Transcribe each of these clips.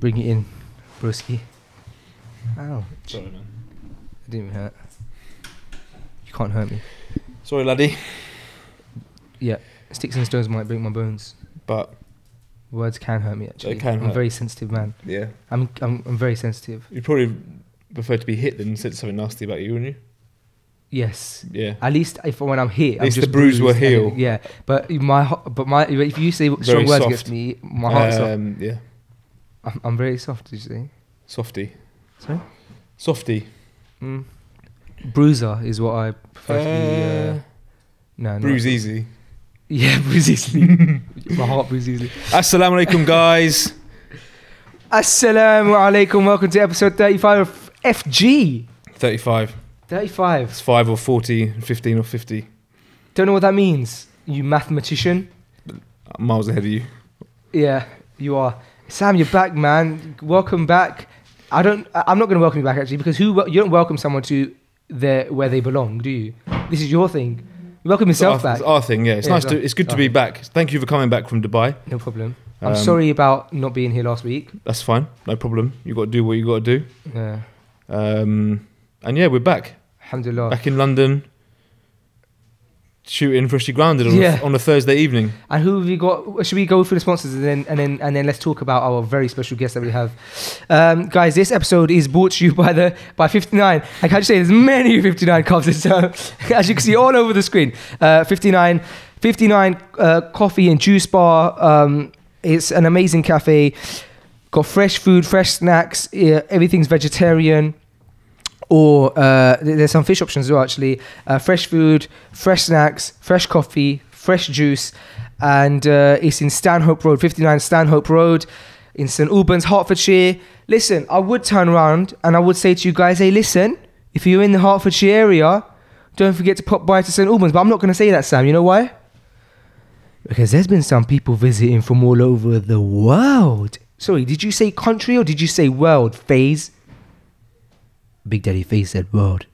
Bring it in, broski. Ow. Sorry, man. It didn't even hurt. You can't hurt me. Sorry, laddie. Yeah. Sticks and stones might break my bones. But Words can hurt me actually. can I'm a very sensitive man. yeah, I'm I'm, I'm very sensitive. you'd probably prefer to be hit than said something nasty about you, wouldn't you? Yes. Yeah. At least if when I'm hit, At I'm least just the bruise will heal. Yeah, but my ho- but my if you say strong Very words soft. against me, my heart's soft. um, Yeah. I'm, I'm very soft. Did you say? Softy. Sorry. Softy. Mm. Bruiser is what I prefer to be. Uh, Uh, no, bruise easy. Yeah, bruise easily. my heart bruise easily. Assalamu alaikum, guys. Assalamu alaikum. Welcome to episode 35 of FG. 35. 35. It's 5 or 40, 15 or 50. Don't know what that means. You mathematician. Miles ahead of you. Yeah, you are. Sam, you're back, man. Welcome back. I don't. I'm not going to welcome you back actually because who you don't welcome someone to their where they belong, do you? This is your thing. Welcome It's our, yourself back. it's our thing, yeah. It's Yeah, nice it's to. our- It's good to be back. Thank you for coming back from Dubai. No problem. I'm Um, sorry about not being here last week. That's fine. No problem. You got to do what you got to do. Yeah. Um, and yeah, we're back. Alhamdulillah. Back in London. Shooting freshly grounded on, Yeah. a, on a Thursday evening. And who have we got? Should we go through the sponsors and then and then and then let's talk about our very special guest that we have, um, guys. This episode is brought to you by the by 59. I can't say there's many 59 cups. So as you can see all over the screen, uh, 59, 59 uh, coffee and juice bar. Um, it's an amazing cafe. Got fresh food, fresh snacks. Yeah, everything's vegetarian or uh, there's some fish options as well actually. Uh, fresh food fresh snacks fresh coffee fresh juice and uh, it's in stanhope road 59 stanhope road in st albans hertfordshire. Listen i would turn around and i would say to you guys hey listen if you're in the hertfordshire area don't forget to pop by to st albans. But i'm not going to say that sam. You know why? Because there's been some people visiting from all over the world. Sorry did you say country or did you say world? Phase Big Daddy Face said world.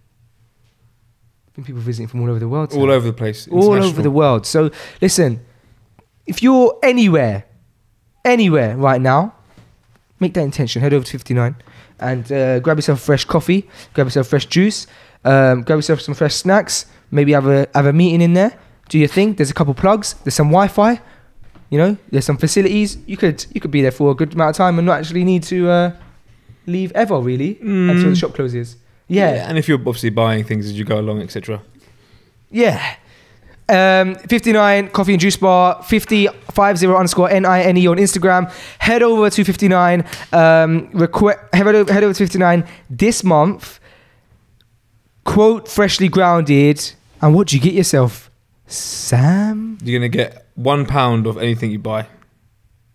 Been people visiting from all over the world. All over the place. all over the world. So listen, if you're anywhere, anywhere right now, make that intention. Head over to 59 and uh, grab yourself a fresh coffee, grab yourself fresh juice, um, grab yourself some fresh snacks. Maybe have a have a meeting in there. Do your thing. There's a couple plugs. There's some Wi-Fi. You know, there's some facilities. You could you could be there for a good amount of time and not actually need to uh, leave ever really until the Mm. shop closes. Yeah, And if you're obviously buying things as you go along, etc. yeah. Um, 59 coffee and juice bar 50 50 underscore n-i-n-e on instagram head over to 59 um, request head over, head over to 59 this month quote freshly grounded and what do you get yourself sam You're gonna get one pound of anything you buy.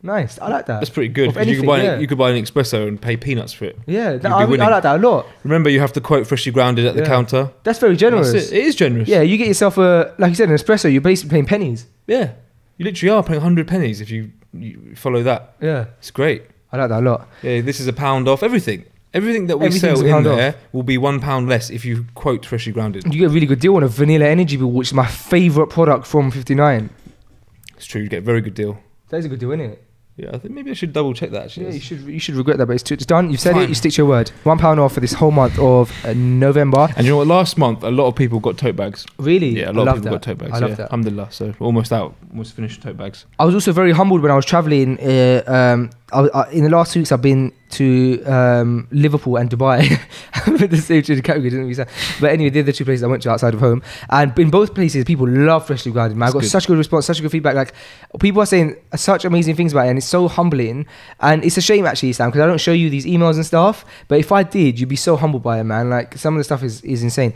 Nice i like that That's pretty good. 'cause you anything, could buy yeah. you could buy an espresso and pay peanuts for it. yeah that, I, I like that a lot Remember, you have to quote freshly grounded at the counter. that's very generous That's it. It is generous. yeah you get yourself a like you said an espresso you're basically paying pennies yeah. You literally are paying 100 pennies if you, you follow that. yeah It's great. i like that a lot Yeah, this is a pound off everything. Everything that we Everything's sell in pound off. there will be one pound less if you quote freshly grounded. you get a really good deal on a vanilla energy ball which is my favorite product from 59 It's true. You get a very good deal. That is a good deal, isn't it? Yeah, I think maybe I should double check that. Actually, Yeah, you should you should regret that, but it's, too, it's done. You've said Fine. it. You stick to your word. One pound off for this whole month of uh, November. And you know what? Last month, a lot of people got tote bags. Really, Yeah, a lot of people that. got tote bags. I love yeah. that. Alhamdulillah. So almost out. Almost finished tote bags. I was also very humbled when I was traveling. Uh, um, I, I, in the last two weeks, I've been to um, Liverpool and Dubai. the same two category, didn't we? say? But anyway, they're the two places I went to outside of home, and in both places, people love freshly grounded. Man, I got good. such good response, such good feedback. Like people are saying such amazing things about it, and it's so humbling. And it's a shame actually, Sam, because I don't show you these emails and stuff. But if I did, you'd be so humbled by it, man. Like some of the stuff is is insane.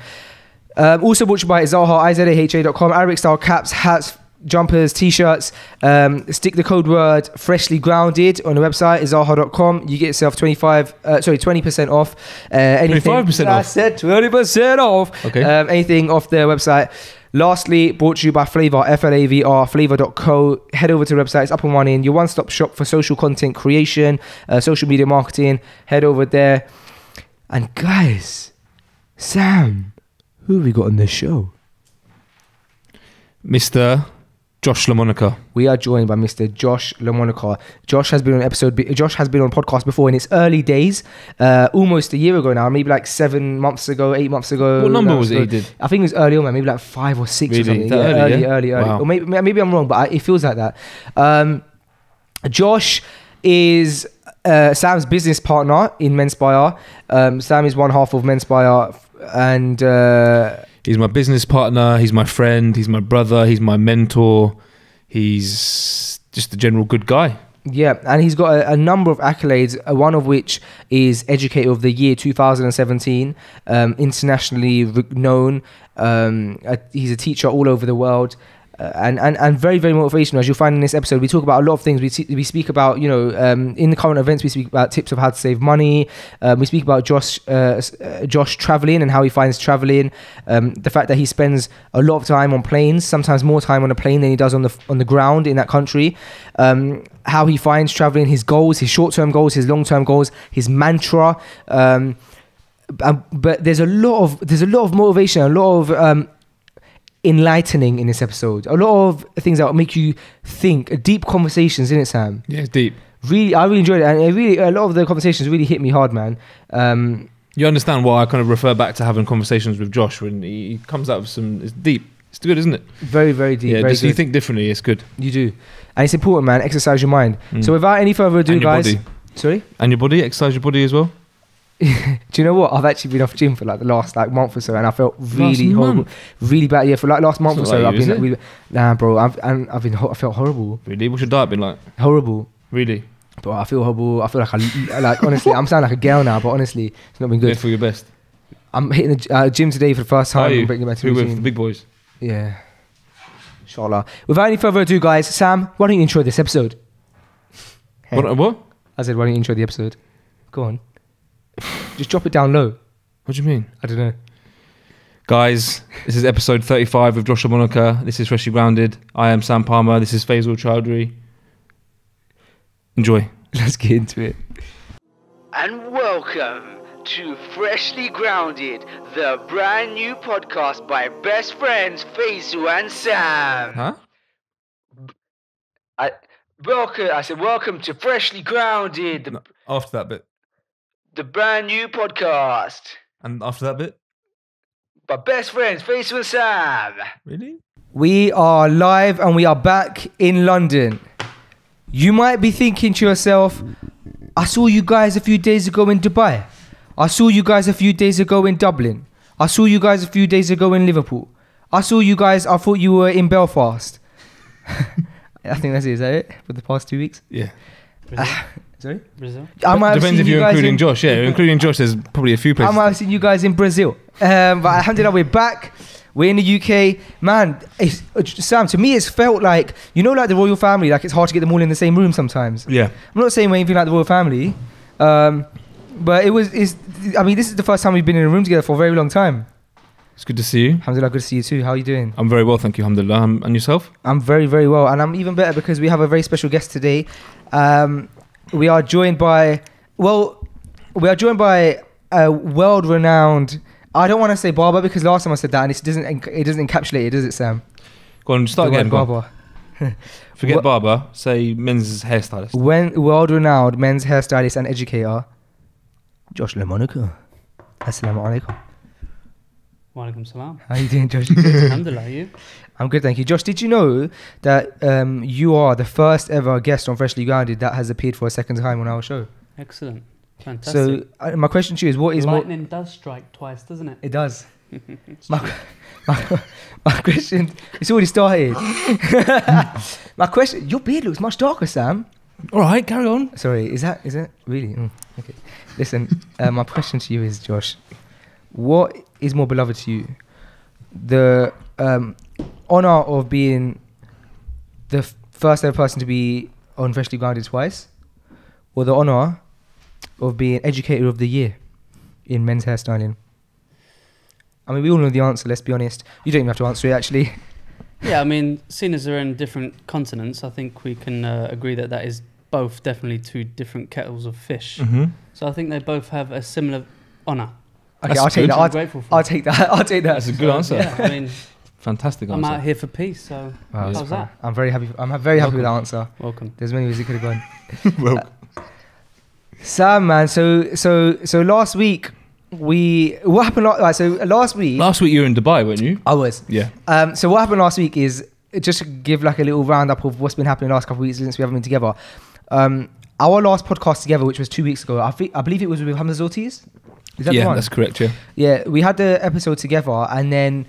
Um, also you by Zaha, izaha.com, Arabic style caps, hats, jumpers, t-shirts. Um, stick the code word freshly grounded on the website, izaha.com. You get yourself 25, uh, sorry, 20% off. Uh, anything. 25% I off. said 20% off. Okay. Um, anything off their website. Lastly, brought to you by Flavr, F-L-A-V-R, flavr.co. Head over to the website, it's up and running. Your one-stop shop for social content creation, uh, social media marketing. Head over there. And guys, Sam, who have we got on this show? Mr. Josh Lamonaca. We are joined by Mr. Josh Lamonaca. Josh has been on episode. Josh has been on podcast before in its early days, uh, almost a year ago now, maybe like seven months ago, eight months ago. What number was it he did? I think it was early on, man. Maybe like five or six or Really? something. Yeah, early, early, yeah? early, early. Wow. Or maybe, maybe I'm wrong, but I, it feels like that. Um, Josh is uh, Sam's business partner in Menspire. Um, Sam is one half of Menspire, and uh, He's my business partner. He's my friend. He's my brother. He's my mentor. He's just a general good guy. Yeah, and he's got a, a number of accolades. Uh, one of which is Educator of the Year 2017, um, internationally known. Um, uh, he's a teacher all over the world. Uh, and, and, and very very motivational as you'll find in this episode. We talk about a lot of things. We, see, we speak about you know um, in the current events we speak about tips of how to save money. Um, we speak about Josh uh, uh, Josh traveling and how he finds traveling. Um, the fact that he spends a lot of time on planes sometimes more time on a plane than he does on the on the ground in that country. Um, how he finds traveling, his goals, his short-term goals, his long-term goals, his mantra. Um, um, but there's a lot of there's a lot of motivation, a lot of um, enlightening in this episode. A lot of things that make you think. Deep conversations, in it, Sam? Yeah, it's deep. Really, I really enjoyed it, and it really a lot of the conversations really hit me hard, man. Um, You understand why I kind of refer back to having conversations with Josh when he comes out with some. It's deep. It's good, isn't it? very, very deep. yeah, very just so you think differently. It's good. you do, and it's important, man. Exercise your mind. Mm. So without any further ado, guys. body. Sorry. And your body. Exercise your body as well. Do you know what? I've actually been off gym for like the last like month or so, and I felt really Last horrible, month? really bad. Yeah, for like last month or so, like I've you, been it? really nah, bro. I've and I've been ho- I felt horrible, Really? What's your diet been like? horrible. Really? But I feel horrible. I feel like I like honestly, I'm sounding like a girl now, but honestly, it's not been Good good. for your best. I'm hitting the uh, gym today for the first Are time. you? I'm bringing back to Who with the big boys? Yeah. Inshallah. Without any further ado, guys, Sam, why don't you intro this episode? Hey. What? What? I said, why don't you intro the episode? Go on. Just drop it down low. What do you mean? I don't know. Guys, this is episode 35 of Josh Lamonaca. This is Freshly Grounded. I am Sam Palmer. This is Faisal Choudhry. Enjoy. Let's get into it. and welcome to Freshly Grounded, the brand new podcast by best friends Faisal and Sam. Huh? I welcome. I said welcome to Freshly Grounded, the, No. After that bit. The brand new podcast And after that bit? My best friends Face and Sam. Really? We are live and we are back in London. You might be thinking to yourself, I saw you guys a few days ago in Dubai. I saw you guys a few days ago in Dublin. I saw you guys a few days ago in Liverpool. I saw you guys, I thought you were in Belfast. I think that's it, is that it? For the past two weeks? Yeah. Uh, Sorry? Brazil. I might have Depends seen if you you're guys including in- Josh. Yeah, including Josh, there's probably a few I places. might have seen you guys in Brazil. Um, but alhamdulillah, we're back. We're in the UK. Man, it's, uh, Sam, to me, it's felt like, you know, like the royal family, like it's hard to get them all in the same room sometimes. yeah. I'm not saying we're anything like the royal family, um, but it was, it's, I mean, this is the first time we've been in a room together for a very long time. It's good to see you. Alhamdulillah, good to see you too. How are you doing? I'm very well, thank you, alhamdulillah. Um, and yourself? I'm very, very well. And I'm even better because we have a very special guest today. Um, we are joined by, well, we are joined by a world renowned, I don't want to say barber because last time I said that and it doesn't, it doesn't encapsulate it, does it, Sam? Go on, start The again. word Go on. barber. Forget What- barber, say men's hairstylist. When world renowned men's hairstylist and educator, Josh Lamonaca. Assalamu alaikum. Walaikum salam. How are you doing, Josh? Alhamdulillah, you? I'm good, thank you. Josh, did you know that um, you are the first ever guest on Freshly Grounded that has appeared for a second time on our show? Excellent. Fantastic. So, uh, my question to you is what is more. Lightning does strike twice, doesn't it? It does. my, my, my question. It's already started. my question. Your beard looks much darker, Sam. All right, carry on. Sorry, is that is that really? Mm, okay. Listen, uh, my question to you is, Josh, what is more beloved to you, the um, honor of being the f- first ever person to be on Freshly Grounded twice, or the honor of being Educator of the Year in men's hairstyling? I mean, we all know the answer. Let's be honest. You don't even have to answer it. Actually, Yeah, I mean, seeing as they're in different continents, I think we can uh, agree that that is both definitely two different kettles of fish. Mm-hmm. So I think they both have a similar honour. okay, That's I'll take that. I'm I'll, grateful for. I'll take that. I'll take that. That's a good answer. Yeah, I mean, fantastic I'm out here for peace, so Wow, How's that's that? I'm very happy. I'm very happy with that answer. welcome. There's many ways it could have gone. well, Sam, man. So so so last week we what happened? la- Like, so last week last week you were in Dubai, weren't you? I was. Yeah. Um, so what happened last week is just to give like a little roundup of what's been happening the last couple of weeks since we haven't been together. Um, our last podcast together, which was two weeks ago, I think I believe it was with Hamza Ortiz. Is that the yeah, one? that's correct. Yeah. Yeah, we had the episode together, and then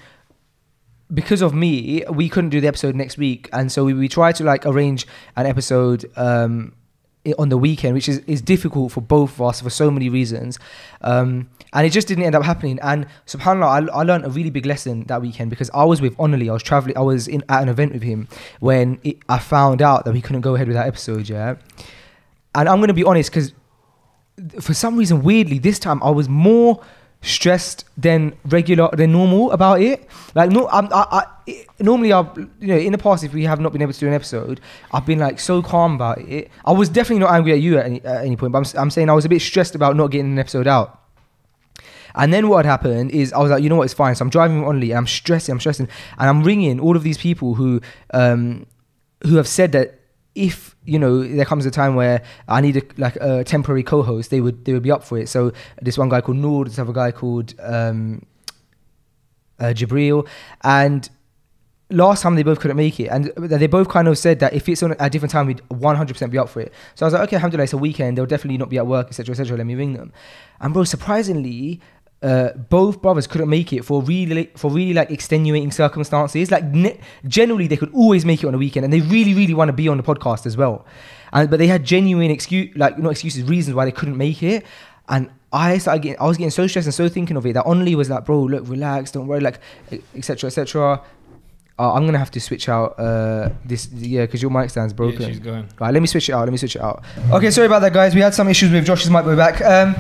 because of me, we couldn't do the episode next week, and so we, we tried to like arrange an episode um, on the weekend, which is, is difficult for both of us for so many reasons, um, and it just didn't end up happening. And Subhanallah, I, I learned a really big lesson that weekend because I was with Onali, I was traveling, I was in at an event with him when it, I found out that we couldn't go ahead with that episode. Yeah, and I'm gonna be honest because for some reason, weirdly, this time I was more stressed than regular than normal about it. Like no, I'm, I, I normally I you know in the past if we have not been able to do an episode, I've been like so calm about it. I was definitely not angry at you at any, at any point, but I'm, I'm saying I was a bit stressed about not getting an episode out. And then what had happened is I was like, you know what, it's fine. So I'm driving on Lee and I'm stressing, I'm stressing, and I'm ringing all of these people who um, who have said that if you know there comes a time where I need a like a temporary co-host, they would they would be up for it. So this one guy called Noor, this other guy called um, uh, Jibril, and last time they both couldn't make it, and they both kind of said that if it's on a different time, we'd 100% be up for it. So I was like, okay, alhamdulillah, it's a weekend, they'll definitely not be at work, etc., etc. Let me ring them. And bro, surprisingly, uh, both brothers couldn't make it for really, for really like extenuating circumstances. Like ne- generally, they could always make it on a weekend, and they really, really want to be on the podcast as well. And but they had genuine excuse, like not excuses, reasons why they couldn't make it. And I started getting, I was getting so stressed and so thinking of it that Onali was like, bro, look, relax, don't worry, like, etc., etc. Uh, I'm gonna have to switch out uh, this, yeah, because your mic stand's broken. Yeah, she's going. Right, let me switch it out. Let me switch it out. Okay, sorry about that, guys. We had some issues with Josh's mic. We're back. Um,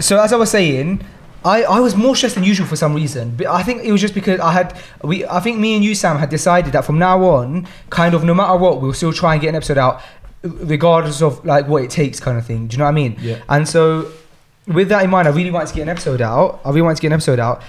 so as I was saying, I, I was more stressed than usual for some reason. But I think it was just because I had we I think me and you Sam had decided that from now on, kind of no matter what, we'll still try and get an episode out, regardless of like what it takes, kind of thing. Do you know what I mean? Yeah. And so, with that in mind, I really wanted to get an episode out. I really wanted to get an episode out.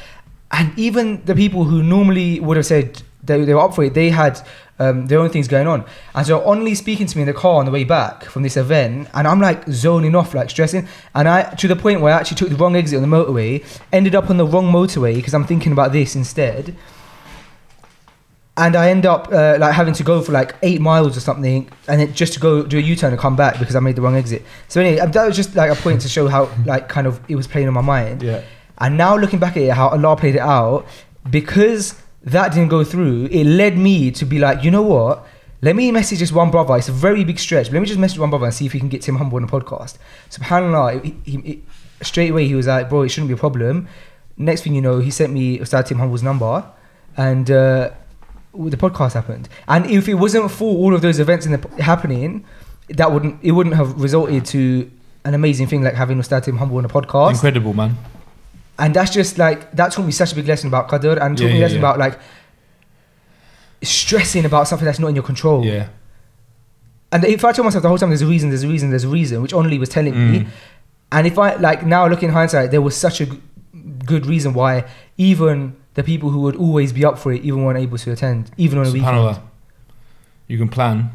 And even the people who normally would have said they, they were up for it, they had um, their own things going on. And so, Onali speaking to me in the car on the way back from this event, and I'm like zoning off, like stressing. And I, to the point where I actually took the wrong exit on the motorway, ended up on the wrong motorway because I'm thinking about this instead. And I end up uh, like having to go for like eight miles or something, and then just to go do a U-turn and come back because I made the wrong exit. So anyway, um, that was just like a point to show how like kind of it was playing on my mind. Yeah. And now looking back at it, how Allah played it out, because that didn't go through, it led me to be like, you know what? Let me message this one brother. It's a very big stretch, let me just message one brother and see if we can get Tim Humble on the podcast. Subhanallah, he, he, straight away he was like, bro, it shouldn't be a problem. Next thing you know, he sent me Ustad Tim Humble's number, and uh, the podcast happened. And if it wasn't for all of those events in the, happening, that wouldn't it wouldn't have resulted to an amazing thing like having Ustad Tim Humble on a podcast Incredible, man. And that's just like that taught me such a big lesson about qadr and taught Yeah, me a yeah, lesson yeah. about like stressing about something that's not in your control. Yeah. And if I told myself the whole time there's a reason, there's a reason, there's a reason, which Onali was telling me, Mm. and if I like now looking in hindsight, there was such a g- good reason why even the people who would always be up for it even weren't able to attend, even on a weekend. You can plan.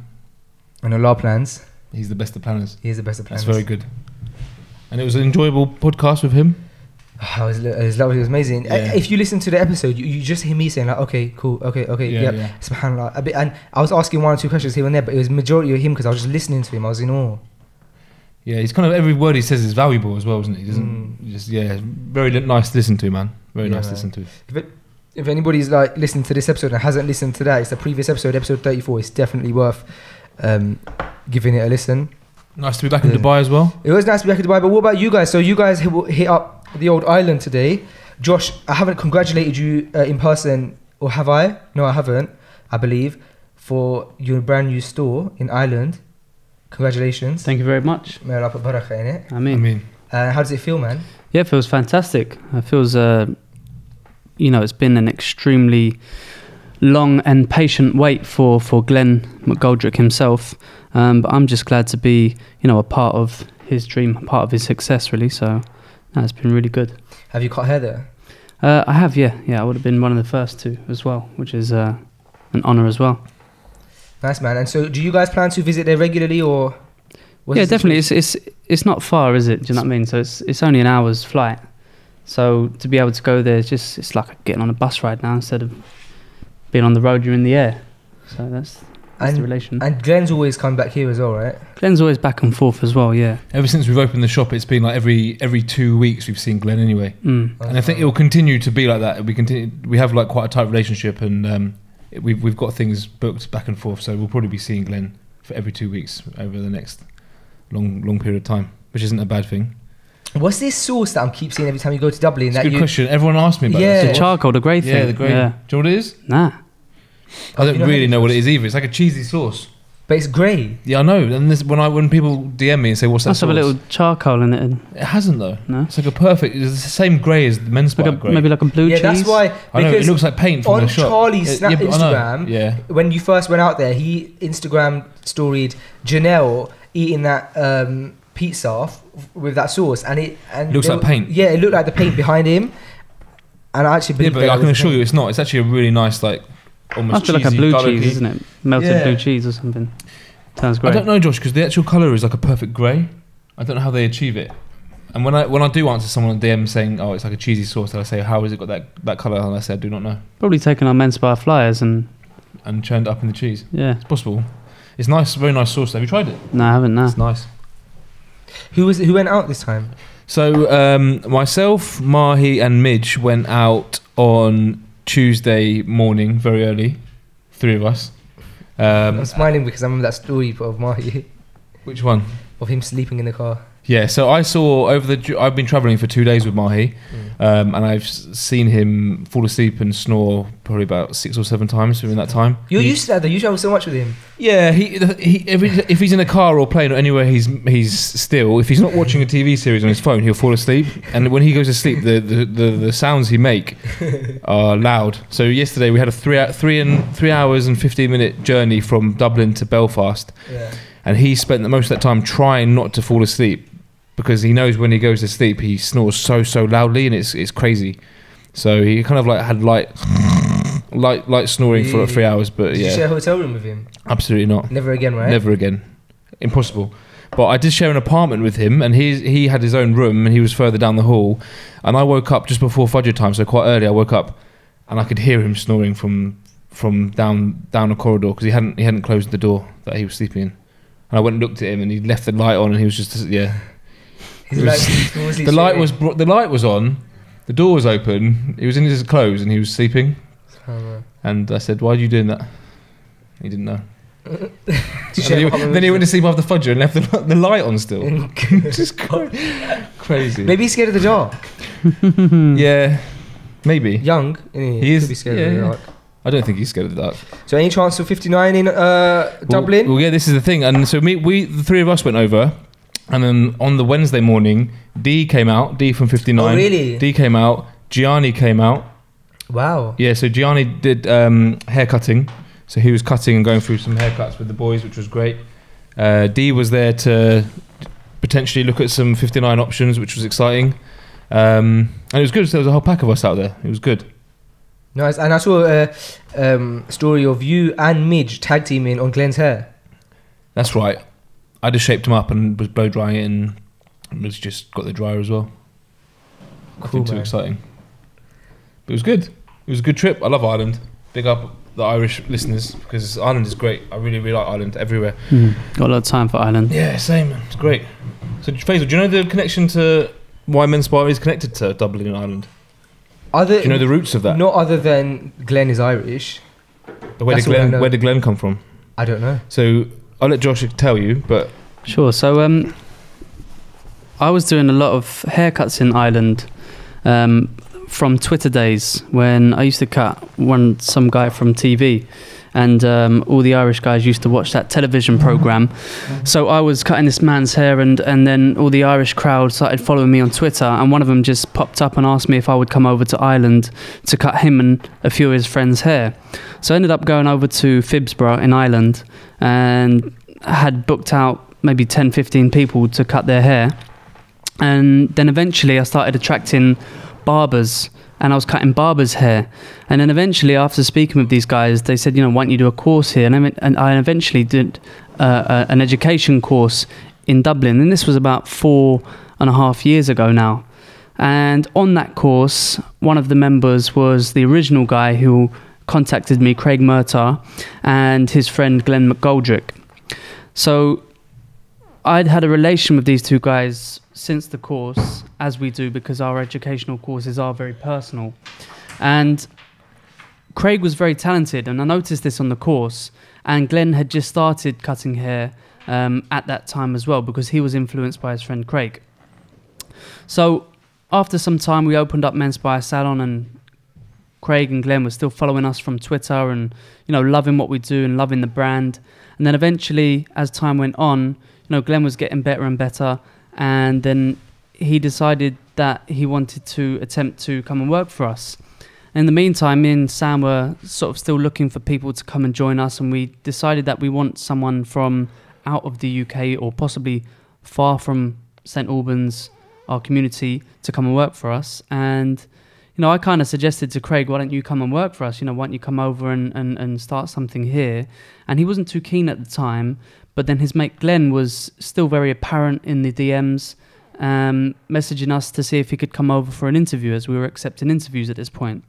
And Allah plans. He's the best of planners. He's the best of planners. That's very good. And it was an enjoyable podcast with him. It, was, it was lovely. It was amazing. Yeah. If you listen to the episode, you, you just hear me saying like, "Okay, cool, okay, okay, Yeah, yep." yeah. Subhanallah. A bit, and I was asking one or two questions here and there, but it was majority of him because I was just listening to him. I was in awe. Yeah, he's kind of every word he says is valuable as well, isn't it? He doesn't Mm. just yeah, very nice to listen to, man. Very Yeah, nice to listen to. If, it, if anybody's like listening to this episode and hasn't listened to that, it's the previous episode, episode thirty-four. It's definitely worth um, giving it a listen. Nice to be back in Dubai as well. It was nice to be back in Dubai, but what about you guys? So you guys hit up the old island today. Josh, I haven't congratulated you uh, in person, or have I? No, I haven't. I believe for your brand new store in Ireland. Congratulations. Thank you very much. May Allah put barakah in it. I I mean, mean, Uh, how does it feel, man? yeah, it feels fantastic. It feels, uh, you know, it's been an extremely long and patient wait for, for Glenn McGoldrick himself. Um, but I'm just glad to be, you know, a part of his dream, a part of his success, really. So, no, it's been really good. Have you cut hair there? Uh, I have, yeah, yeah. I would have been one of the first two as well, which is uh, an honour as well. Nice man. And so, do you guys plan to visit there regularly, or? what's yeah, definitely. It's it's it's not far, is it? Do you know what I mean? So it's it's only an hour's flight. So to be able to go there, it's just it's like getting on a bus ride now instead of being on the road. You're in the air. So that's, that's the And, relation. and Glenn's always come back here as well, right? Glenn's always back and forth as well. Yeah. Ever since we've opened the shop, it's been like every every two weeks we've seen Glenn anyway, Mm. and I think it will continue to be like that. We continue. We have like quite a tight relationship, and um, it- we've we've got things booked back and forth. So we'll probably be seeing Glenn for every two weeks over the next long long period of time, which isn't a bad thing. What's this sauce that I'm keep seeing every time you go to Dublin? It's a that good you, question. Everyone asks me about Yeah. that. The charcoal, the grey thing. Yeah, the grey. Yeah. Do you know what it is? Nah. I don't you know really know it what it is? is either. It's like a cheesy sauce. but it's grey. Yeah, I know. And this, when I when people DM me and say what's that Must sauce, have a little charcoal in it. and- it hasn't though. No. It's like a perfect. It's the same grey as the men's Like a, grey. maybe like a blue yeah, cheese. that's why. I know it looks like paint from on the shop. Charlie's Yeah, Snap yeah, but I know. Instagram, Yeah. when you first went out there, he Instagram storied Janelle eating that um, pizza f- with that sauce, and it and Looks there like paint. Yeah, it looked like the paint behind him, and I actually Yeah, but that I can assure paint. you, it's not. It's actually a really nice, like almost Must be like a blue garlicky- cheese, isn't it? Melted Yeah. blue cheese or something. Sounds great. I don't know, Josh, because the actual color is like a perfect grey. I don't know how they achieve it. And when I when I do answer someone on DM saying, "Oh, it's like a cheesy sauce," I say, "How has it got that that color?" And I say, "I do not know." Probably taken our Menspire flyers and And churned up in the cheese. yeah. It's possible. It's nice, very nice sauce. Have you tried it? No, I haven't. No. It's nice. Who was it, who went out this time? So um, myself, Mahi, and Midge went out on Tuesday morning, very early. Three of us. Um, I'm smiling because I remember that story of Mahi which one? of him sleeping in the car. Yeah, so I saw over the. I've been travelling for two days with Mahi, um, and I've seen him fall asleep and snore probably about six or seven times during that time. You're He- used to that though. You travel so much with him. Yeah, he, he if, he, if he's in a car or plane or anywhere he's he's still. If he's not watching a TV series on his phone, he'll fall asleep. And when he goes to sleep, the the, the, the sounds he make are loud. So yesterday we had a three hou- three and three hours and fifteen minute journey from Dublin to Belfast, Yeah. and he spent the most of that time trying not to fall asleep because he knows when he goes to sleep he snores so so loudly and it's it's crazy. So he kind of like had light light light snoring for like three mm. hours, but Did you share a hotel room with him? absolutely not. Never again, right? Never again. Impossible. But I did share an apartment with him, and he he had his own room, and he was further down the hall. And I woke up just before Fajr time, so quite early. I woke up, and I could hear him snoring from from down down a corridor because he hadn't he hadn't closed the door that he was sleeping in. And I went and looked at him, and he left the light on, and he was just yeah. Was- he falls asleep The light was bro- the light was on, the door was open. He was in his clothes, and he was sleeping. And I said, "Why are you doing that?" He didn't know. Did you And share then, he, then he went to sleep after Fajr and left the, the light on still. Just cra- crazy. Maybe he's scared of the dark. Yeah, maybe. Young, isn't he? He is- scared yeah, of the yeah. I don't think he's scared of the dark. So any chance of 59 in uh, Well- Dublin? Well, yeah, this is the thing. And so me, we, the three of us went over, and then on the Wednesday morning, D came out. D from Fifty Nine. Oh, really? D came out. Gianni came out. wow. Yeah, so Gianni did um, hair cutting. So he was cutting and going through some haircuts with the boys, which was great. Uh, D was there to potentially look at some 59 options, which was exciting. Um, and it was good. So there was a whole pack of us out there. It was good. Nice. And I saw a um, story of you and Midge tag teaming on Glenn's hair. That's right. I just shaped him up and was blow drying it and was just got the dryer as well. Nothing Cool, too man. exciting. But it was good. It was a good trip. I love Ireland. Big up the Irish listeners because Ireland is great. I really, really like Ireland everywhere. Hmm. Got a lot of time for Ireland. Yeah, same. man. It's great. So, Faisal, do you know the connection to why Menspire is connected to Dublin and Ireland? Other, Do you know the roots of that? Not other than Glenn is Irish. But where did that's all I Glenn. Where did Glenn come from? I don't know. So I'll let Josh tell you. But Sure. So um, I was doing a lot of haircuts in Ireland um, from Twitter days when I used to cut one some guy from TV, and um, all the Irish guys used to watch that television program. So I was cutting this man's hair, and and then all the Irish crowd started following me on Twitter, and one of them just popped up and asked me if I would come over to Ireland to cut him and a few of his friends' hair. So I ended up going over to Phibsborough in Ireland and had booked out maybe 10, 15 people to cut their hair. And then eventually I started attracting barbers and I was cutting barbers' hair. And then eventually, after speaking with these guys, they said, you know, why don't you do a course here? And I, and I eventually did uh, an education course in Dublin. And this was about four and a half years ago now. And on that course, one of the members was the original guy who contacted me, Craig Murtagh, and his friend Glenn McGoldrick. So I'd had a relation with these two guys since the course, as we do, because our educational courses are very personal. And Craig was very talented, and I noticed this on the course. And Glenn had just started cutting hair um, at that time as well, because he was influenced by his friend Craig. So after some time, we opened up Menspire Salon, and Craig and Glenn were still following us from Twitter and you know loving what we do and loving the brand. And then eventually, as time went on, know Glenn was getting better and better, and then he decided that he wanted to attempt to come and work for us. In the meantime, me and Sam were sort of still looking for people to come and join us, and we decided that we want someone from out of the UK or possibly far from St Albans, our community, to come and work for us. And you know, I kind of suggested to Craig, why don't you come and work for us? You know, why don't you come over and, and, and start something here? And he wasn't too keen at the time, but then his mate Glenn was still very apparent in the DMs, um, messaging us to see if he could come over for an interview as we were accepting interviews at this point.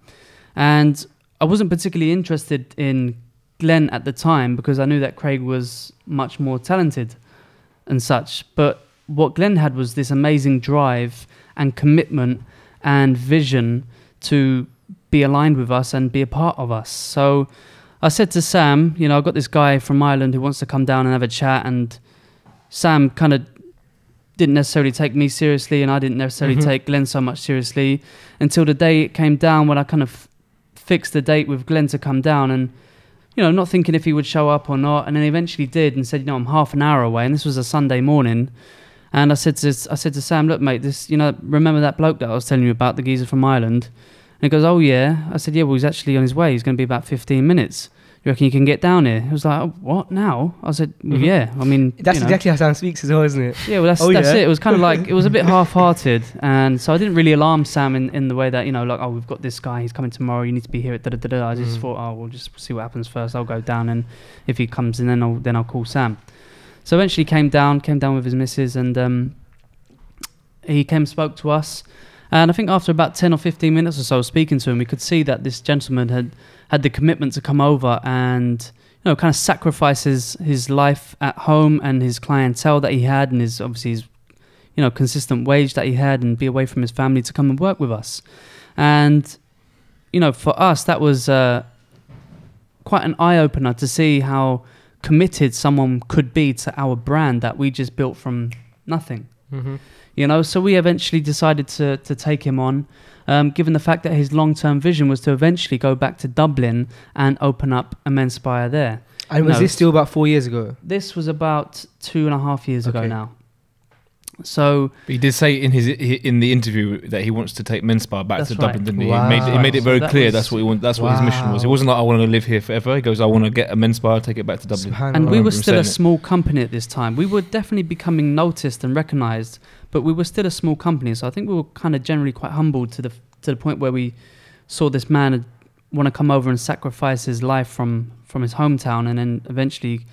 And I wasn't particularly interested in Glenn at the time because I knew that Craig was much more talented and such. But what Glenn had was this amazing drive and commitment and vision to be aligned with us and be a part of us. So I said to Sam, you know, I've got this guy from Ireland who wants to come down and have a chat. And Sam kind of didn't necessarily take me seriously, and I didn't necessarily Mhm. take Glenn so much seriously until the day it came down when I kind of fixed the date with Glenn to come down. And you know, not thinking if he would show up or not, and then he eventually did and said, you know, I'm half an hour away, and this was a Sunday morning. And I said to I said to Sam, look, mate, this you know, remember that bloke that I was telling you about, the geezer from Ireland? And he goes, oh yeah. I said, yeah, well, he's actually on his way. He's going to be about 15 minutes. You reckon you can get down here? He was like, oh, what now? I said, well, Mhm. yeah. I mean, That's you know. exactly how Sam speaks as well, isn't it? Yeah, well, that's Oh, that's yeah? it. It was kind of like it was a bit half-hearted, and so I didn't really alarm Sam in, in the way that you know, like, oh, we've got this guy, he's coming tomorrow. You need to be here at da da da da. I just Mm. thought, oh, we'll just see what happens first. I'll go down, and if he comes in, then I'll then I'll call Sam. So eventually, came down, came down with his missus, and um, he came spoke to us. And I think after about ten or fifteen minutes or so speaking to him, we could see that this gentleman had had the commitment to come over and you know kind of sacrifice his, his life at home and his clientele that he had and his obviously his you know consistent wage that he had and be away from his family to come and work with us. And you know for us that was uh, quite an eye opener to see how committed someone could be to our brand that we just built from nothing Mm-hmm. You know so we eventually decided to to take him on um, given the fact that his long-term vision was to eventually go back to dublin and open up a menspire there And was No, this still about four years ago? this was about two and a half years ago now so But he did say in his in the interview that he wants to take Menspire back That's to right. Dublin, didn't he? Wow. He made, he made it So very that clear was- that's what he want, That's what his mission was. It wasn't like I want to live here forever. He goes, I want to get a Menspire, take it back to Dublin. And we were still a saying it. small company at this time we were definitely becoming noticed and recognized but we were still a small company so i think we were kind of generally quite humbled to the to the point where we saw this man want to come over and sacrifice his life from from his hometown and then eventually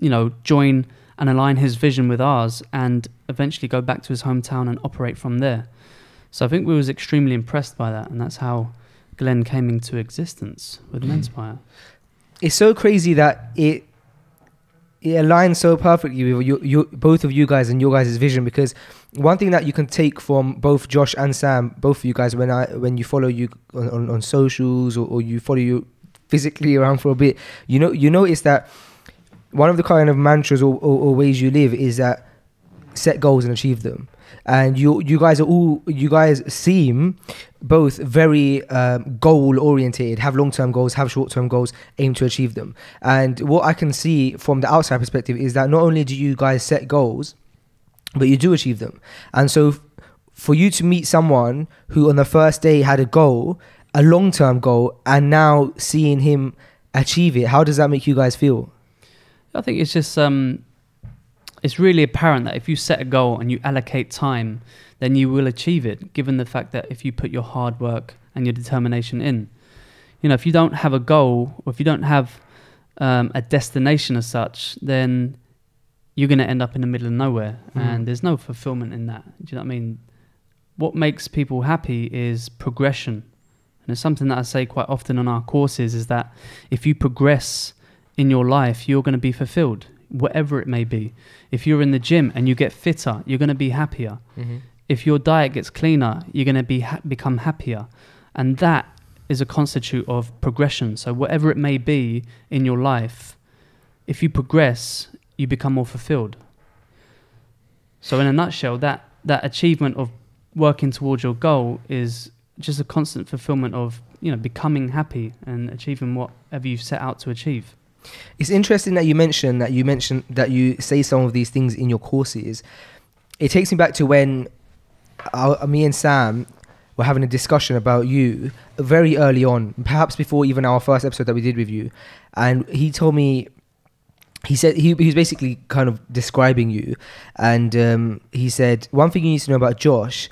you know join and align his vision with ours and eventually go back to his hometown and operate from there. So i think we was extremely impressed by that and that's how glenn came into existence with hmm. menspire. It's so crazy that it it aligns so perfectly with you, you, both of you guys and your guys' vision because one thing that you can take from both Josh and Sam, both of you guys, when I when you follow you on, on, on socials or, or you follow you physically around for a bit, you know you notice that one of the kind of mantras or, or, or ways you live is that set goals and achieve them. And you you guys are all you guys seem both very um, goal oriented, have long term goals, have short term goals, aim to achieve them. And what I can see from the outside perspective is that not only do you guys set goals, but you do achieve them. And so, f- for you to meet someone who on the first day had a goal, a long term goal, and now seeing him achieve it, how does that make you guys feel? I think it's just um, it's really apparent that if you set a goal and you allocate time, then you will achieve it, given the fact that if you put your hard work and your determination in. You know, if you don't have a goal or if you don't have um, a destination as such, then you're going to end up in the middle of nowhere Mm. and there's no fulfillment in that. Do you know what I mean? What makes people happy is progression. And it's something that I say quite often on our courses is that if you progress in your life, you're going to be fulfilled, whatever it may be. If you're in the gym and you get fitter, you're going to be happier. Mm-hmm. If your diet gets cleaner, you're going to be ha- become happier. And that is a constitute of progression. So whatever it may be in your life, if you progress, you become more fulfilled. So in a nutshell, that that achievement of working towards your goal is just a constant fulfillment of you know becoming happy and achieving whatever you've set out to achieve. It's interesting that you mentioned that you mentioned that you say some of these things in your courses. It takes me back to when our, me and Sam were having a discussion about you very early on, perhaps before even our first episode that we did with you, and he told me. He said he, he was basically kind of describing you, and um, he said one thing you need to know about Josh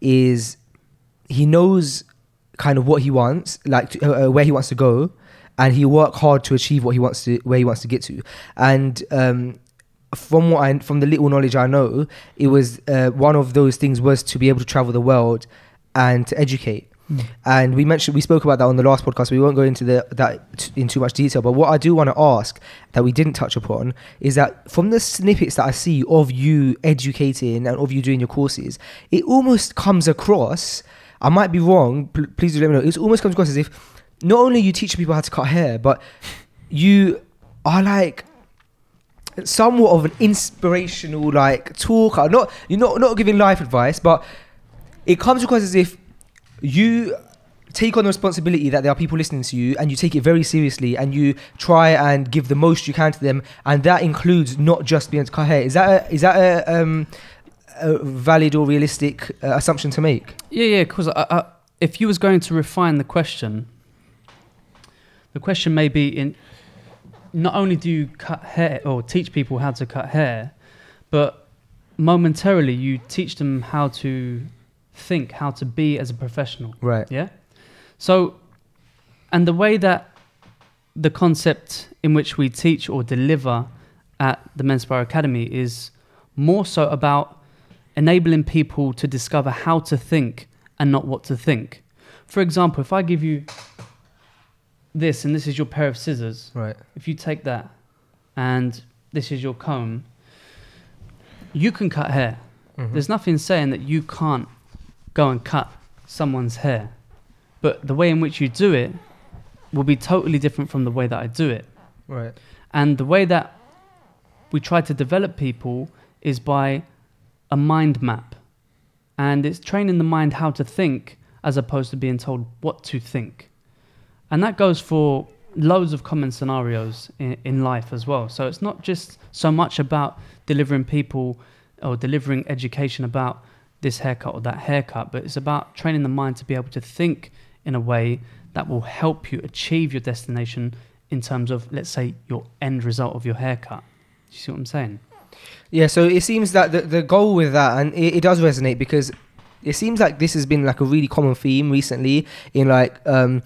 is he knows kind of what he wants, like to, uh, uh, where he wants to go, and he work hard to achieve what he wants to where he wants to get to. And um, from what I from the little knowledge I know, it was uh, one of those things was to be able to travel the world and to educate. And we mentioned we spoke about that on the last podcast. We won't go into the that t- in too much detail. But what I do want to ask that we didn't touch upon is that from the snippets that I see of you educating and of you doing your courses, it almost comes across. I might be wrong. Pl- please do let me know. It almost comes across as if not only you teach people how to cut hair, but you are like somewhat of an inspirational like talker. Not you're not not giving life advice, but it comes across as if you take on the responsibility that there are people listening to you and you take it very seriously and you try and give the most you can to them and that includes not just being able to cut hair is that a, is that a, um, a valid or realistic uh, assumption to make Yeah, yeah. Because if you was going to refine the question, the question may be in not only do you cut hair or teach people how to cut hair, but momentarily you teach them how to think, how to be as a professional. right Yeah. So, and the way that the concept in which we teach or deliver at the Menspire Academy is more so about enabling people to discover how to think and not what to think. For example, if I give you this and this is your pair of scissors, right if you take that and this is your comb, you can cut hair. Mhm. There's nothing saying that you can't go and cut someone's hair. But the way in which you do it will be totally different from the way that I do it. right And the way that we try to develop people is by a mind map. And it's training the mind how to think as opposed to being told what to think. And that goes for loads of common scenarios in, in life as well. So it's not just so much about delivering people or delivering education about this haircut or that haircut, but it's about training the mind to be able to think in a way that will help you achieve your destination in terms of, let's say, your end result of your haircut. Do you see what I'm saying? Yeah, so it seems that the, the goal with that, and it, it does resonate because it seems like this has been like a really common theme recently in like um,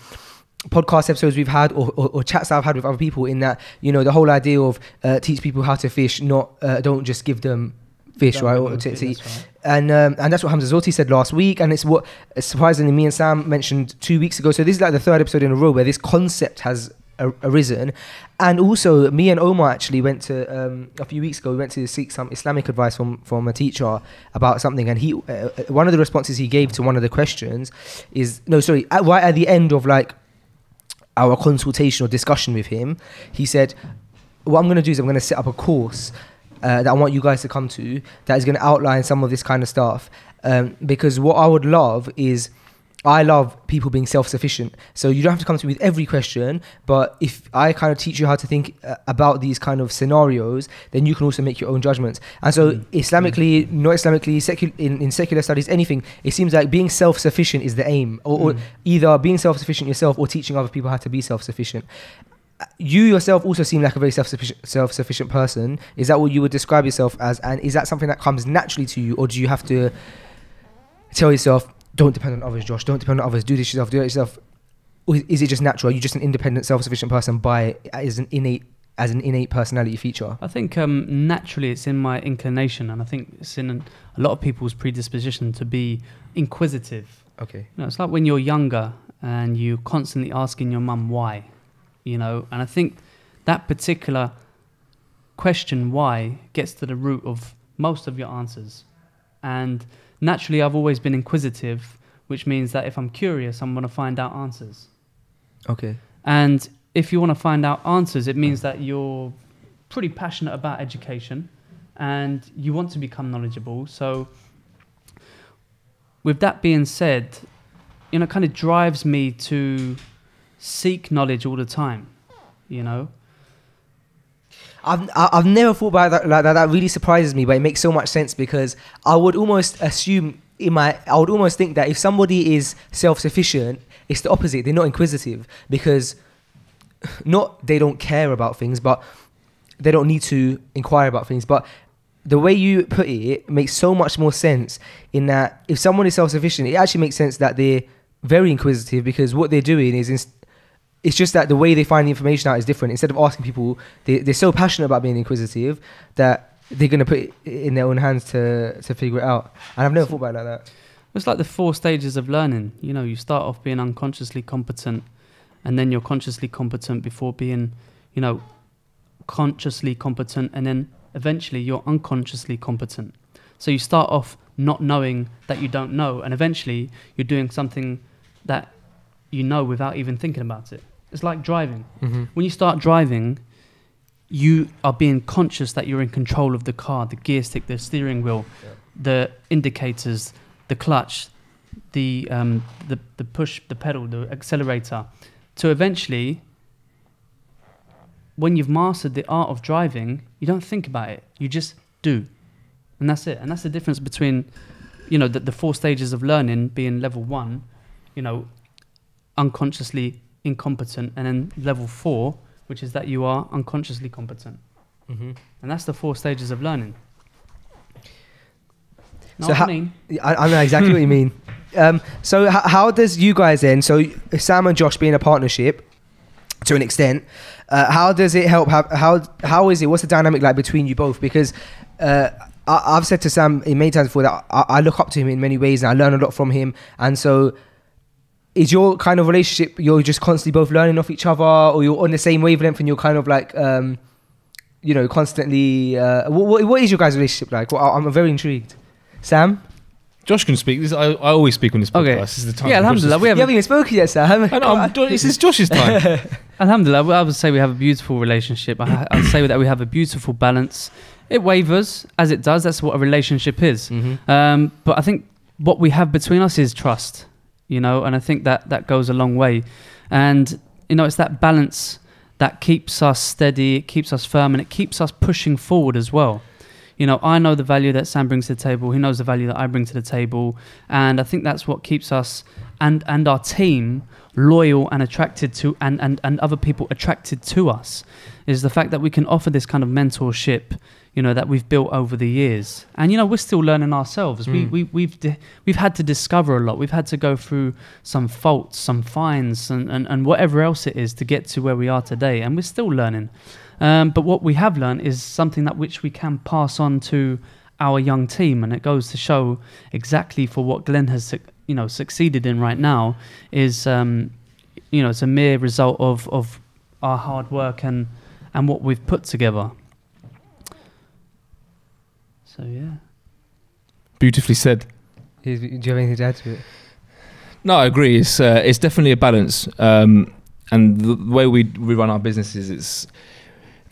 podcast episodes we've had or, or, or chats I've had with other people. In that, you know, the whole idea of uh, teach people how to fish, not uh, don't just give them fish, Don't right? Or to, to eat. right. And um, and that's what Hamza Zotti said last week, and it's what surprisingly me and Sam mentioned two weeks ago. So this is like the third episode in a row where this concept has arisen, and also me and Omar actually went to um, a few weeks ago. We went to seek some Islamic advice from from a teacher about something, and he uh, uh, one of the responses he gave to one of the questions is no, sorry, at, right at the end of like our consultation or discussion with him, he said, "What I'm going to do is I'm going to set up a course uh, that I want you guys to come to that is going to outline some of this kind of stuff. Um, because what I would love is." I love people being self-sufficient. So you don't have to come to me with every question, but if I kind of teach you how to think uh, about these kind of scenarios, then you can also make your own judgments. And so, Mm. Islamically, not Islamically, secu- in, in secular studies, anything, it seems like being self-sufficient is the aim, or, or Mm. either being self-sufficient yourself or teaching other people how to be self-sufficient. you yourself also seem like a very self-sufficient, self-sufficient person. Is that what you would describe yourself as? And is that something that comes naturally to you, or do you have to tell yourself, "Don't depend on others, Josh. Don't depend on others. Do this yourself. Do it yourself." Or is it just natural? Are you just an independent, self-sufficient person by as an innate as an innate personality feature? I think um, naturally it's in my inclination, and I think it's in a lot of people's predisposition to be inquisitive. Okay. You know, it's like when you're younger and you're constantly asking your mum why, you know, and I think that particular question why gets to the root of most of your answers. And naturally, I've always been inquisitive, which means that if I'm curious, I'm going to find out answers. Okay. And if you want to find out answers, it means that you're pretty passionate about education and you want to become knowledgeable. So, with that being said, you know, it kind of drives me to seek knowledge all the time, you know? I've I've never thought about that like that. That really surprises me, but it makes so much sense because I would almost assume in my I would almost think that if somebody is self-sufficient, it's the opposite. They're not inquisitive because not they don't care about things, but they don't need to inquire about things. But the way you put it, makes so much more sense in that if someone is self-sufficient, it actually makes sense that they're very inquisitive because what they're doing is it's just that the way they find the information out is different. Instead of asking people, they, they're so passionate about being inquisitive that they're going to put it in their own hands to, to figure it out. And I've never thought about it like that. It's like the four stages of learning. You know, you start off being unconsciously competent, and then you're consciously competent before being, you know, consciously competent, and then eventually you're unconsciously competent. So you start off not knowing that you don't know, and eventually you're doing something that you know without even thinking about it. It's like driving. Mm-hmm. When you start driving, you are being conscious that you're in control of the car, the gear stick, the steering wheel, Yeah. the indicators, the clutch, the um, the the push, the pedal, the accelerator. To eventually, when you've mastered the art of driving, you don't think about it. You just do, and that's it. And that's the difference between, you know, the, the four stages of learning being level one, you know, unconsciously incompetent, and then level four, which is that you are unconsciously competent. Mm-hmm. And that's the four stages of learning. Know So how- I mean? I, I know exactly what you mean. Um, so h- how does you guys then? So Sam and Josh being a partnership to an extent. Uh, how does it help? How, how how is it? What's the dynamic like between you both? Because uh, I, I've said to Sam in many times before that I, I look up to him in many ways and I learn a lot from him. And so, is your kind of relationship you're just constantly both learning off each other, or you're on the same wavelength and you're kind of like, um, you know, constantly? Uh, what, what is your guys' relationship like? Well, I- I'm very intrigued. Sam. Josh can speak. This I, I always speak on this podcast. Okay. This is the time. Yeah, for Josh to alhamdulillah, we You have haven't even spoken yet, Sam. I know, I'm, this is Josh's time. Alhamdulillah, I would say we have a beautiful relationship. I, I'd say that we have a beautiful balance. It wavers as it does. That's what a relationship is. Mm-hmm. Um, but I think what we have between us is trust, you know, and I think that that goes a long way. And you know, it's that balance that keeps us steady, it keeps us firm, and it keeps us pushing forward as well. You know, I know the value that Sam brings to the table. He knows the value that I bring to the table, and I think that's what keeps us and and our team loyal and attracted to, and and and other people attracted to us, is the fact that we can offer this kind of mentorship you know that we've built over the years. And you know we're still learning ourselves. We, Mm. we we've di- we've had to discover a lot. We've had to go through some faults some fines and, and, and whatever else it is to get to where we are today. And we're still learning. Um, but what we have learned is something that which we can pass on to our young team. And it goes to show exactly for what Glenn has you know succeeded in right now is um, you know it's a mere result of of our hard work and and what we've put together so yeah Beautifully said. Do you have anything to add to it? No, I agree. It's uh, it's definitely a balance, um, and the way we we run our businesses, it's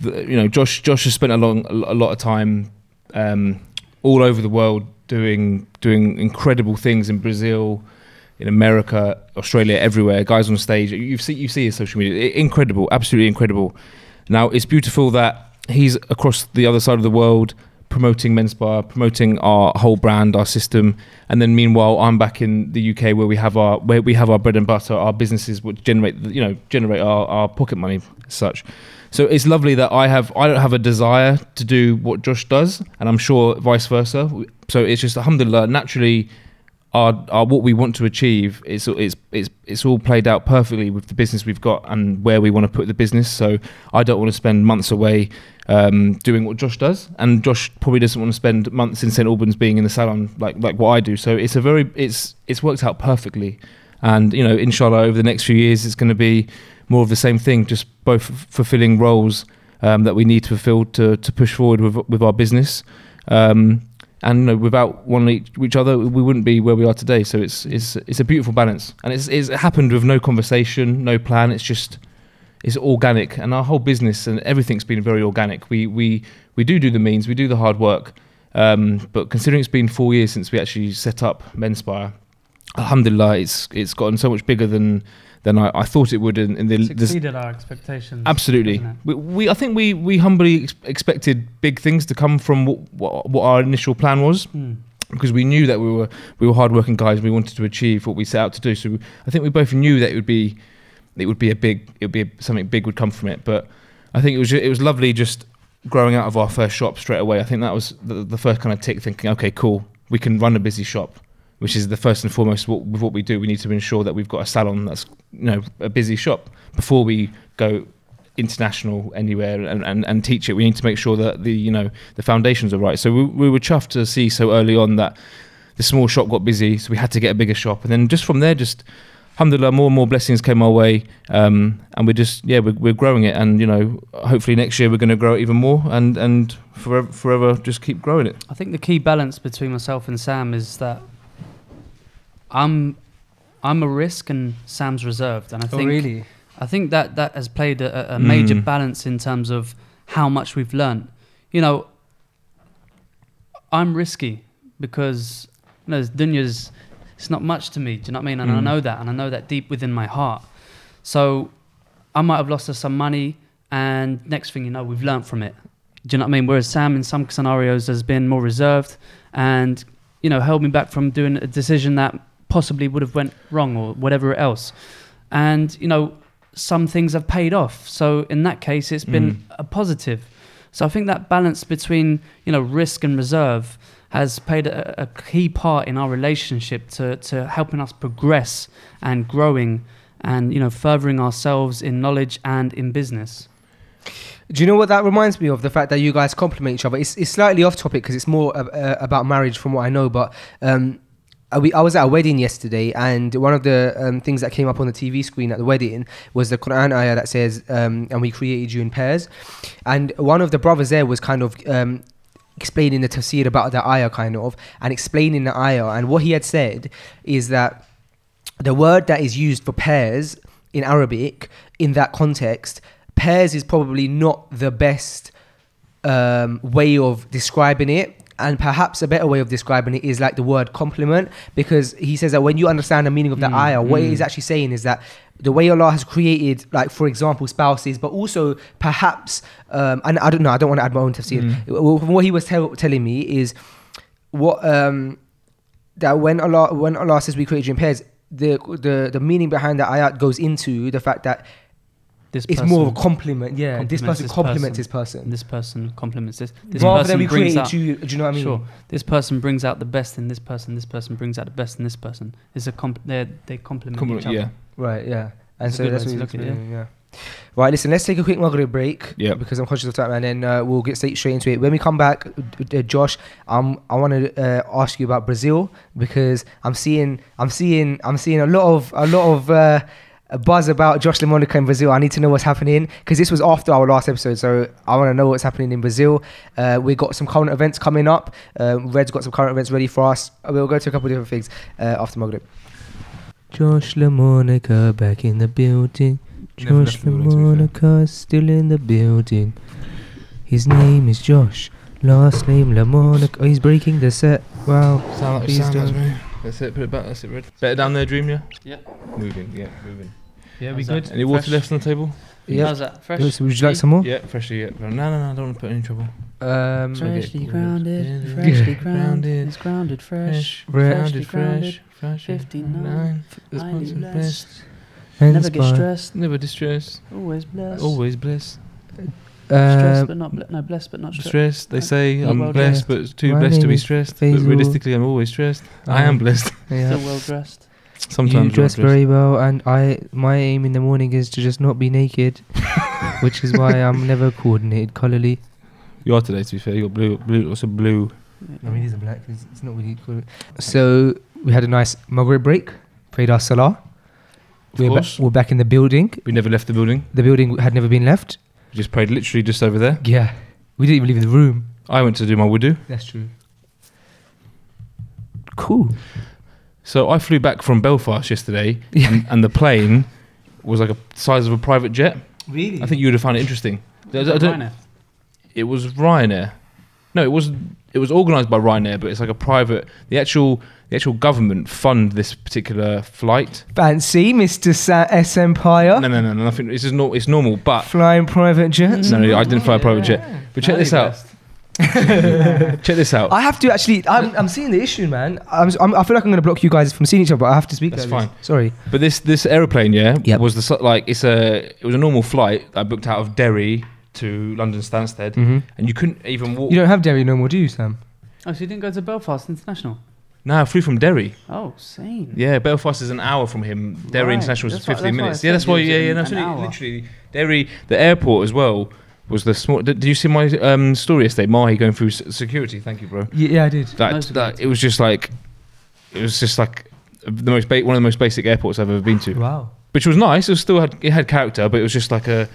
the, you know Josh Josh has spent a long a lot of time um, all over the world doing doing incredible things in Brazil, in America, Australia, everywhere. Guys on stage, you see you see his social media, incredible, absolutely incredible. Now it's beautiful that he's across the other side of the world promoting Menspire, promoting our whole brand, our system, and then meanwhile I'm back in the UK where we have our where we have our bread and butter, our businesses which generate you know generate our, our pocket money such. So it's lovely that I have I don't have a desire to do what Josh does, and I'm sure vice versa. So it's just alhamdulillah naturally our, our what we want to achieve is it's it's it's all played out perfectly with the business we've got and where we want to put the business. So I don't want to spend months away um, doing what Josh does, and Josh probably doesn't want to spend months in St Albans being in the salon like like what I do. So it's a very it's it's worked out perfectly, and you know inshallah over the next few years it's going to be more of the same thing, just both fulfilling roles um, that we need to fulfill to to push forward with with our business. Um, and you know, without one each, each other, we wouldn't be where we are today. So it's it's it's a beautiful balance, and it's, it's it happened with no conversation, no plan. It's just it's organic, and our whole business and everything's been very organic. We we we do do the means, we do the hard work, um, but considering it's been four years since we actually set up Menspire, Alhamdulillah, it's it's gotten so much bigger than than I, I thought it would. In, in the, exceeded our expectations. Absolutely. We, we I think we we humbly ex- expected big things to come from what, what what our initial plan was? Mm. because we knew that we were we were hardworking guys. We wanted to achieve what we set out to do. So I think we both knew that it would be it would be a big it would be a, something big would come from it. But I think it was it was lovely just growing out of our first shop straight away. I think that was the, the first kind of tick, thinking, okay, cool, we can run a busy shop. Which is the first and foremost what, with what we do. We need to ensure that we've got a salon that's you know a busy shop before we go international anywhere and, and, and teach it. We need to make sure that the you know the foundations are right. So we, we were chuffed to see so early on that the small shop got busy, so we had to get a bigger shop, and then just from there, just alhamdulillah, more and more blessings came our way, um, and we're just yeah we're, we're growing it, and you know hopefully next year we're going to grow it even more, and and forever forever just keep growing it. I think the key balance between myself and Sam is that I'm I'm a risk and Sam's reserved, and I Oh, think really? I think that that has played a, a major Mm. balance in terms of how much we've learned. You know, I'm risky because you know, dunya's it's not much to me. Do you know what I mean? And I Mm. know that, and I know that deep within my heart. So I might have lost us some money, and next thing you know, we've learned from it. Do you know what I mean? Whereas Sam, in some scenarios, has been more reserved and you know held me back from doing a decision that possibly would have went wrong or whatever else. And you know, some things have paid off. So in that case, it's been Mm. a positive. So I think that balance between you know risk and reserve has played a, a key part in our relationship to to helping us progress and growing and you know furthering ourselves in knowledge and in business. Do you know what that reminds me of? The fact that you guys compliment each other. It's, it's slightly off topic because it's more uh, about marriage from what I know. But um, we, I was at a wedding yesterday, and one of the um, things that came up on the TV screen at the wedding was the Quran ayah that says, um, "And we created you in pairs." And one of the brothers there was kind of. Um, explaining the tafsir about the ayah kind of and explaining the ayah and what he had said is that the word that is used for pairs in Arabic in that context, pairs is probably not the best um, way of describing it. And perhaps a better way of describing it is like the word complement, because he says that when you understand the meaning of the Mm, ayah, what mm. is actually saying is that the way Allah has created, like for example, spouses, but also perhaps, um, and I don't know, I don't want to add my own tafsir. From what he was tell- telling me is what um, that when Allah when Allah says we create you in pairs, the the the meaning behind that ayat goes into the fact that This it's person, more of a compliment. Yeah, this person this compliments person. this person. this person compliments this. This Rather person than we brings created out, you. Do you know what I mean? Sure. This person brings out the best in this person. This person brings out the best in this person. It's a comp- they they complement Come each other. yeah. Right. Yeah. And It's so that's what to he's look at it, explaining, yeah. Right, listen, let's take a quick Maghrib break Yeah. because I'm conscious of time and then uh, we'll get straight, straight into it. When we come back, uh, Josh, um, I want to uh, ask you about Brazil because I'm seeing, I'm seeing, I'm seeing a lot of, a lot of uh, buzz about Josh Lamonaca in Brazil. I need to know what's happening because this was after our last episode, so I want to know what's happening in Brazil. Uh, we got some current events coming up. Um, Red's got some current events ready for us. Uh, We'll go to a couple of different things uh, after Maghrib. Josh Lamonaca back in the building. Never Josh left the building, to be fair. Lamonaca still in the building. His name is Josh. Last name Lamonaca. Oh, he's breaking the set. Wow. Sound like Please sound don't. That's it. Put it back. That's it. Red. Better down there, Dream. Yeah. Yeah. Moving. Yeah. Moving. Yeah, we good? Any water Fresh. left on the table? Yeah. How's that? Fresh. Would you like some more? Yeah, freshly. Yeah. No, no, no. I don't want to put any trouble. Um, Freshly grounded, freshly grounded, It's grounded fresh. Freshly fresh, fresh, 59, highly blessed. and Never get spy- stressed. Never distressed, Always blessed. always blessed. Stressed Um, but not ble- no blessed but not stressed. Stressed, they say Not I'm well blessed, dressed. but too My blessed to name be is stressed. But Faisal. realistically, I'm always stressed. I am Um, blessed. yeah. Still well dressed. Sometimes you dress very well, and I my aim in the morning is to just not be naked, which is why I'm never coordinated colorly. You are today, to be fair. You got blue, blue, also blue. I mean, it isn't black. It's, it's not really cool. So we had a nice Maghrib break. Prayed our salah. We're, ba- we're back in the building. We never left the building. The building had never been left. We just prayed literally just over there. Yeah, we didn't even leave the room. I went to do my wudu. That's true. Cool. So I flew back from Belfast yesterday, Yeah. and, and the plane was like a size of a private jet. Really? I think you would have found it interesting. I- I Ryanair. it was Ryanair. No, it was it was organised by Ryanair, but it's like a private. The actual the actual government fund this particular flight. fancy, Mr. Sa- S Empire. No, no, no, no nothing. This is not. It's normal, but Flying private jets. no, no, I didn't fly a private jet. But check this out. Check this out. I have to actually. I'm, I'm seeing the issue, man. I'm, I'm, I feel like I'm going to block you guys from seeing each other, but I have to speak. That's like this. fine. Sorry. But this this aeroplane, yeah, Yep. was the like it's a it was a normal flight I booked out of Derry to London Stansted, Mm-hmm. and you couldn't even walk. You don't have Derry no more, do you, Sam? Oh, so you didn't go to Belfast International? no, I flew from Derry. Oh, sane. Yeah, Belfast is an hour from him. Derry Right. International is 15 that's minutes. Yeah, that's why. Yeah, yeah, no, an absolutely, literally. Derry, the airport as well was the small. Did, did you see my um, story yesterday? Mahi going through s- security. Thank you, bro. Yeah, yeah I did. That, Most of that it. it was just like, it was just like the most ba- one of the most basic airports I've ever been to, Wow. which was nice. It was still had it had character, but it was just like a,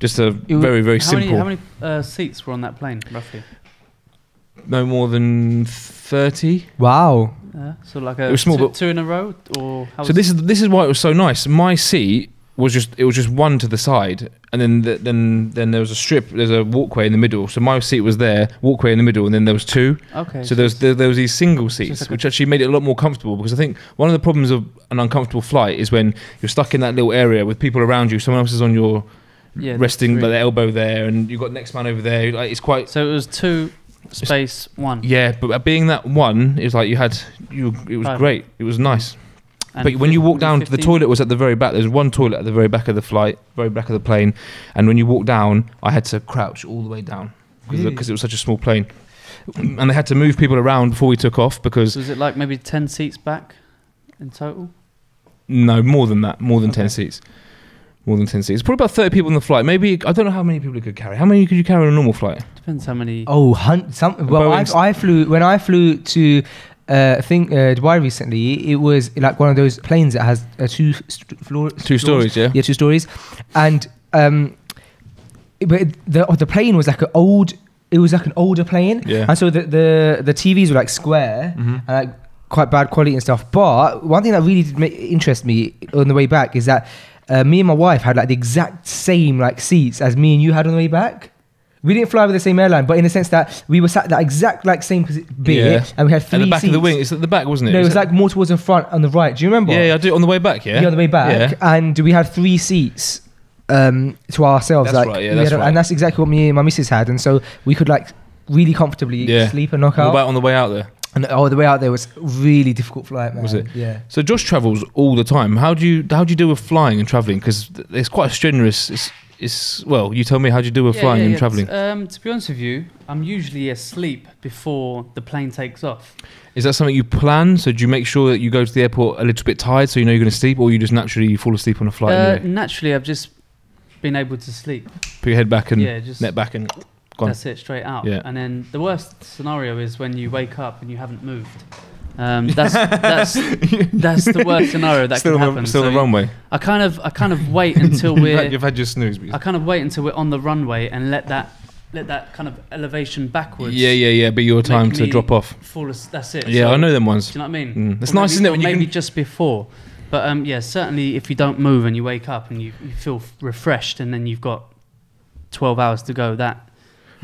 just a It very very How simple. many, how many uh, seats were on that plane, roughly? no more than thirty. Wow. Yeah, so like a It was small, two, but- two in a row, or how So was this is this is why it was so nice. My seat was just it was just one to the side, and then the, then then there was a strip. There's a walkway in the middle. So my seat was there, walkway in the middle, and then there was two. okay. So there was there, there was these single seats, like which actually made it a lot more comfortable. Because I think one of the problems of an uncomfortable flight is when you're stuck in that little area with people around you. Someone else is on your yeah, resting by the elbow there, and you've got next man over there. Like it's quite So it was two space one. yeah. But being that one is like you had you. It was Private. great. It was nice. And but when you walk down, the toilet was at the very back. There's one toilet at the very back of the flight, very back of the plane. And when you walk down, I had to crouch all the way down because Really? it was such a small plane. And they had to move people around before we took off because So was it like maybe ten seats back in total? no, more than that, more than ten seats, more than ten seats. Probably about thirty people on the flight. Maybe I don't know how many people it could carry. How many could you carry on a normal flight? Depends how many. Oh, hun- some. Well, I, I flew when I flew to. Uh, I think uh, Dubai recently. It was like one of those planes that has uh, two st- floor, Two stories, yeah. Yeah, two stories, and um, it- but the oh, the plane was like an old. It was like an older plane, Yeah. and so the the the TVs were like square Mhm. and like quite bad quality and stuff. But one thing that really did make, interest me on the way back is that uh, me and my wife had like the exact same like seats as me and you had on the way back. We didn't fly with the same airline, but in the sense that we were sat that exact like same bit, Yeah. and we had three At the back seats. of the wing, it's at the back, wasn't it? No, it was at- like more towards the front on the right. Do you remember? yeah, yeah, I do it on the way back. Yeah, Yeah, on the way back, Yeah. and we had three seats um, to ourselves. That's like, right, yeah, that's right. And that's exactly what me and my missus had, and so we could like really comfortably Yeah. sleep and knock What out. about on the way out there? and oh, the way out there was really difficult flight, man. Was it? Yeah. So Josh travels all the time. How do you how do you deal with flying and traveling? Because it's quite a strenuous. It's, it's well, you tell me how do you do with Yeah, flying yeah, and yeah. traveling? Um, to be honest with you, I'm usually asleep before the plane takes off. Is that something you plan? So do you make sure that you go to the airport a little bit tired so you know you're going to sleep, or you just naturally you fall asleep on a flight? Uh, anyway? naturally, I've just been able to sleep. Put your head back and yeah, just net back and gone. that's it, straight out. Yeah. And then the worst scenario is when you wake up and you haven't moved. Um, that's that's that's the worst scenario that still can on happen. the, still So the runway. I kind of I kind of wait until we're you've had your snooze. I kind of wait until we're on the runway and let that let that kind of elevation backwards. yeah, yeah, yeah. But your time to drop off. Fall as, that's it. Yeah, So- I know them ones. Do you know what I mean? Mm. It's Or nice, maybe- isn't it? or When you maybe just before. But um, yeah, certainly if you don't move and you wake up and you, you feel refreshed and then you've got 12 hours to go, that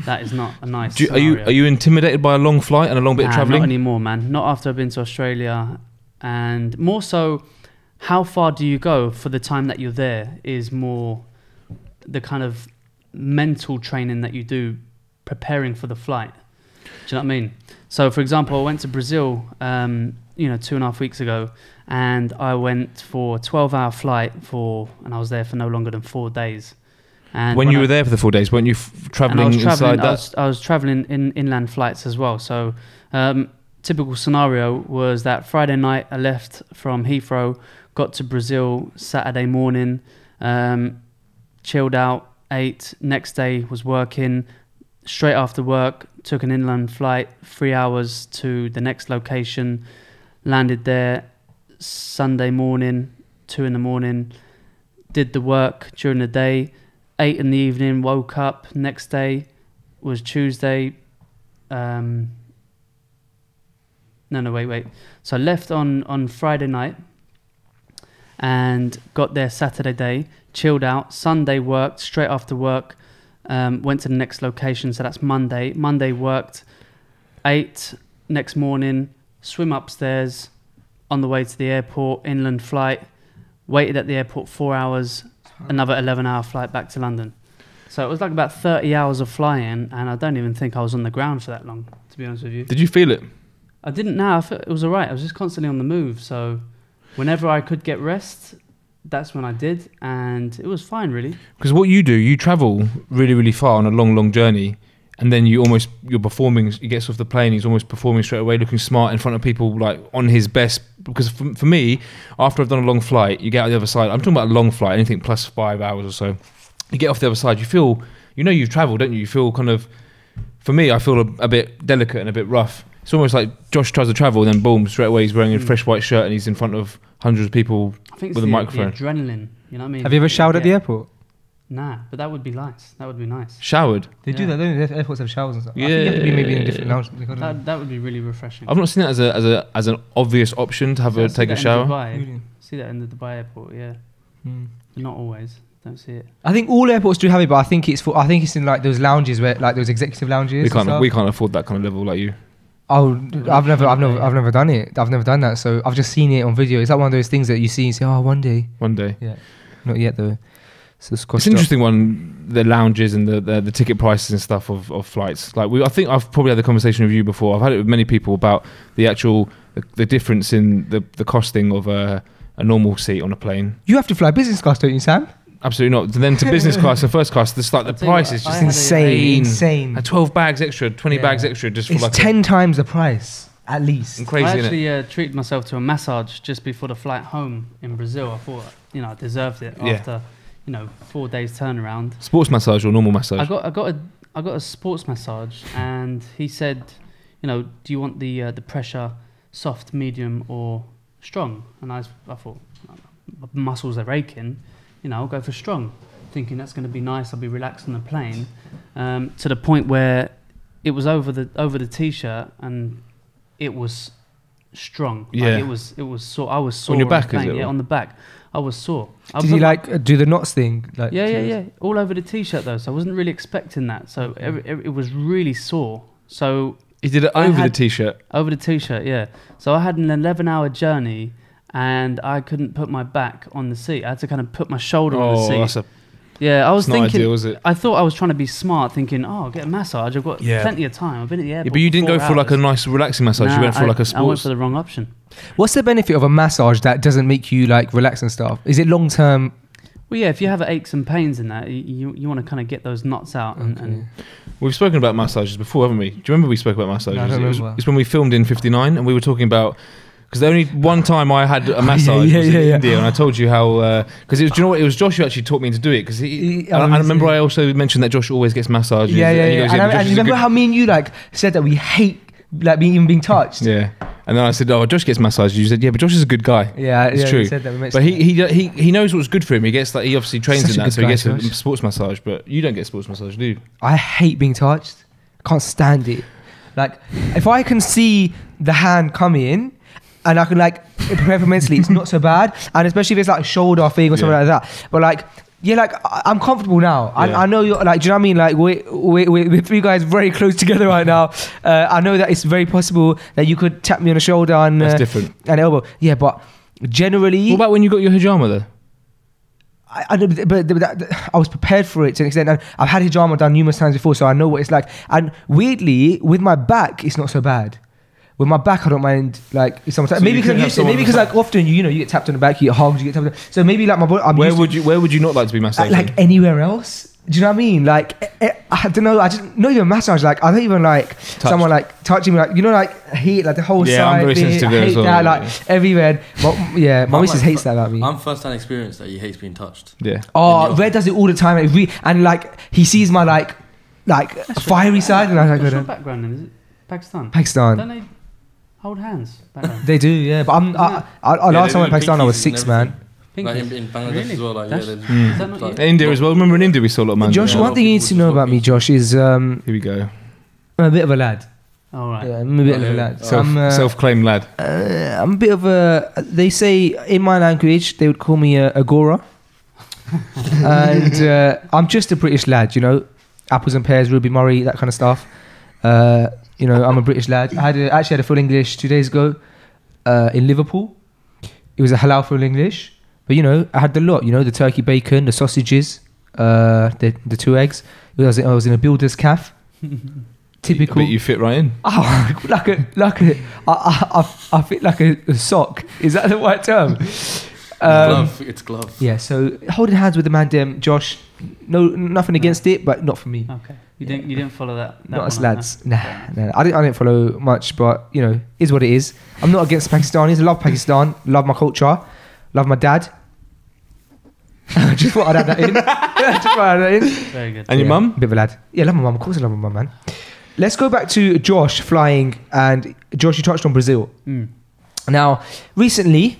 that is not a nice. do you, are you scenario. are you intimidated by a long flight and a long bit Nah, of Not traveling? anymore, man. Not after I've been to Australia, and more so how far do you go for the time that you're there is more the kind of mental training that you do preparing for the flight. Do you know what I mean? So, for example, I went to Brazil, um, you know, two and a half weeks ago, and I went for a 12 hour flight for, and I was there for no longer than four days. And when you I- were there for the four days, weren't you f- and I traveling inside that? I was, I was traveling in inland flights as well. So, um, typical scenario was that Friday night I left from Heathrow, got to Brazil Saturday morning, um, chilled out, ate. Next day was working. Straight after work, took an inland flight, three hours to the next location. Landed there Sunday morning, two in the morning. Did the work during the day eight in the evening, woke up. Next day was Tuesday. Um, no, no, wait, wait. So I left on, on Friday night and got there Saturday day, chilled out. Sunday worked, straight after work, um, went to the next location. So that's Monday. Monday worked, eight next morning, swim upstairs on the way to the airport, inland flight, waited at the airport four hours, another 11 hour flight back to London. So it was like about 30 hours of flying, and I don't even think I was on the ground for that long, to be honest with you. Did you feel it? I didn't know, I felt it was alright. I was just constantly on the move, so whenever I could get rest, that's when I did, and it was fine, really. Because what you do, you travel really, really far on a long, long journey, and then you almost you're performing. He gets off the plane, he's almost performing straight away, looking smart in front of people, like on his best. Because for, for me, after I've done a long flight, you get out the other side. I'm talking about a long flight, anything plus five hours or so. You get off the other side, you feel, you know, you've travelled, don't you? You feel kind of. For me, I feel a, a bit delicate and a bit rough. It's almost like Josh tries to travel, and then boom, straight away he's wearing a Mm. fresh white shirt and he's in front of hundreds of people. I think it's With a the, microphone. the adrenaline, you know what I mean? Have you ever showered at the airport? Nah, but that would be nice. That would be nice. Showered. They do Yeah. that, don't they? Airports have showers and stuff. I think you have to be maybe in a different Yeah. lounge. They got That, that would be really refreshing. I've not seen that as a as a as an obvious option to have So I a see take a that in shower. Dubai. Really? See that in the Dubai airport, yeah. Hmm. But not always. Don't see it. I think all airports do have it, but I think it's for. I think it's in like those lounges where, like those executive lounges. We and can't stuff. we can't afford that kind of level like you. Oh, I've never, I've never, I've never done it. I've never done that. So I've just seen it on video. It's like one of those things that you see and say, "Oh, one day." One day. Yeah. Not yet though. So it's, It's interesting one the lounges and the, the the ticket prices and stuff of, of flights. Like we I think I've probably had the conversation with you before. I've had it with many people about the actual the, the difference in the, the costing of a a normal seat on a plane. You have to fly business class, don't you, Sam? Absolutely not. Then to business class and first class, the start the I'll tell you price what, is just insane, insane. insane. A twelve bags extra, twenty Yeah. bags extra just for It's like ten times the price at least. a, crazy. I actually uh, treated myself to a massage just before the flight home in Brazil. I thought, you know, I deserved it Yeah. after, you know, four days turnaround. Sports massage or normal massage? I got, I got a, I got a sports massage, and he said, you know, do you want the uh, the pressure soft, medium, or strong? And I I thought, my muscles are aching, you know, I'll go for strong, thinking that's going to be nice. I'll be relaxed on the plane, um, to the point where it was over the over the t-shirt, and it was strong. Like, Yeah. it was it was sore. I was sore on your back, is it, Yeah, on the back. I was sore. I Did he put- like do the knots thing? Like yeah, yeah, yeah. All over the t-shirt though, so I wasn't really expecting that. So every, it was really sore. So he did it over the t-shirt. over the t-shirt, yeah. So I had an 11-hour journey, and I couldn't put my back on the seat. I had to kind of put my shoulder on the Oh, seat. That's a yeah, I was that's not thinking. ideal, is it? I thought I was trying to be smart, thinking, "Oh, I'll get a massage. I've got Yeah. plenty of time. I've been at the airport." Yeah, but you didn't go four for like a nice relaxing massage. you went for I- like a I went sports. for the wrong option. What's the benefit of a massage that doesn't make you like relax and stuff? Is it long term? Well, yeah, if you have aches and pains in that, you you, you want to kind of get those knots out. And, and We've spoken about massages before, haven't we? Do you remember we spoke about massages? No, I don't it was, remember. it's when we filmed in '59, and we were talking about because the only one time I had a massage Oh, yeah, was yeah, in yeah. India, and I told you how uh, because it was. Do you know what? It was Josh who actually taught me to do it because he. He- I, oh, I remember yeah. I also mentioned that Josh always gets massages. Yeah, yeah, and yeah. goes, And, I, and remember how me and you like said that we hate like being even being touched. Yeah, and then I said, "Oh, Josh gets massages." You said, "Yeah, but Josh is a good guy." yeah, It's yeah, true. Said that, But he, he he he knows what's good for him. He gets like he obviously trains Such in that, so he gets a sports massage. But you don't get sports massage, do you? I hate being touched. I can't stand it. Like, if I can see the hand come in and I can like prepare for mentally, it's not so bad. And especially if it's like a shoulder thing or something Yeah. like that. But like, yeah, like I- I'm comfortable now. Yeah. I, I know you're like, do you know what I mean? Like, we're, we're, we're, three guys very close together right now. Uh, I know that it's very possible that you could tap me on the shoulder and uh, different. an elbow. Yeah, but generally, What about when you got your hijama though? I, I but, but that, I was prepared for it to an extent. And I've had hijama done numerous times before, so I know what it's like. And weirdly, with my back, it's not so bad. With my back, I don't mind like if someone So maybe because I'm used to it, maybe because like often you you know you get tapped on the back, you get hugged, you get tapped. On, so maybe like my body, I'm Where used to- would you Where would you not like to be massaged? like anywhere else. Do you know what I mean? Like eh, eh, I don't know. I just not even massage. Like I don't even like someone like touching me. Like you know, like hate like the whole Yeah, I'm side. very bit. sensitive I hate as well, that. yeah, Like everywhere. My, yeah, my I'm missus hates that about me. I'm first hand experience that he hates being touched. yeah. Oh, Red does it all the time. It re- and like he sees my like like fiery side, and I'm like, What's your "Good." background then? Is it Pakistan? Pakistan. Don't they hold hands? back then? They do, yeah. But I'm. I, I, I, Yeah, last time I went to Pakistan, I was six, man. Like in, in Bangladesh Really? as well. Like, That's- yeah, Mm. Is that not like- India as well. Remember in India we saw a lot of man. Josh, Yeah, one thing you need to know about me. Josh, is um, Here we go. I'm a bit of a lad. All right. Yeah, I'm a bit of a lad. So- I'm, uh, Self-claimed lad. Uh, I'm a bit of a. They say in my language they would call me a agora, and uh, I'm just a British lad. You know, apples and pears, Ruby Murray, that kind of stuff. You know, I'm a British lad. I had a, actually had a full English two days ago uh, in Liverpool. It was a halal full English, but you know, I had the lot. You know, the turkey bacon, the sausages, uh, the the two eggs. I was, I was in a builder's calf. Typical. But you fit right in. Oh, like a like a I I, I, I fit like a, a sock. Is that the right term? Um, glove. It's glove. yeah. So holding hands with the man, um, Josh. No, nothing against it, but not for me. Okay. You didn't. You didn't follow that. that not as one up, no? lads. Nah, nah. I didn't. I didn't follow much, but you know, is what it is. I'm not against Pakistanis. I love Pakistan. Love my culture. Love my dad. Just thought I'd add that in. Just thought I'd add that in. Very good. And your Yeah, mum? Bit of a lad. Yeah, love my mum. Of course, I love my mum, man. Let's go back to Josh flying. And Josh, you touched on Brazil. Mm. Now, recently,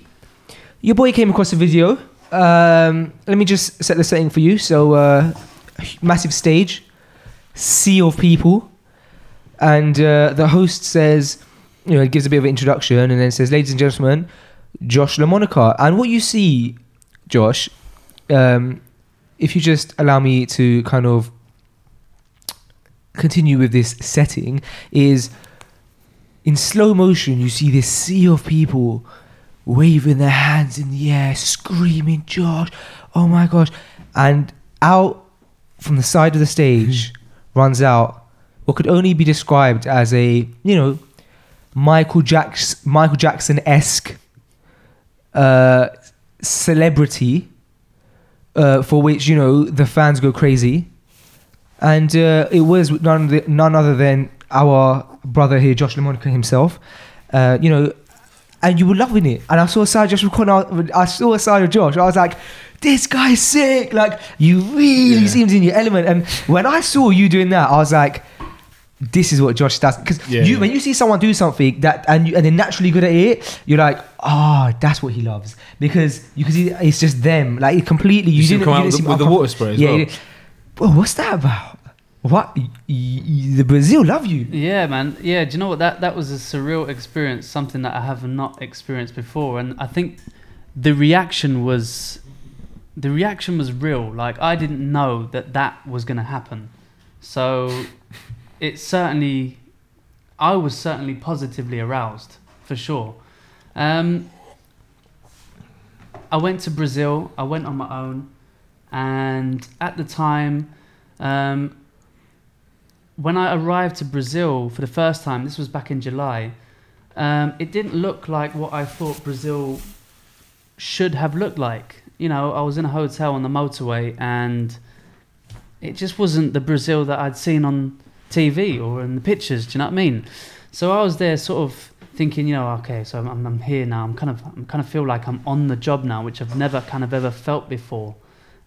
your boy came across a video. Um, let me just set the setting for you. So, uh, massive stage, sea of people, and uh, the host says, you know, gives a bit of an introduction, and then says, "Ladies and gentlemen, Josh Lamonaca." And what you see, Josh, um, if you just allow me to kind of continue with this setting, is in slow motion, you see this sea of people waving their hands in the air, screaming, Josh, oh my gosh. And out from the side of the stage runs out what could only be described as a, you know, Michael, Jacks- Michael Jackson esque uh, celebrity uh, for which, you know, the fans go crazy. And uh, it was none, none other than our brother here, Josh Lamonaca himself. Uh, you know, and you were loving it. And I saw a side Josh recording. I saw a side of Josh. I was like, this guy's sick. Like you really Yeah. seemed in your element. And when I saw you doing that, I was like, this is what Josh does. Because Yeah, you, yeah. when you see someone do something that and you, and they're naturally good at it, you're like, oh, that's what he loves. Because you can see it's just them. Like completely. You, You, didn't come out you with, didn't the, with the water spray as yeah, well. yeah. Well, what's that about? What? Y- y- the Brazil love you. Yeah, man. Yeah, do you know what? That that was a surreal experience, something that I have not experienced before, and I think the reaction was the reaction was real. Like I didn't know that that was going to happen, so it certainly, I was certainly positively aroused for sure. Um, I went to Brazil. I went on my own, and at the time. Um, when I arrived to Brazil for the first time, this was back in July, um, it didn't look like what I thought Brazil should have looked like. You know, I was in a hotel on the motorway and it just wasn't the Brazil that I'd seen on TV or in the pictures. Do you know what I mean? So I was there sort of thinking, you know, okay, so I'm, I'm here now. I'm kind of, I'm kind of feel like I'm on the job now, which I've never kind of ever felt before.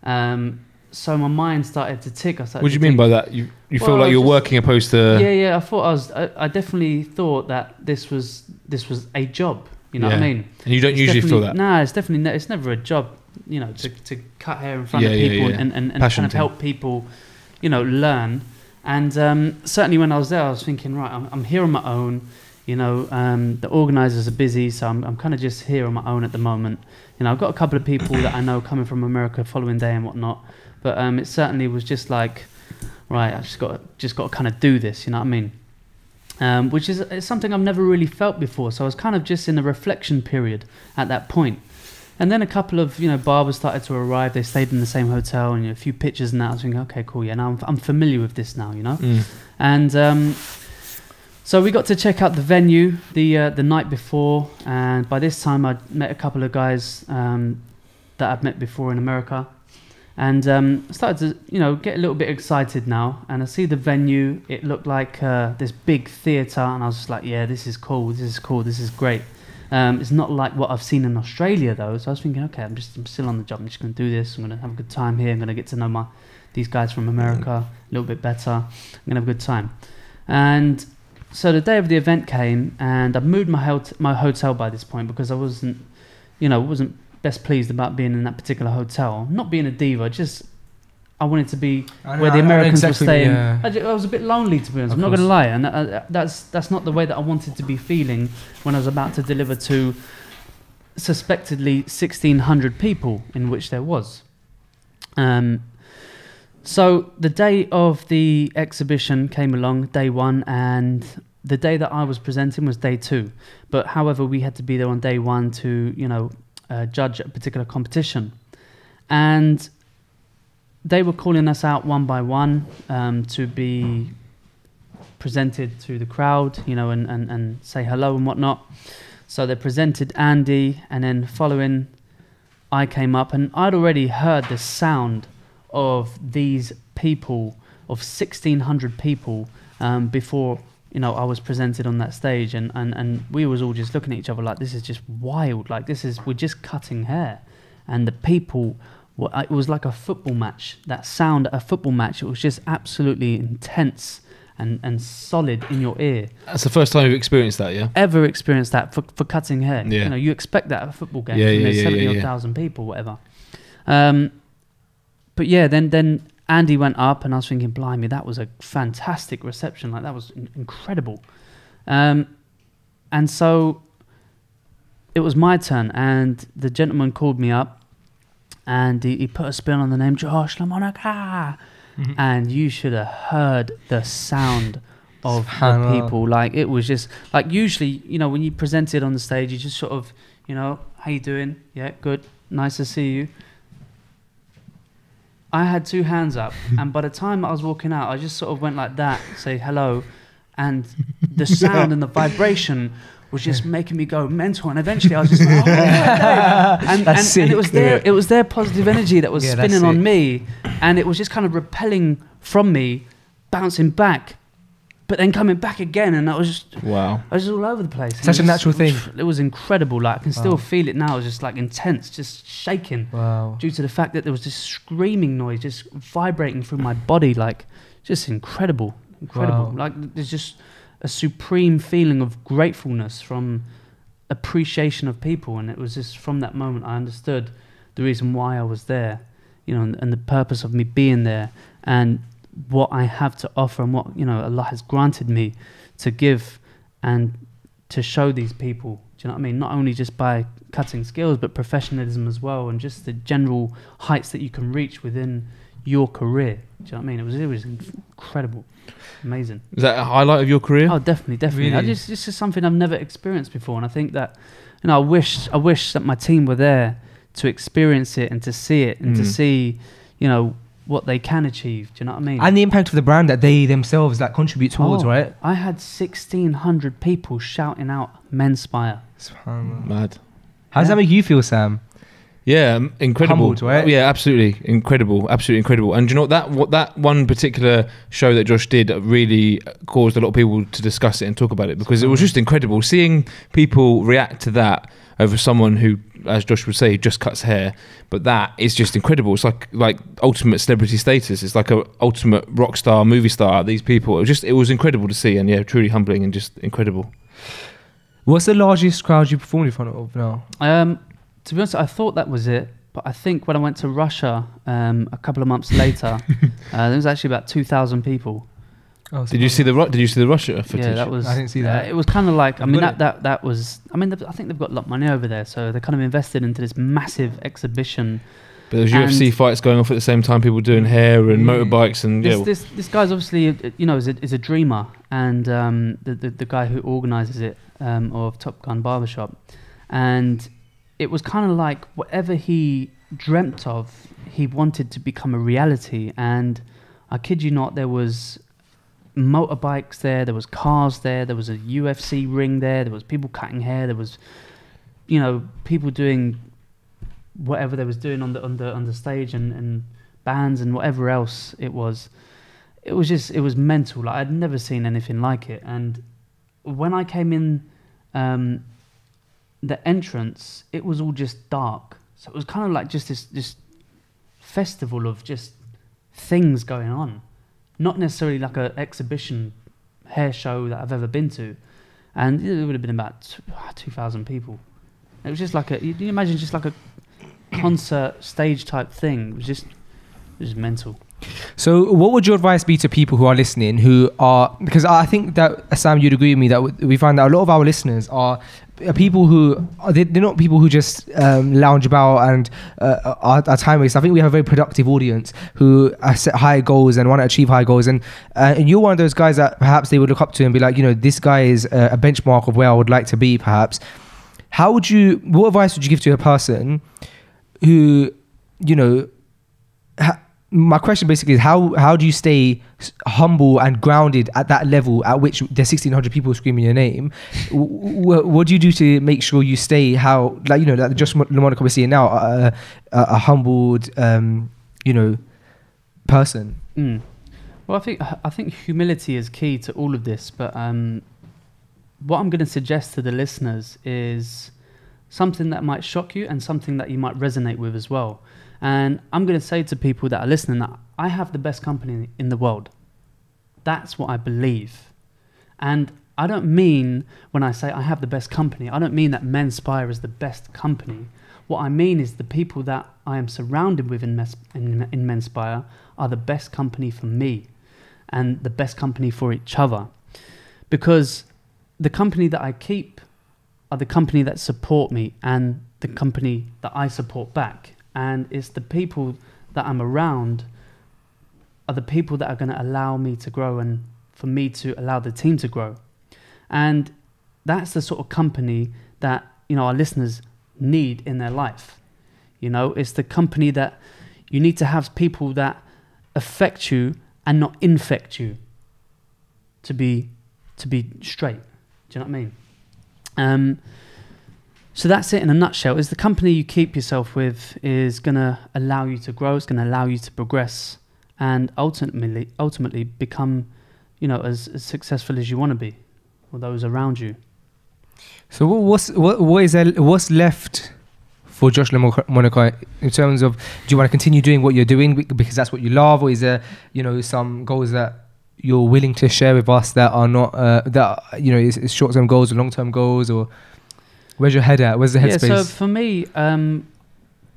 Um, so my mind started to tick. I started What do you mean think- by that? You you feel like you're just- working opposed to yeah, yeah. I thought I was. I, I definitely thought that this was this was a job. You know what I mean? and you don't It's usually feel that. Nah, it's definitely ne- it's never a job. You know, to to cut hair in front Yeah, of people yeah. and and, and Passion kind of thing. help people, you know, learn. And um, certainly when I was there, I was thinking, right, I'm, I'm here on my own. You know, um, the organisers are busy, so I'm I'm kind of just here on my own at the moment. You know, I've got a couple of people that I know coming from America following day and whatnot, but um, it certainly was just like, right, I just got just got to kind of do this. You know what I mean? um, which is it's something I've never really felt before. So I was kind of just in a reflection period at that point. And then a couple of you know barbers started to arrive. They stayed in the same hotel, and you know, a few pictures and that. I was thinking, okay, cool, yeah. Now I'm, I'm familiar with this now, you know. Mm. And um, so we got to check out the venue the uh, the night before, and by this time I'd met a couple of guys um, that I've met before in America, and um, started to you know get a little bit excited now. And I see the venue; it looked like uh, this big theatre, and I was just like, yeah, this is cool, this is cool, this is great. Um, it's not like what I've seen in Australia though, so I was thinking, okay, I'm just I'm still on the job. I'm just going to do this. I'm going to have a good time here. I'm going to get to know my these guys from America a little bit better. I'm going to have a good time. And so the day of the event came, and I moved my hot- my hotel by this point because I wasn't, you know, wasn't best pleased about being in that particular hotel. Not being a diva, just I wanted to be know- where the Americans exactly, were staying. yeah. I, ju- I was a bit lonely to be honest. Of I'm not going to lie, and uh, that's that's not the way that I wanted to be feeling when I was about to deliver to suspectedly 1,600 people, in which there was. Um, so the day of the exhibition came along, day one, and the day that I was presenting was day two. But however, we had to be there on day one to, you know, uh, judge a particular competition, and they were calling us out one by one um, to be presented to the crowd, you know, and, and, and say hello and whatnot. So they presented Andy, and then following, I came up, and I'd already heard the sound of these people, of 1,600 people, um, before you know I was presented on that stage, and, and, and we was all just looking at each other like this is just wild, like this is we're just cutting hair, and the people. were- It was like a football match. That sound, a football match. It was just absolutely intense and, and solid in your ear That's the first time you've experienced that, yeah. ever experienced that for, for cutting hair. Yeah. You know, you expect that at a football game. Yeah, yeah, there's yeah, 70 yeah, yeah. thousand people, whatever. Um, but yeah, then then Andy went up, and I was thinking, blimey, that was a fantastic reception. Like that was in- incredible. Um, and so it was my turn, and the gentleman called me up, and he, he put a spin on the name Josh Lamonaca, Mhm. and you should have heard the sound of the people. Like it was just like usually, you know, when you present it on the stage, you just sort of, you know, how you doing? Yeah, good. Nice to see you. I had two hands up, and by the time I was walking out, I just sort of went like that, say hello, and the sound and the vibration was just making me go mental. And eventually, I was just like, oh, yeah, and, and, and it was their Yeah. it was their positive energy that was Yeah, spinning on me, and it was just kind of repelling from me, bouncing back, but then coming back again, and I was just Wow. I was just all over the place. Such a natural thing. It was incredible. Like I can still feel it now. It's just like intense, just shaking Wow. due to the fact that there was this screaming noise just vibrating through my body, like just incredible, incredible. Wow. Like there's just a supreme feeling of gratefulness from appreciation of people, and it was just from that moment I understood the reason why I was there, you know, and, and the purpose of me being there, and what I have to offer, and what you know Allah has granted me to give, and to show these people. Do you know what I mean? Not only just by cutting skills, but professionalism as well, and just the general heights that you can reach within your career. Do you know what I mean? It was it was incredible, amazing. Is that a highlight of your career? Oh, definitely, definitely. I just this is something I've never experienced before, and I think that you know I wish I wish that my team were there to experience it and to see it and to Mm. see you know what they can achieve. Do you know what I mean? And the impact of the brand that they themselves like contribute towards, Oh, right? I had sixteen hundred people shouting out "Menspire." Mad. How does Yeah. that make you feel, Sam? Yeah, um, incredible. Humbled, right? Yeah, absolutely incredible, absolutely incredible. And do you know what that what that one particular show that Josh did really caused a lot of people to discuss it and talk about it because it was just incredible seeing people react to that over someone who, as Josh would say, just cuts hair. But that is just incredible. It's like like ultimate celebrity status. It's like a ultimate rock star, movie star. These people, it was just it was incredible to see, and yeah, truly humbling and just incredible. What's the largest crowd you performed in front of now? Um, to be honest, I thought that was it, but I think when I went to Russia um, a couple of months later, uh, there was actually about two thousand people. Oh, Did you see the Ru- Did you see the Russia footage? Yeah, that was. I didn't see uh, that. it was kind of like I mean that, that that was. I mean, I think they've got a lot of money over there, so they're kind of invested into this massive exhibition. But there's UFC fights going off at the same time. People doing hair and Yeah. motorbikes and This, yeah. this this guy's obviously uh, you know is a, is a dreamer, and um, the, the the guy who organises it um, of Top Gun Barbershop, and it was kind of like whatever he dreamt of, he wanted to become a reality. And I kid you not, there was motorbikes there, there was cars there, there was a UFC ring there, there was people cutting hair, there was you know people doing whatever they was doing on the on the on the stage and, and bands and whatever else it was. It was just it was mental. Like I'd never seen anything like it. And when I came in, um, the entrance it was all just dark. So it was kind of like just this this festival of just things going on, not necessarily like a exhibition hair show that I've ever been to. And it would have been about ah, two thousand people. It was just like a. You you imagine just like a concert stage type thing. It was just, it was mental. So, what would your advice be to people who are listening who are because I think that Sam, you'd agree with me that we find that a lot of our listeners are people who are they, they're not people who just um, lounge about and uh, are, are time wasters. I think we have a very productive audience who uh, set high goals and want to achieve high goals. And uh, and you're one of those guys that perhaps they would look up to and be like, you know, this guy is a, a benchmark of where I would like to be. Perhaps. How would you? What advice would you give to a person who, you know, ha- my question basically is how how do you stay humble and grounded at that level at which there's 1600 people screaming your name W- w- what do you do to make sure you stay how like you know like just Lamonaca we're seeing now a, a, a humbled um you know person Mm. Well, I think I think humility is key to all of this. But um, what I'm going to suggest to the listeners is something that might shock you and something that you might resonate with as well. And I'm going to say to people that are listening that I have the best company in the world. That's what I believe. And I don't mean when I say I have the best company, I don't mean that Menspire is the best company. What I mean is the people that I am surrounded with in, Mes- in, in Menspire are the best company for me and the best company for each other. Because the company that I keep are the company that support me and the company that I support back. And it's the people that I'm around are the people that are going to allow me to grow and for me to allow the team to grow. And that's the sort of company that, you know, our listeners need in their life. You know, it's the company that you need to have people that affect you and not infect you to be to be straight. Do you know what I mean? Um, so that's it in a nutshell. Is the company you keep yourself with is going to allow you to grow. It's going to allow you to progress, and ultimately, ultimately become, you know, as, as successful as you want to be, or those around you. so what's what, what is there, what's left for Josh Monaco in terms of do you want to continue doing what you're doing because that's what you love or is there you know some goals that you're willing to share with us that are not uh, that you know is, is short-term goals or long-term goals or where's your head at where's the headspace Yeah. So for me, um,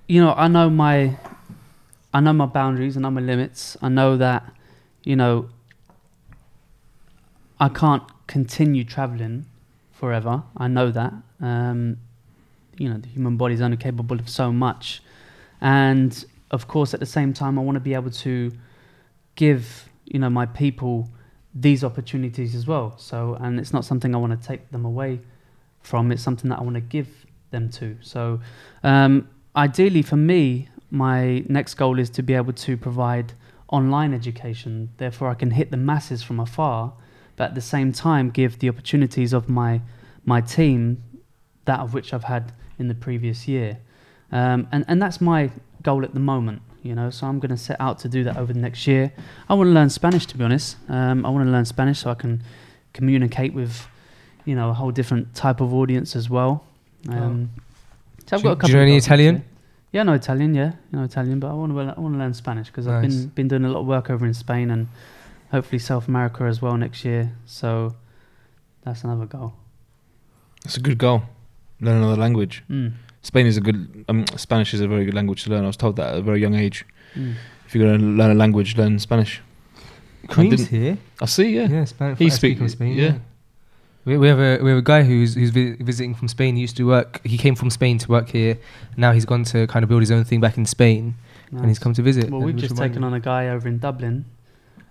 you know, I know my, I know my boundaries. And I know my limits. I know that, you know, I can't continue traveling forever. I know that. Um, you know, the human body is only capable of so much, and of course, at the same time, I want to be able to give you know my people these opportunities as well. So, and it's not something I want to take them away from. It's something that I want to give them to. So, um, ideally, for me, my next goal is to be able to provide online education. Therefore, I can hit the masses from afar, but at the same time, give the opportunities of my my team that of which I've had in the previous year. Um, and and that's my goal at the moment. You know, so I'm going to set out to do that over the next year. I want to learn Spanish, to be honest. Um, I want to learn Spanish so I can communicate with, you know, a whole different type of audience as well. Um, So I've Do got a you- do couple. you know any Italian? year. Yeah, no Italian. Yeah, I know Italian, but I want to I want to learn Spanish because I've been been doing a lot of work over in Spain and hopefully South America as well next year. So that's another goal. It's a good goal. Learn another language. Mm. Spain is a good. Um, Spanish is a very good language to learn. I was told that at a very young age. Mm. If you're going to learn a language, learn Spanish. Cream's didn't- here I see. Yeah. yeah Spanish He I speak- speak Spain yeah. We, we have a we have a guy who's who's vi- visiting from Spain. He used to work. He came from Spain to work here. Now he's gone to kind of build his own thing back in Spain, and he's come to visit. Well, we've just taken on a guy over in Dublin,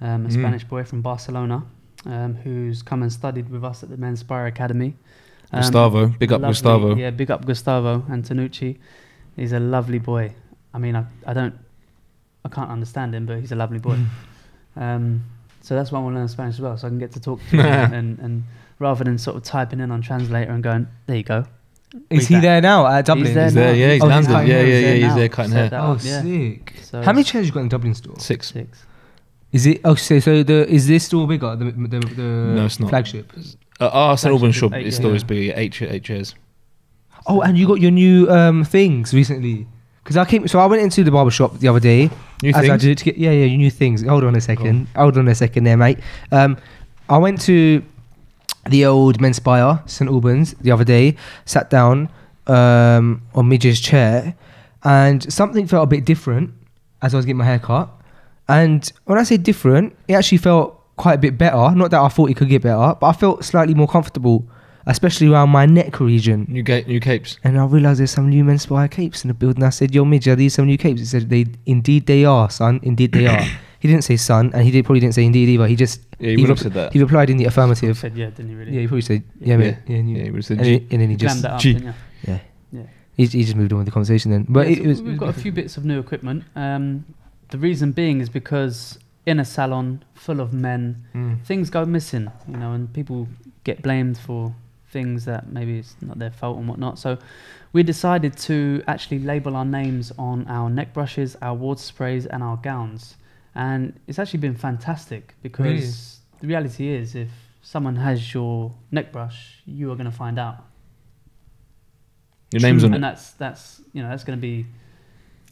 um, a Mm. Spanish boy from Barcelona, um, who's come and studied with us at the Menspire Academy. Um, Gustavo, big up lovely- Gustavo. Yeah, big up Gustavo Antonucci. He's a lovely boy. I mean, I, I don't, I can't understand him, but he's a lovely boy. um, so that's why I want to learn Spanish as well, so I can get to talk to him and, and rather than sort of typing in on translator and going, there you go. Is he that. there now at Dublin? He's there He's there, now. yeah, he's Oh, landed. cutting yeah, hair. yeah, He's yeah, there he's there cutting hair. Oh, up, yeah. sick. So How many it's chairs you got in the Dublin store? Six. Six. Is it? Oh, so, so the is this store bigger? The the, the No, it's not. flagship. St Flagship Albans shop eight, is yeah. still is big. Eight, eight chairs. Oh, and you got your new um things recently. Because I came, so I went into the barber shop the other day. New as I things. did to get, yeah, yeah, new things. Hold on a second. Hold on a second there, mate. Um, I went to the old Menspire, St Albans, the other day. Sat down um, on Midge's chair, and something felt a bit different as I was getting my hair cut. And when I say different, it actually felt quite a bit better. Not that I thought it could get better, but I felt slightly more comfortable, especially around my neck region. New ga- new capes. And I realised there's some new Menspire capes in the building. I said, Yo, Midge, are these some new capes? He said, They indeed they are, son. Indeed they are. he didn't say son, and he did, probably didn't say indeed either. He just Yeah, you he would have repl- said that. he replied in the affirmative. Said yeah, didn't he really? Yeah, he probably said, Yeah, Yeah. mate. Yeah, and, you, Yeah, he would have said and, G. he- and then he Glammed just that up, G. didn't you? yeah. Yeah. He, he just moved on with the conversation then. But Yeah, it, so it was. we've got a few bits of new equipment. Um, the reason being is because in a salon full of men, Mm. things go missing, you know, and people get blamed for things that maybe it's not their fault and whatnot. So we decided to actually label our names on our neck brushes, our water sprays, and our gowns. And it's actually been fantastic because Really? the reality is, if someone has your neck brush, you are going to find out. Your name's on and it that's that's you know that's going to be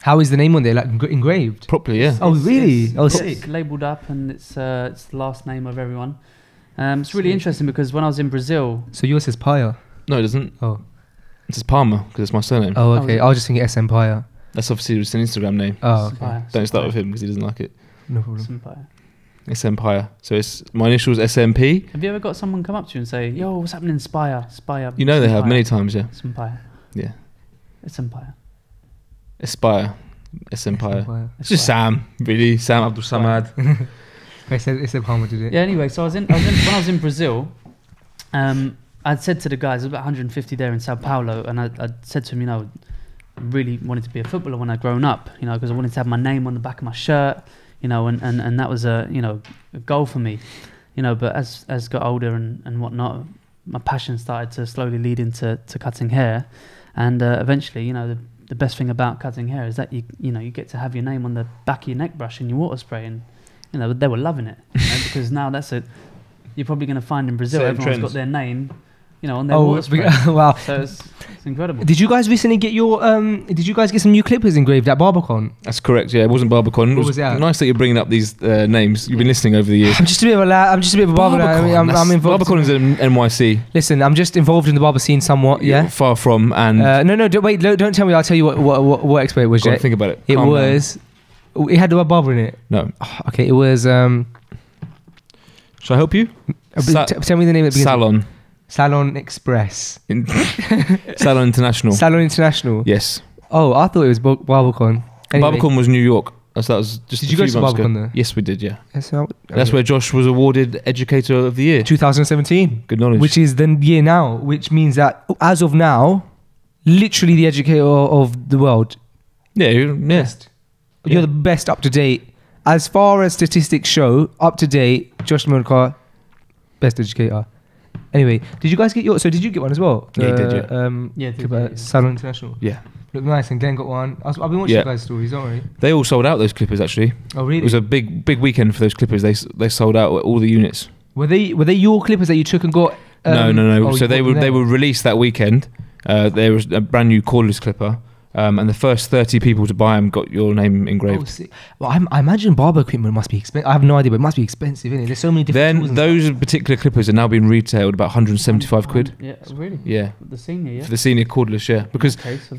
How is the name on there? Like engra- engraved? properly. Yeah. Oh, really? It's, Oh, it's sick. labeled up and it's uh, it's the last name of everyone. Um, it's really Sick. interesting because when I was in Brazil, So yours says Paya. No, it doesn't. Oh. It says Palmer because it's my surname. Oh, Oh, okay. is? I was just thinking SM Paya. That's obviously just an Instagram name. Oh, okay. Sampaya, Don't start with him because he doesn't like it. No problem. Sampaya. It's Empire. So it's my initials SMP. Have you ever got someone come up to you and say, "Yo, what's happening in Spire? Spire." You know they have many times. Yeah. Sampaya. Yeah. It's Sampaya. Aspire. It's Empire. Paya. It's just Sam, really. Sam Abdul Samad. I said it's Palmer did it. Yeah. Anyway, so I was in, I was in when I was in Brazil. Um, I'd said to the guys, there's about 150 there in Sao Paulo, and I, I said to him, you know, I really wanted to be a footballer when I'd grown up, you know, because I wanted to have my name on the back of my shirt, you know, and, and, and that was a you know a goal for me, you know. But as as got older and, and whatnot, my passion started to slowly lead into to cutting hair, and uh, eventually, you know, the, the best thing about cutting hair is that you you know you get to have your name on the back of your neck brush and your water spray, and you know they were loving it you know, because now that's a you're probably going to find in Brazil Certain everyone's trends. got their name, you know, on their Oh, water spray. wow. so it's, it's incredible. Did you guys recently get your um? Did you guys get some new clippers engraved at Barbacon? That's correct. Yeah, it wasn't Barbican. It was, was that? nice that you're bringing up these uh, names. You've been listening over the years. I'm just a bit of a la- I'm just a bit of a barber. I mean, I'm, I'm involved. Barbican is in NYC. Listen, I'm just involved in the barber scene somewhat. You're Yeah. Far from. And Uh, no, no, don't, wait. Don't, don't tell me. I'll tell you what what what, what expert it was. go on, think about it. It Calm down. was. It had the word barber in it. No. Oh, okay, it was. Um, Shall I help you? uh, Sa- t- tell me the name. It begins with- Salon. Express. In- Salon International. Salon International. yes. Oh, I thought it was Bar- Barbacon. Anyway, Barbican was New York. That's, that was just Did you go to. Barbican there? Yes, we did. Yeah. That's, how- That's where Josh was awarded Educator of the Year. 2017. Good knowledge. which is the year now, which means that as of now, literally the educator of the world. yeah, you- yeah. You're the best up to date. As far as statistics show, up to date, Josh Mulcair, best educator. Anyway, did you guys get your? So did you get one as well? Yeah, he did, The, yeah. Um, Yeah, did, clip yeah, yeah. Salon International. Yeah. Look nice, and Glenn got one. I was, I've been watching Yeah. you guys' stories, don't worry. They all sold out those clippers actually. Oh really? It was a big big weekend for those clippers. They s- they sold out all the units. were they were they your clippers that you took and got? no, um, no, no. oh, so you they bought were them they were released that weekend. Uh, there was a brand new cordless clipper, um, and the first thirty people to buy them got your name Oh, engraved. sick. Well, I'm, I imagine barber equipment must be expensive. I have no idea, but it must be expensive, innit? There's so many different then and those particular clippers are now being retailed about 175 quid. Yeah, really. Yeah, The senior, yeah. for the senior cordless. Yeah, because okay, so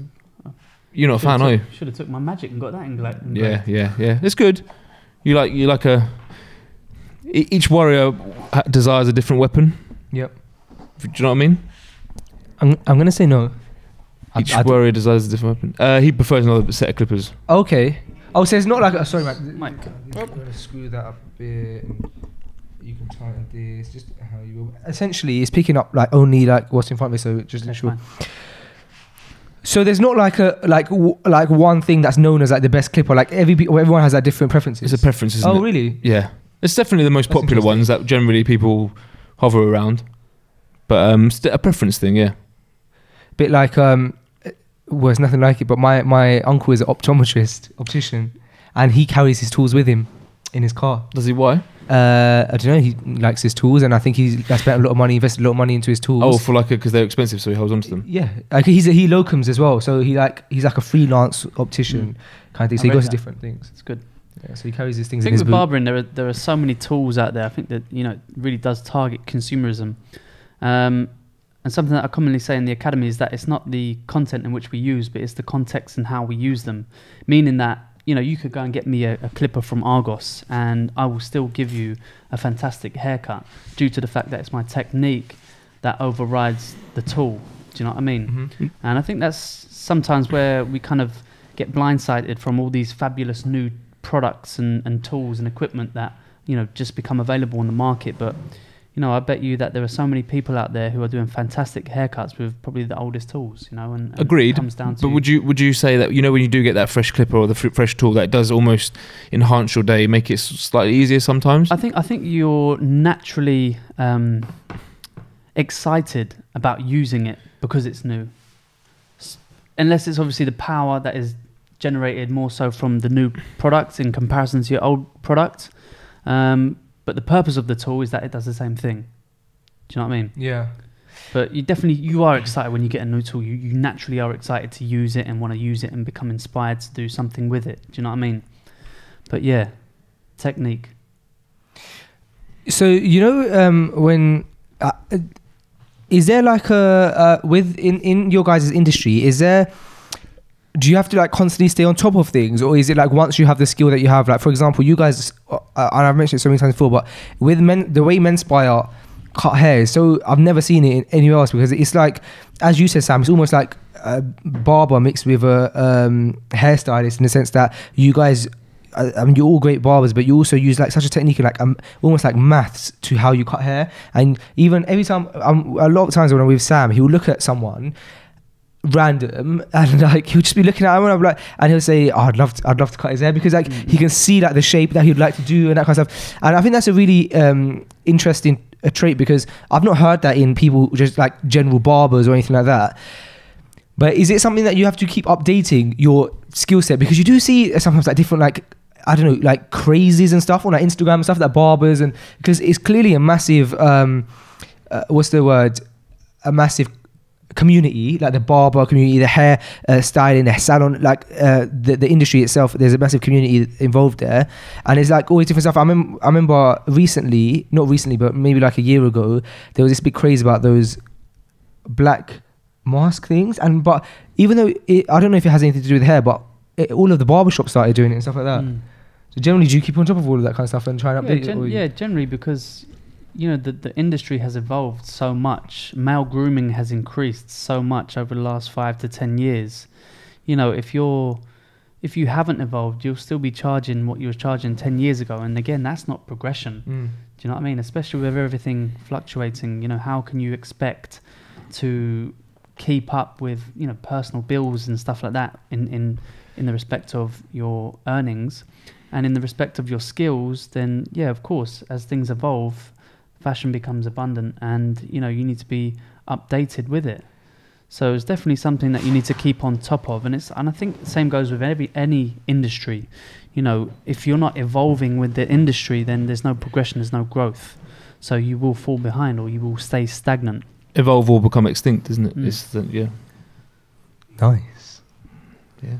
you're not a fan, are you? Should have took my magic and got that engla- engraved. Yeah, yeah, yeah. It's good. You like you like a. Each warrior desires a different weapon. Yep. Do you know what I mean? I'm, I'm gonna say no. I- Each I- warrior desires a different weapon. Uh, he prefers another set of clippers. okay. Oh, so it's not like. Uh, sorry, Mike. Mike. I'm gonna screw that up a bit. You can tighten this. Just how you will. Essentially, it's picking up like only like what's in front of me. So just That's ensure. So there's not like a like w- like one thing that's known as like the best clipper. Like every pe- everyone has like different preferences. It's a preference, isn't oh it? really? Yeah, it's definitely the most That's popular ones that generally people hover around. But um, it's a preference thing, yeah. A bit like um, well, it's nothing like it. But my my uncle is an optometrist, optician, and he carries his tools with him in his car. Does he? Why? Uh, I don't know. He likes his tools, and I think he's has spent a lot of money, invested a lot of money into his tools. Oh, for like because they're expensive, so he holds on to them. Yeah, like he's a, he locums as well, so he like he's like a freelance optician kind of thing. I So he read goes to different things. It's good. Yeah, so he carries these I things in think his with boot. barbering, there are there are so many tools out there. I think that you know it really does target consumerism, um, and something that I commonly say in the academy is that it's not the content in which we use, but it's the context and how we use them. Meaning that you know you could go and get me a, a clipper from Argos, and I will still give you a fantastic haircut due to the fact that it's my technique that overrides the tool. Do you know what I mean? Mhm. And I think that's sometimes where we kind of get blindsided from all these fabulous new products and, and tools and equipment that, you know, just become available on the market. But, you know, I bet you that there are so many people out there who are doing fantastic haircuts with probably the oldest tools, you know, and, and Agreed. It comes down to But would you would you say that you know when you do get that fresh clipper or the fr- fresh tool that does almost enhance your day, make it slightly easier sometimes? I think I think you're naturally um, excited about using it because it's new, unless it's obviously the power that is generated more so from the new product in comparison to your old product. Um, but the purpose of the tool is that it does the same thing. Do you know what I mean? Yeah. But you definitely you are excited when you get a new tool. You you naturally are excited to use it and want to use it and become inspired to do something with it. Do you know what I mean? But yeah, technique. So you know um, when uh, is there like a uh, with in in your guys' industry is there do you have to like constantly stay on top of things or is it like once you have the skill that you have like for example you guys uh, and I've mentioned it so many times before but with men the way Menspire cut hair so I've never seen it anywhere else because it's like as you said Sam it's almost like a barber mixed with a um, hairstylist in the sense that you guys I I mean, you're all great barbers, but you also use like such a technique, like um, almost like maths to how you cut hair. And even every time, um, a lot of times when I'm with Sam, he'll look at someone random and like he'll just be looking at him and I'm like, and he'll say, oh, "I'd love, to, I'd love to cut his hair," because like he can see like the shape that he'd like to do and that kind of stuff. And I think that's a really um, interesting uh, trait because I've not heard that in people just like general barbers or anything like that. But is it something that you have to keep updating your skill set because you do see sometimes like different like I don't know like crazies and stuff on like Instagram and stuff that barbers and because it's clearly a massive um uh, what's the word a massive community like the barber community the hair uh, styling the salon like uh, the, the industry itself there's a massive community involved there. And it's like always different stuff. I, remem- I remember recently not recently but maybe like a year ago there was this big craze about those black mask things. And but even though it, I don't know if it has anything to do with hair but it, all of the barbershops started doing it and stuff like that. Mm. so generally do you keep on top of all of that kind of stuff and try and Yeah, update it gen- or yeah, generally because you know the the industry has evolved so much. Male grooming has increased so much over the last five to ten years. You know, if you're if you haven't evolved, you'll still be charging what you were charging ten years ago. And again, that's not progression. Mm. Do you know what I mean? Especially with everything fluctuating, you know, how can you expect to keep up with, you know, personal bills and stuff like that in, in, in the respect of your earnings and in the respect of your skills, then yeah, of course, as things evolve, fashion becomes abundant and, you know, you need to be updated with it. So it's definitely something that you need to keep on top of, and it's and I think the same goes with every any industry. You know, if you're not evolving with the industry, then there's no progression, there's no growth. So you will fall behind, or you will stay stagnant. Evolve or become extinct, isn't it? Mm. It's the, yeah. nice Yeah.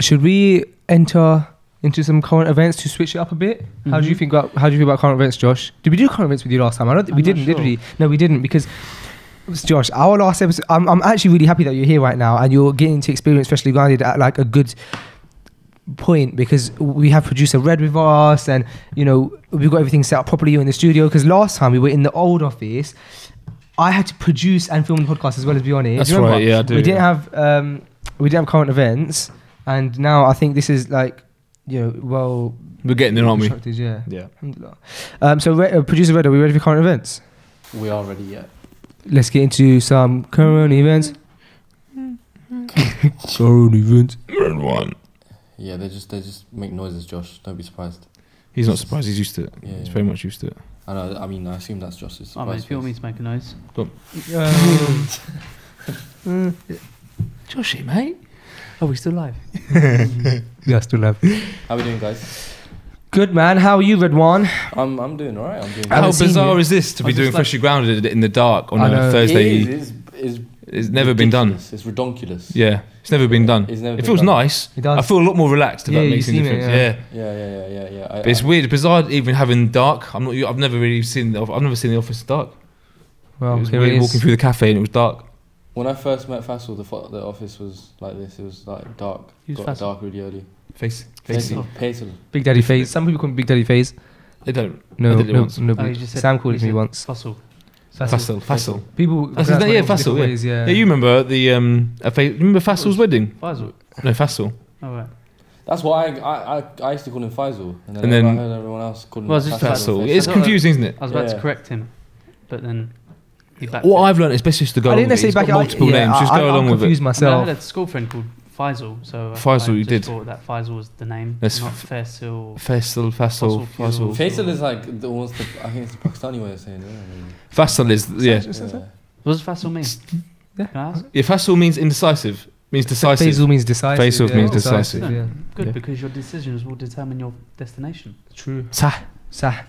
should we enter into some current events to switch it up a bit how do you Mhm. think about how do you feel about current events Josh did we do current events with you last time I don't think we didn't did we no we didn't because Josh, our last episode, I'm, I'm actually really happy that you're here right now and you're getting to experience Freshly Grounded at like a good point because we have producer Red with us and, you know, we've got everything set up properly in the studio because last time we were in the old office I had to produce and film the podcast as well as be on it. That's Do you remember? right. Yeah, I do. we didn't yeah. have um, we didn't have current events, and now I think this is like you know well We're getting there, aren't we? Yeah. Yeah. Alhamdulillah. Um, so, Re- uh, producer Red, are we ready for current events? We are ready yet. Let's get into some current events. current events. One. Yeah, they just they just make noises, Josh. Don't be surprised. He's not surprised. He's used to it. Yeah, He's yeah. very much used to it. I know. I mean, I assume that's Josh's Oh, man, surprise. if you want me face. to make a noise. Um, Joshy, mate. Oh, we still live? yeah, still love. How we doing, guys? Good man. How are you, Red One? I'm I'm doing alright. I'm doing. How bizarre you. is this to I be doing like- freshly grounded in the dark on I a know. Thursday? It is, it is, It's never been done. It's redonkulous. Yeah, it's never been done. It's never It been feels done. nice. It does. I feel a lot more relaxed if Yeah, that you makes any seem it, difference. yeah. yeah. Yeah, yeah, yeah, yeah, yeah. I, But it's I- weird, bizarre even having dark. I'm not. I've never really seen. The, I've never seen the office dark. Well, it was here weird it is. walking through the cafe and it was dark. When I first met Faisal, the fo- the office was like this. It was like dark. Who's Got Faisal? dark really early. Face, face. Faisal. Faisal. Big Daddy Phase. Some people call me Big Daddy Phase. They don't. No, I did it no, no. Oh, you just said- Sam called it you to me said once. Fossil. Fassel, Fassel. People. That's his name, yeah, name Fassel, yeah. ways, yeah. Yeah, you remember the um? A fa- remember Fassel's wedding? Faisal. No, Fassel. Oh, right. That's why I, I, I, I used to call him Faisal, and then, And then- I heard everyone else called him Well, it's just Fassel. Faisal. It's confusing, isn't it? I was about Yeah. to correct him, but then he backed What. I've learned is best just to go I didn't with it. necessarily back got it multiple yeah, names. Just I, go I'm along with confused it. I, mean, I had a school friend called Faisal, so Faisal, I you just did. thought that Faisal was the name, That's not f- Faisal. Fassel, Fassel, Fossil Faisal is like the almost the, I think it's the Pakistani way of saying it. Fassel is yeah. Yeah. What does Faisal mean? Yeah. Can I ask? Yeah, Fassel means indecisive. Means decisive. Faisal means decisive. Faisal yeah. means decisive. Yeah. Good, Yeah. because your decisions will determine your destination. True. Sah. Sah.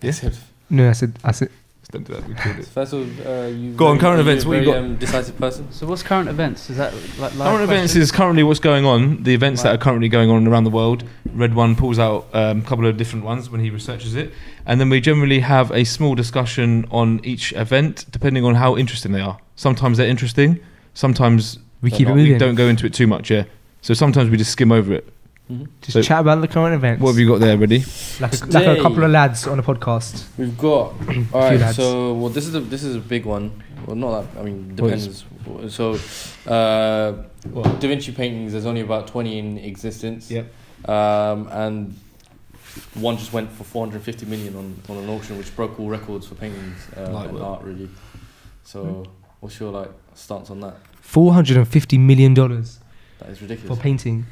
Yes. No, I said. I said. Don't do that. We killed it. Faisal, uh, you Go on, very- current are events, a what you got? Um, decisive person. So what's current events? Is that like live Current events questions? is currently what's going on. The events that Right. are currently going on around the world. Red One pulls out um, a couple of different ones when he researches it, and then we generally have a small discussion on each event, depending on how interesting they are. Sometimes they're interesting. Sometimes We They're keep it not- we moving. don't go into it too much. Yeah. So sometimes we just skim over it. Mm-hmm. Just So- chat about the current events. What have you got there, ready? like, a, like a couple of lads on a podcast. We've got all right. lads. So well, this is a this is a big one. Well, not that. I mean, depends. So, uh, Da Vinci paintings. There's only about twenty in existence. Yep. Um, and one just went for 450 million on, on an auction, which broke all records for paintings uh, and what? art. Really. So, what's your like stance on that? Four hundred and fifty million dollars That is ridiculous. for painting.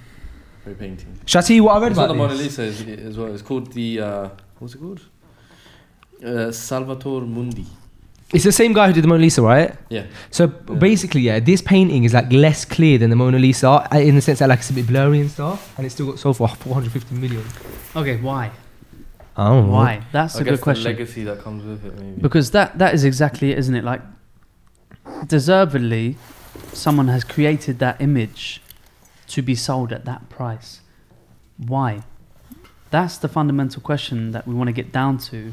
For a painting. Shall I tell you what I read It's not about the Mona? Lisa is, as well. It's called the uh, what's it called? Uh, Salvator Mundi. It's the same guy who did the Mona Lisa, right? Yeah. So b- basically, yeah, this painting is like less clear than the Mona Lisa uh, in the sense that like it's a bit blurry and stuff, and it's still got sold for 450 million. Okay, why? Oh, Why? That's I a guess good question. the legacy that comes with it, maybe. Because that that is exactly it, isn't it? Like, deservedly, someone has created that image to be sold at that price. Why? That's the fundamental question that we want to get down to,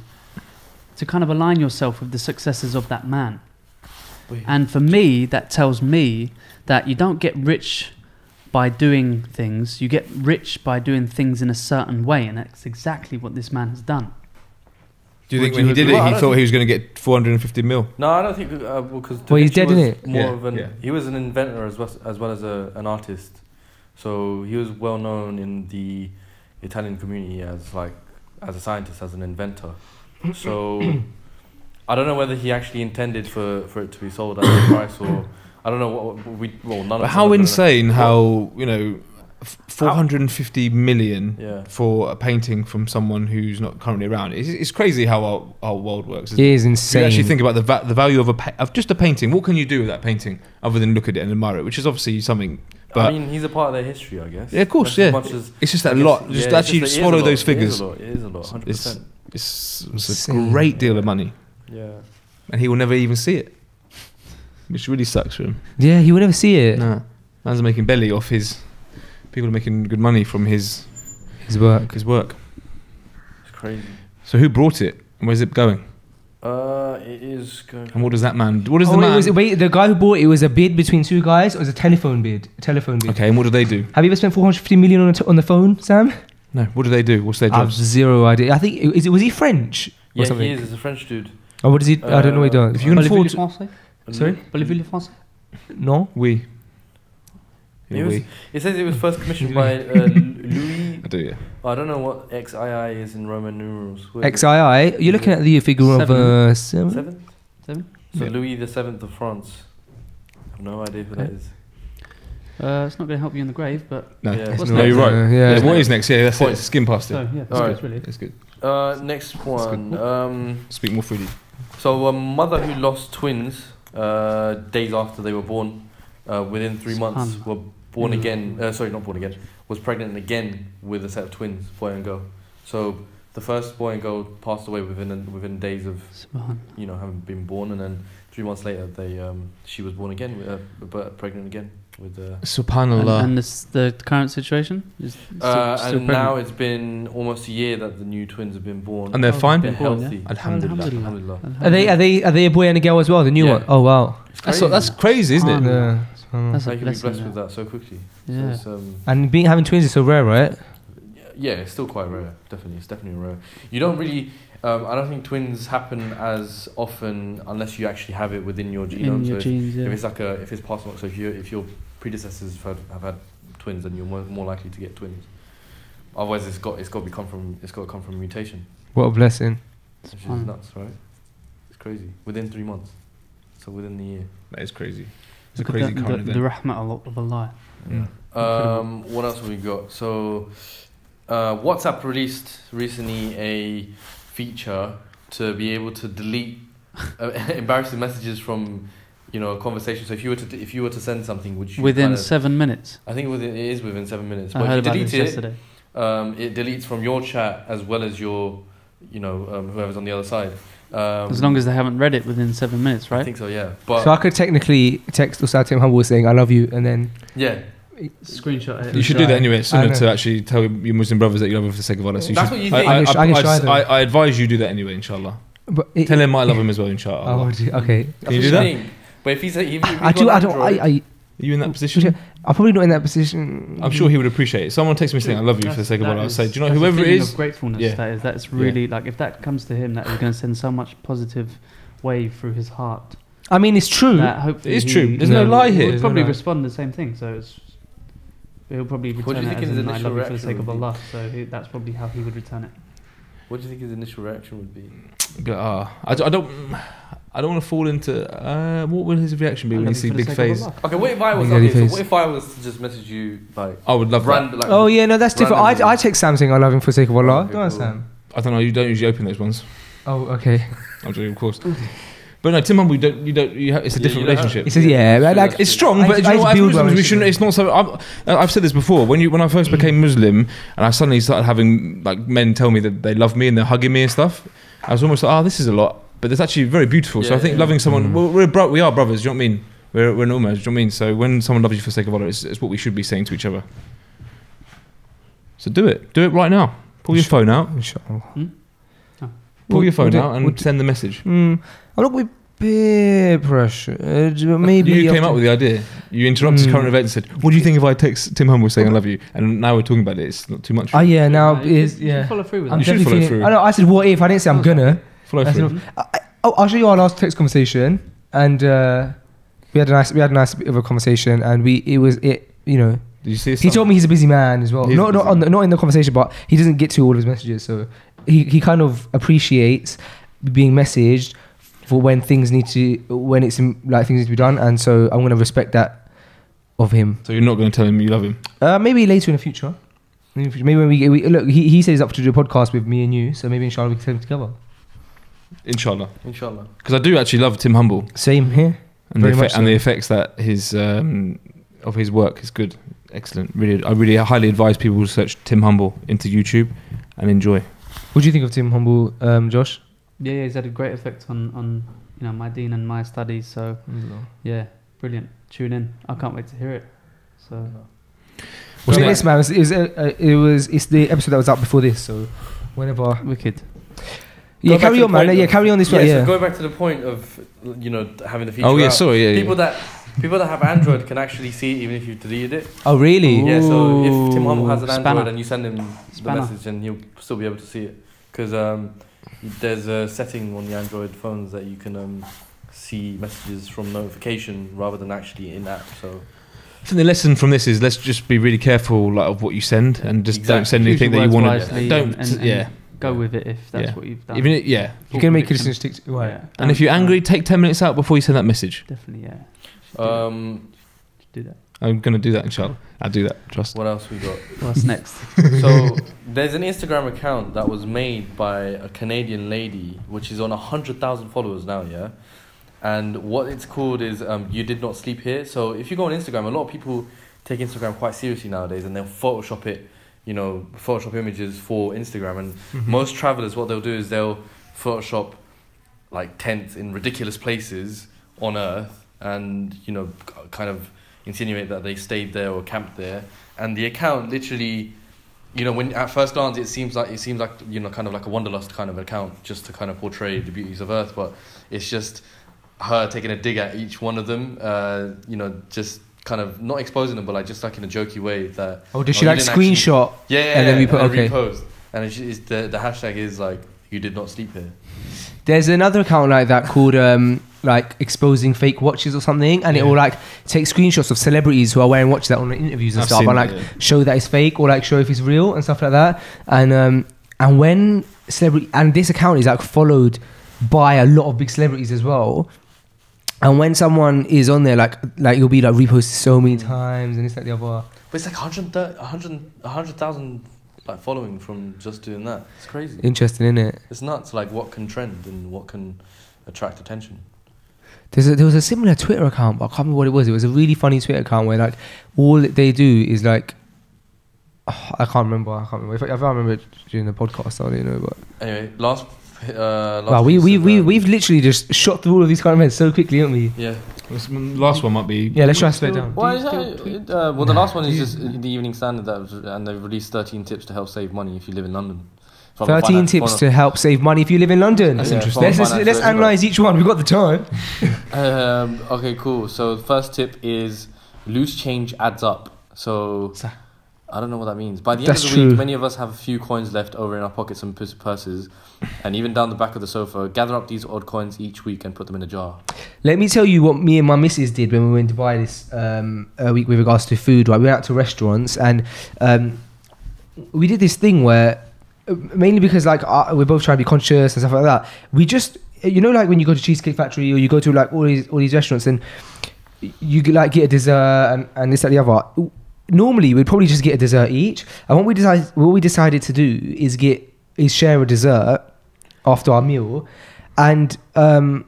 to kind of align yourself with the successes of that man. Wait. And for me, that tells me that you don't get rich by doing things. You get rich by doing things in a certain way, and that's exactly what this man has done. Do you Would think when you he did agree? it, Well, he don't thought he was going to get 450 mil? No, I don't think uh, because Well, he's dead, was innit? More Yeah, of an yeah. he was an inventor as well as well as a, an artist, so he was well known in the Italian community as like as a scientist as an inventor. So I don't know whether he actually intended for, for it to be sold at the price or I don't know what, what we well none But of how are gonna know. insane how, you know, 450 million Yeah. for a painting from someone who's not currently around. It's, it's crazy how our, our world works. isn't It it? is If you actually think about the va- the value of a pa- of just a painting, what can you do with that painting other than look at it and admire it? Which is obviously something. But I mean, he's a part of their history, I guess. Yeah, of course, Just yeah. As much as, it's just I a guess- lot. Just it's actually just- it is swallow those figures. is a lot. It is a lot. Hundred It's, percent. it's, it's a Insane. great deal of money, Yeah. and he will never even see it, which really sucks for him. yeah, he will never see it. Nah, man's making belly off his. People are making good money from his His work. his work. It's crazy. So who brought it? And where's it going? Uh, it is going. And what does that man? What does Oh, the man? was wait, the guy who bought it was a bid between two guys, or was it a telephone bid? A telephone bid. okay, and what do they do? Have you ever spent 450 million on, a t- on the phone, Sam? No, what do they do? What's their job? I have zero idea. I think is it was he French or Yeah, something? he is. He's a French dude. Oh, what does he? I don't know what he Uh, does. If you can afford, français? Sorry? Parlez-vous le français? No. we. It was- we. It says it was first commissioned by uh, Louis. I do, yeah. I don't know what XII is in Roman numerals. What is it? XII. You're looking at the figure of Seven. uh, seven. Seven? Seven? So Yeah. Louis the Seventh of France. I have no idea who that Okay. is. Uh, it's not going to help you in the grave, but No, Yeah. No, you're right. Uh, yeah. yeah. what is next? Yeah, that's Point. it. Skin past so yeah, that's Alright. good, really. It's good. Uh, next one. good. Um, Speak more freely. so a mother who lost twins uh, days after they were born, uh, within three months, were born Mm. again. Uh, sorry, not born again. Was pregnant again with a set of twins, boy and girl. So the first boy and girl passed away within within days of you know having been born, and then three months later they um, she was born again, with, uh, but pregnant again with. Uh, And, Subhanallah. and this, the current situation is still, uh, still and pregnant. now it's been almost a year that the new twins have been born. And they're Oh, fine? been Been born, healthy. yeah? Alhamdulillah. Alhamdulillah. Are they? Are they? Are they a boy and a girl as well? The new Yeah. one. Oh wow. It's That's, crazy. that's crazy, isn't it? Subhanallah. Yeah. That's How a you can be blessing. blessed yeah. with that so quickly. So Yeah. it's, um, And being having twins is so rare, right? yeah, it's still quite rare. Definitely, it's definitely rare. You don't really. Um, I don't think twins happen as often unless you actually have it within your genome. in so your if, genes, if yeah. it's like a if it's passed on, so if you if your predecessors have had, have had twins, then you're more, more likely to get twins. Otherwise, it's got it's got to come from it's got to come from mutation, What a blessing. which is Subhanallah. nuts, right? It's crazy. Within three months, so within the year. That is crazy. It's a Look at crazy the, current the, the event. rahmah of- of Allah. Yeah. Um, what else have we got? So, uh, WhatsApp released recently a feature to be able to delete uh, embarrassing messages from, you know, a conversation. So if you were to if you were to send something, which you Within kind of- seven minutes. I think within, it is within seven minutes. I But heard if you about this delete it, yesterday. um, it deletes from your chat as well as your, you know, um, whoever's on the other side. Um, As long as they haven't read it within seven minutes, right? I right? think so, yeah. But so I could technically text Ustad Tim Humble saying I love you, and then yeah, Screenshot it. You should do that anyway. It's similar to actually tell your Muslim brothers that you love them for the sake of Allah. So you That's should- what you I, think. I, I can- I I, I. I, I advise you do that anyway, inshallah. but it, Tell him I love him as well, inshallah. Oh, do you- okay. that's Can you do that? think. But if he's, if, if he's I do. I don't. I, I. Are you in that position? I'm probably not in that position. I'm sure he would appreciate it. Someone takes me saying I love you for the sake of Allah. I'll say, do you know that's a whoever it feeling is? Of gratefulness. Yeah. That is. That's really like if that comes to him, that is going to send so much positive wave through his heart. I mean, it's true. That hopefully It is true. There's no No, lie He'll here. There's no probably lie. respond the same thing. So it's. He'll probably What do return you it as his in, I love you for the sake of would be? Allah. So he, that's probably how he would return it. What do you think his initial reaction would be? But, uh, I, d- I don't. I don't want to fall into. Uh, what would his reaction be I when love he see you for the big face? Okay, what if I was okay, so what if I was to just message you like I would love that. like oh yeah, no, that's different. I, randomly? I text Sam saying I love him for the sake of Allah. Okay, Don't I, cool. Sam? I don't know. You don't usually open those ones. Oh, okay. I'm joking, of course. But no, Tim Humble, you don't. You don't. You have, it's a Yeah, different you don't have- relationship. He says, yeah, Sure, like It's strong, I but used- do you know I what? used As Muslims, we shouldn't. It's not so. I've, I've said this before. When you when I first became Muslim and I suddenly started having like men tell me that they love me and they're hugging me and stuff, I was almost like, oh, this is a lot. But it's actually very beautiful. so I think yeah. loving someone, Mm. well, we're bro- we are brothers. Do you know what I mean? We're we're normal. Do you know what I mean? So when someone loves you for the sake of Allah, it's, it's what we should be saying to each other. So do it. Do it right now. Pull your phone out. Inshallah. Pull your phone would it- out and would- send the message. Mm, I'm not with peer pressure. Uh, maybe you came up with the idea. You interrupted Mm. current event and said, "What do you think if I text Tim Humble saying I love you?" And now we're talking about it. It's not too much. Oh yeah, now No, you is you yeah. Follow through with I'm You should follow through. I know. I said what if I didn't say I'm gonna. Through. I, I, oh, I'll show you our last text conversation, and uh, we had a nice we had a nice bit of a conversation, and we it was it you know Did you see? he told me he's a busy man as well. Not not on the, not in the conversation, but he doesn't get to all of his messages, so he he kind of appreciates being messaged for when things need to when it's like things need to be done, and so I'm gonna respect that of him. So you're not going to tell him you love him. Uh, maybe later in the future. Maybe in the future. Maybe when we, we look, he, he says he's up to do a podcast with me and you, so maybe inshallah we can take them together. Inshallah. Inshallah. Because I do actually love Tim Humble Same here. and the, Very effe- much and the effects that his um, of his work is good, excellent. Really, I really highly advise people to search Tim Humble into YouTube and enjoy. What do you think of Tim Humble, um, Josh? Yeah, yeah, he's had a great effect on, on you know my dean and my studies. So yeah, brilliant. Tune in. I can't wait to hear it. So What's Look at next? this, man. It was, it was, uh, uh, it was. It's the episode that was out before this. So whenever. wicked. Yeah, carry on, man. point Yeah, carry on this yeah, way. so going back to the point of you know having the feature. Oh yeah, out, sorry, yeah, People yeah. that people that have Android can actually see it even if you've deleted it. Oh, really? Yeah, so if Tim Humble has an Android spanner. and you send him the Spanner. message, then he'll still be able to see it. Because um, there's a setting on the Android phones that you can um, see messages from notification rather than actually in app. So I think the lesson from this is let's just be really careful like, of what you send and just don't send anything your that you want to. Don't. and- and- yeah. Go with it if that's Yeah. what you've done. Even it, yeah. You're gonna make a Conviction. decision. Stick to, right. Yeah, And if you're angry, take ten minutes out before you send that message. definitely, yeah. Should do um, that. do that. I'm gonna do that, inshallah. I'll do that. Trust. what else we got? What's next? so there's an Instagram account that was made by a Canadian lady, which is on hundred thousand followers now. Yeah, and what it's called is um, "You Did Not Sleep Here." So if you go on Instagram, a lot of people take Instagram quite seriously nowadays, and they'll Photoshop it. You know, Photoshop images for Instagram, and most travelers, what they'll do is they'll Photoshop like tents in ridiculous places on Earth, and you know, kind of insinuate that they stayed there or camped there. And the account literally, you know, when at first glance it seems like it seems like you know, kind of like a wanderlust kind of account, just to kind of portray the beauties of Earth, but it's just her taking a dig at each one of them. Uh, you know, just kind of not exposing them, but like just like in a jokey way that Oh, does Oh, she you like didn't actually- screenshot? yeah, yeah, And then yeah, repo- okay. repost. And it's, it's the the hashtag is like you did not sleep here. There's another account like that called um, like exposing fake watches or something, and it will like take screenshots of celebrities who are wearing watches that on interviews and I've stuff, seen and that, like yeah. show that it's fake or like show if it's real and stuff like that. And um, and when celebrity and this account is like followed by a lot of big celebrities as well. And when someone is on there, like like you'll be like reposted so many mm. times, and it's like the other. But it's like 100, 100, 100,000 like following from just doing that. It's crazy. Interesting, isn't it? It's nuts. Like what can trend and what can attract attention. There's a, there was a similar Twitter account, but I can't remember what it was. It was a really funny Twitter account where like all they do is like I can't remember. I can't remember. If I, if I remember during the podcast, I don't know. But Anyway, last. Uh, last wow, we we we we've literally just shot through all of these kind of events so quickly, haven't we? Yeah. This one- last one might be. Yeah, let's try to slow it down. Why is that? still tweet? it- Uh, well, the last one is just the Evening Standard, that was, and they've released 13 tips to help save money if you live in London. From a Thirteen finance- tips to help save money if you live in London. That's Yeah, interesting. from a Let's let's, financial let's expert. analyze each one. We've got the time. Um, okay, cool. So the first tip is loose change adds up. So Sa- I don't know what that means. By the end That's of the week, true. many of us have a few coins left over in our pockets and purs- purses, and even down the back of the sofa. Gather up these odd coins each week and put them in a jar. Let me tell you what me and my missus did when we went to buy this um, a week with regards to food. Right, we went out to restaurants and um, we did this thing where uh, mainly because like uh, we're both trying to be conscious and stuff like that. We just you know like when you go to Cheesecake Factory or you go to like all these all these restaurants and you like get a dessert and, and this that the other. Normally we'd probably just get a dessert each. And what we decided what we decided to do is get is share a dessert after our meal, and um,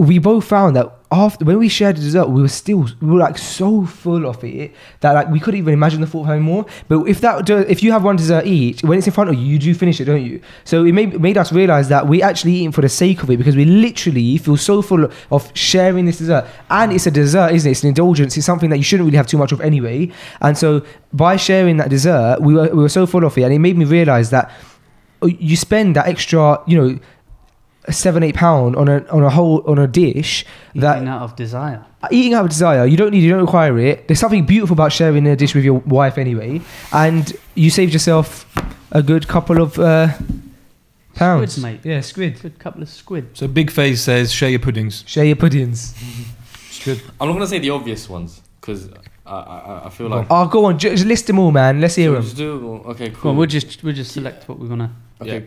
we both found that after when we shared the dessert, we were still we were like so full of it that like we couldn't even imagine the thought of having more. But if that do- if you have one dessert each, when it's in front of you, you do finish it, don't you? So it made made us realize that we actually eating for the sake of it because we literally feel so full of sharing this dessert, and it's a dessert, isn't it? It's an indulgence. It's something that you shouldn't really have too much of anyway. And so by sharing that dessert, we were we were so full of it, and it made me realize that uh, you spend that extra, you know seven eight pound on a on a whole on a dish that Eating out of desire. eating out of desire you don't need you don't require it there's something beautiful about sharing a dish with your wife anyway and you saved yourself a good couple of uh, pounds Squid, mate. yeah squid Good couple of squid. So Big Phase says share your puddings. share your puddings It's good. I'm not gonna say the obvious ones because I, I I feel like. oh go on just list them all man let's hear Should we them just do okay, cool. on, we'll just we'll just select what we're gonna. okay,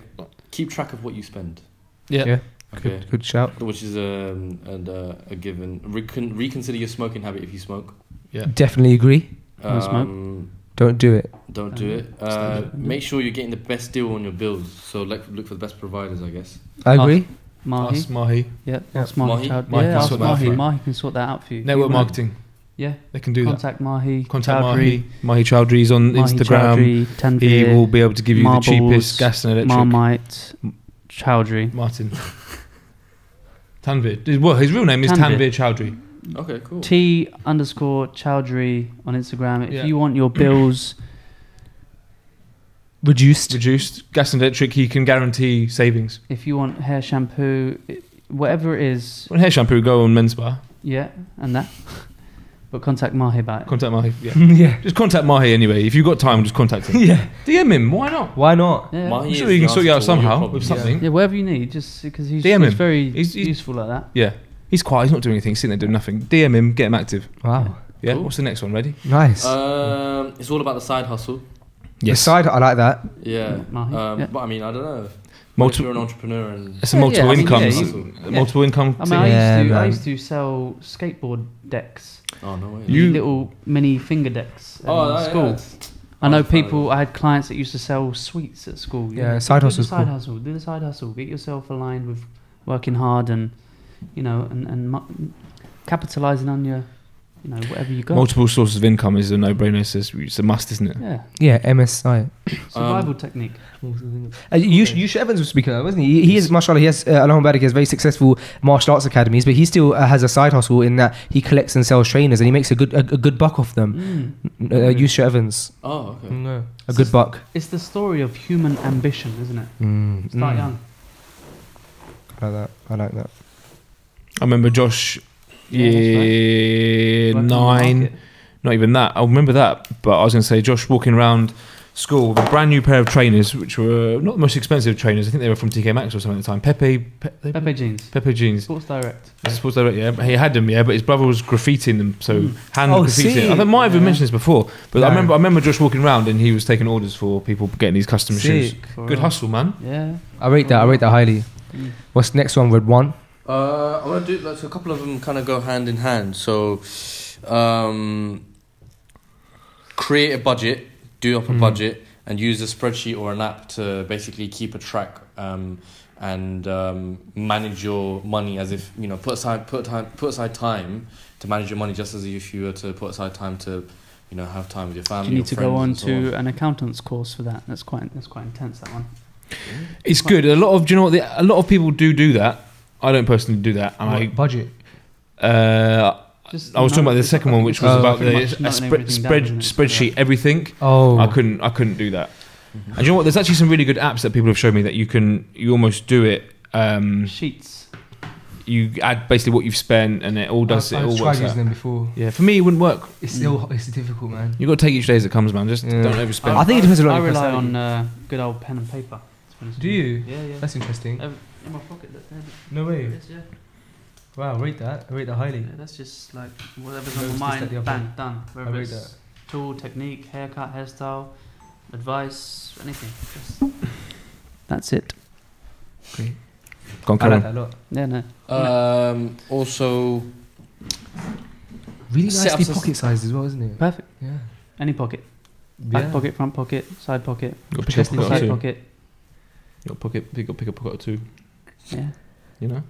keep track of what you spend. Yeah. Yeah. Okay. good, good shout Which is um, and, uh, a given. Recon- reconsider your smoking habit if you smoke. Yeah. definitely agree Don't smoke. Um, don't do it Don't do it. Um, Uh, make sure you're getting the best deal on your bills. So look, look for the best providers, I guess. I agree Mahi. Ask Mahi. Yeah, Yeah. ask Mahi. Mahi? Choud- Mahi yeah, can ask sort that out Mahi. for you. Mahi can sort that out for you. Network You marketing. Yeah. They can do that. Contact Mahi. Contact Chowdhury, Mahi. Mahi Chowdhury's on Mahi Instagram. Chowdhury, Tanvir, He will be able to give you Marbles, the cheapest gas and electric. Marmite, Chowdhury. Martin. Tanvir. Well, his real name is Tanvir. Tanvir Chowdhury. Okay, cool. T underscore Chowdhury on Instagram. If Yeah. you want your bills, reduced Reduced gas and electric. He can guarantee savings. if you want hair shampoo, it, whatever it is, When hair shampoo, go on Men's Bar. yeah, and that. But contact Mahi about it. Contact Mahi. Yeah. yeah. just contact Mahi anyway. If you've got time, just contact him. Yeah. DM him. Why not? Why not? Yeah, Mahi I'm sure is he can sort you out answer to all your somehow with something. yeah, whatever you need, just because he's, DM he's him. very He's- he's- useful like that. Yeah. He's quiet. He's not doing anything. He's sitting there doing nothing. DM him. Get him active. Wow. Yeah. Cool. What's the next one? Ready? Nice. Um, it's all about the side hustle. The side, I like that. Yeah. Mahi, Um, yeah. But I mean, I don't know. Multiple. You're an entrepreneur and It's a Yeah, multiple yeah, I mean, income. yeah, you- a multiple income. I mean. I used to I used to sell skateboard decks, oh no way. You- little mini finger decks at oh, yeah, school. yeah, I know fine. people. I had clients that used to sell sweets at school. you Yeah, know, side do hustle's the side cool. hustle. Do the side hustle. Get yourself aligned with working hard and you know and and mu- capitalizing on your you know whatever you got. Multiple sources of income is a no-brainer. It's, it's a must, isn't it? Yeah, Yeah, MSI. survival technique. Uh, Yush, Yush Evans was speaking of, wasn't he? He, he is, mashallah, he has, uh, Allahu Barak, he has very successful martial arts academies, but he still uh, has a side hustle in that he collects and sells trainers and he makes a good a, a good buck off them. Mm. Uh, Yush Evans. Oh, okay. A good buck. It's the story of human ambition, isn't it? Mm, Start mm. young. I like that. I like that. I remember Josh. Yeah, right. Year Working on the nine. Not even that. I remember that, but I was going to say Josh walking around school with a brand new pair of trainers, which were not the most expensive trainers. I think they were from TK Maxx or something at the time. Pepe, Pe- Pepe jeans. Pepe jeans. Sports Direct. This is Sports Direct, yeah. He had them, yeah, but his brother was graffitiing them, so Mm. hand Oh, graffitiing. I think I might have Yeah. mentioned this before, but No. I remember I remember Josh walking around and he was taking orders for people getting these custom shoes. For Good real. hustle, man. Yeah. I rate that. I rate that highly. Mm. What's the next one? Red one. Uh, I want to do like so a couple of them kind of go hand in hand. So, um, create a budget, do up a Mhm. budget, and use a spreadsheet or an app to basically keep a track um, and um, manage your money as if you know put aside put time put aside time to manage your money just as if you were to put aside time to you know have time with your family. you need your to go friends on and so to an accountant's course for that. That's quite that's quite intense. That one. It's good. A lot of do you know what? The, a lot of people do do that. I don't personally do that, and budget. I. Uh, Just I was talking about the second one, which was Oh, about the pretty a much noting spread, everything down, spread isn't it? spreadsheet everything. Oh. I couldn't I couldn't do that. And you know what? There's actually some really good apps that people have shown me that you can you almost do it. Um, sheets. you add basically what you've spent, and it all does it I've all tried works using out. them before. Yeah, for me it wouldn't work. It's still it's difficult, man. You've got to take each day as it comes, man. Just Yeah. don't overspend. I think it depends a lot I on your rely personality. on uh, good old pen and paper. to be honest Do with you? Yeah, yeah. That's interesting. Ev- in my pocket. That, there No way. is, yeah. Wow, rate that. I rate that highly. yeah. That's just like whatever's on my the mind. other Bang, done. Whether rate it's tool, technique, haircut, hairstyle, advice, anything. Just, that's it. Go on, I like that a lot. Yeah, no. Um, also, Really Set nicely pocket sized as well, isn't it? Perfect. Yeah. Any pocket. Back pocket, front pocket, side pocket, got Chest up pocket or side two. pocket. You got pocket, pick up, pick up a pocket or two. Yeah. You know.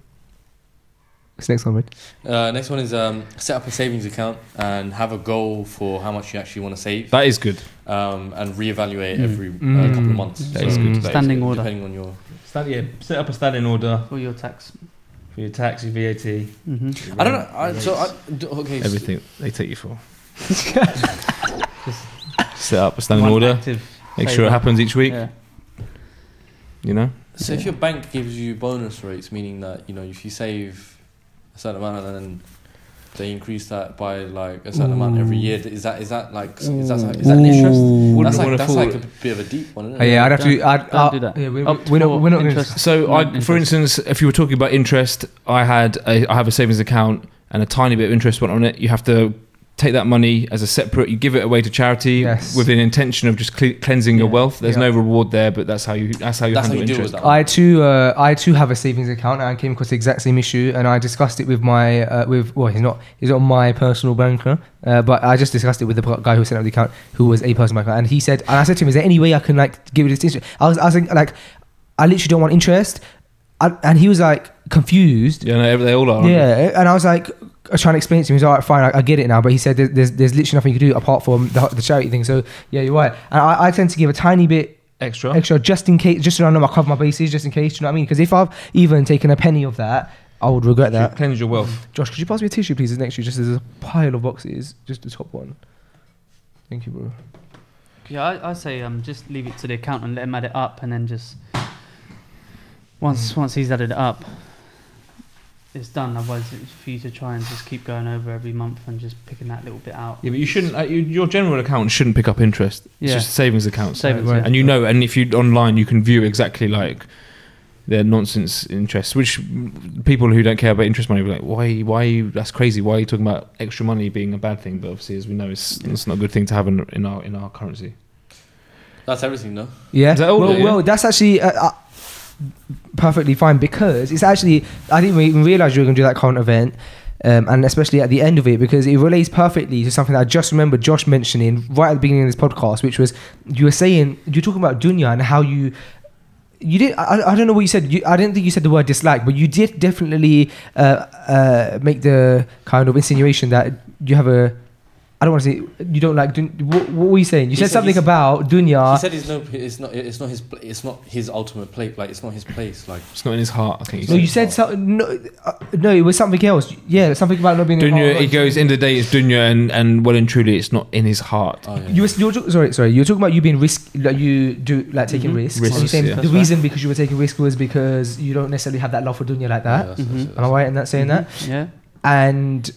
What's next one, Red? uh, next one is um, set up a savings account and have a goal for how much you actually want to save. That is good. um, and reevaluate Mm. every uh, Mm. couple of months. That is good. good. that is Standing good, order. depending on your. Stand, yeah, set up a standing order For your tax. for your tax, your VAT, hmm I don't know. I, so I, d- okay. so- everything they take you for. set up a standing order. Make sure it happens each week. Yeah. You know. So if your bank gives you bonus rates, meaning that you know if you save a certain amount and then they increase that by like a certain amount every year, is that is that like is that is that an interest? Wouldn't That's like that's like a bit of a deep one, isn't it? yeah, I'd have to. Don't- I'd, don't uh, do that. Yeah, we're, Up we're not. for We're not gonna. interest. So, I, Non-interest. for instance, if you were talking about interest, I had a, I have a savings account and a tiny bit of interest went on it. You have to take that money as a separate. You give it away to charity Yes. with an intention of just cle cleansing your wealth. There's Yeah. no reward there, but that's how you that's how you That's how handle you deal with interest. that. I too, uh, I too have a savings account, and I came across the exact same issue, and I discussed it with my, uh, with well, he's not, he's not my personal banker, uh, but I just discussed it with the guy who set up the account, who was a personal banker, and he said, and I said to him, is there any way I can like give it this interest? I was, I was like, like, I literally don't want interest, I, and he was like confused, Yeah, no, they all are. yeah, and I was like. I was trying to explain it to him. He's like, all right, fine, I, I get it now. But he said there's, there's, there's literally nothing you can do apart from the, the charity thing. So yeah, you're right. And I, I tend to give a tiny bit Extra. extra just in case, just so I know I cover my bases, just in case. Do you know what I mean? Because if I've even taken a penny of that, I would regret that. Cleanse your wealth. Josh, could you pass me a tissue, please? Next to you, just as a pile of boxes, just the top one. Thank you, bro. Yeah, I, I say um, just leave it to the accountant, and let him add it up, and then just once Mm. once he's added it up, it's done. Otherwise, it's for you to try and just keep going over every month and just picking that little bit out. Yeah, but you shouldn't. Uh, you, your general account shouldn't pick up interest. It's Yeah. just savings accounts. Savings, Right. yeah. and you know, and if you online, you can view exactly like their nonsense interest, Which people who don't care about interest money will be like, why? Why? Are you, that's crazy. Why are you talking about extra money being a bad thing? But obviously, as we know, it's, it's not a good thing to have in, in our in our currency. That's everything, no? Yeah. That well, yeah? well, that's actually uh, uh, perfectly fine because it's actually I didn't even realize you were going to do that current event. Um, and especially at the end of it, because it relates perfectly to something I just remember Josh mentioning right at the beginning of this podcast, which was you were saying you're talking about dunya and how you you did I, I don't know what you said you, I didn't think you said the word dislike but you did definitely uh, uh, make the kind of insinuation that you have a I don't want to say you don't like dun- what, what were you saying you said said something he's- about he dunya said it's no, it's not, it's not his, it's not his ultimate plate. Like it's not his place. Like It's not in his heart. I think. no you said something no, uh, no it was something else yeah something about not being in Dunya, heart. he goes in the day it's dunya, and and well and truly, it's not in his heart. oh yeah. you were, you were talk- sorry sorry you were talking about you being risk like you do like taking Mhm. risks, Risks, and saying yeah. the That's reason because you were taking risks was because you don't necessarily have that love for dunya like that Yeah, that's- that's Mhm. it, am I right in that saying that Mhm. Yeah. and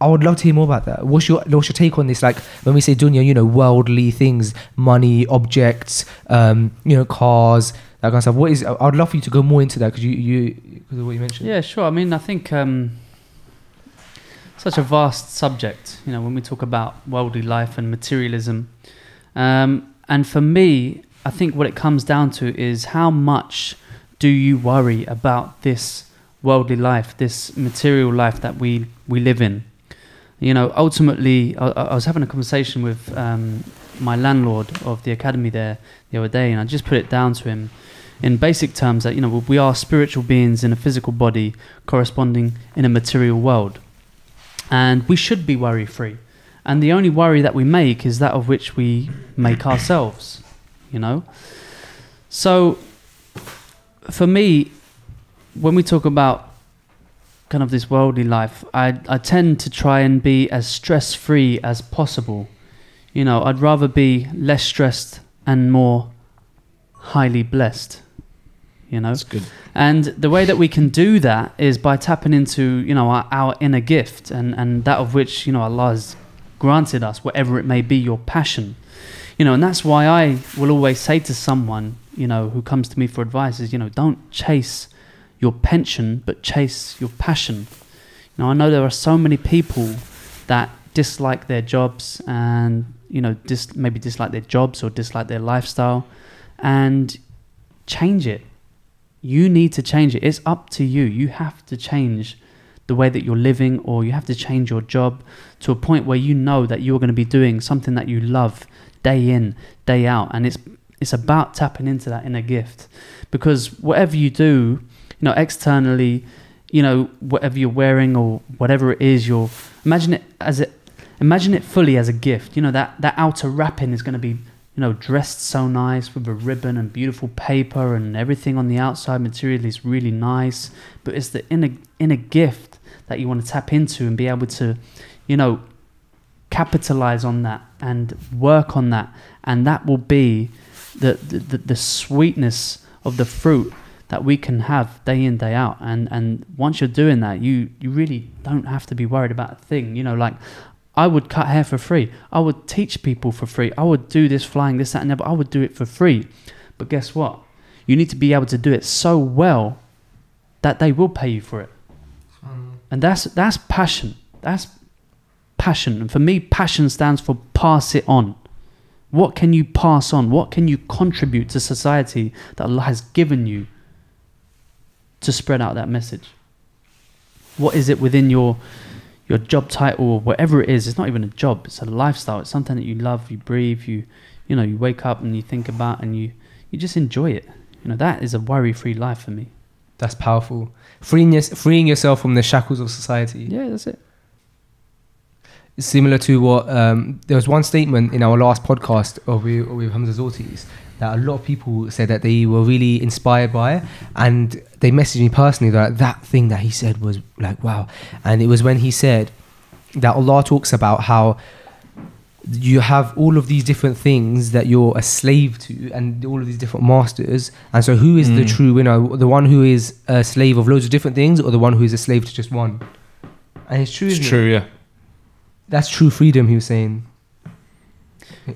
I would love to hear more about that. What's your what's your take on this? Like when we say dunya, you know, worldly things, money, objects, um, you know, cars, that kind of stuff. What is? I would love for you to go more into that because you you because of what you mentioned. Yeah, sure. I mean, I think um, such a vast subject. You know, when we talk about worldly life and materialism, um, and for me, I think what it comes down to is how much do you worry about this worldly life, this material life that we we live in. You know, ultimately, I, I was having a conversation with um, my landlord of the academy there the other day, and I just put it down to him in basic terms that you know we are spiritual beings in a physical body corresponding in a material world. And we should be worry free and the only worry that we make is that of which we make ourselves you know? So for me when we talk about kind of this worldly life i i tend to try and be as stress free as possible. You know i'd rather be less stressed and more highly blessed you know? That's good. and the way that we can do that is by tapping into you know our, our inner gift and and that of which you know allah has granted us whatever it may be your passion. You know and that's why i will always say to someone you know who comes to me for advice is you know don't chase your pension but chase your passion you know i know there are so many people that dislike their jobs and you know dis- maybe dislike their jobs or dislike their lifestyle and change it you need to change it. It's up to you. You have to change the way that you're living, or you have to change your job to a point where you know that you're going to be doing something that you love day in, day out. And it's it's about tapping into that inner gift. Because whatever you do, you know, externally, you know, whatever you're wearing or whatever it is, you're imagine it as it imagine it fully as a gift. You know, that, that outer wrapping is going to be you know, dressed so nice with a ribbon and beautiful paper and everything on the outside material is really nice. But it's the inner inner gift that you want to tap into and be able to, you know, capitalize on that and work on that, and that will be the the, the, the sweetness of the fruit that we can have day in day out and and once you're doing that you you really don't have to be worried about a thing you know like I would cut hair for free. I would teach people for free. I would do this flying, this, that, and the other. I would do it for free. But guess what? You need to be able to do it so well that they will pay you for it. Um, and that's that's passion. That's passion. And for me, passion stands for pass it on. What can you pass on? What can you contribute to society that Allah has given you to spread out that message? What is it within your your job title or whatever it is it's not even a job it's a lifestyle it's something that you love you breathe you you know you wake up and you think about and you you just enjoy it you know that is a worry free life for me That's powerful. Freeing, your, freeing yourself from the shackles of society. yeah that's it It's similar to what um, there was one statement in our last podcast of with, with Hamza Tzortzis that a lot of people said that they were really inspired by, and they messaged me personally that that thing that he said was like wow, and it was when he said that Allah talks about how you have all of these different things that you're a slave to, and all of these different masters. And so, who is the Mm. true winner? The one who is a slave of loads of different things, or the one who is a slave to just one? And it's true. It's isn't it? true, yeah. That's true freedom. He was saying.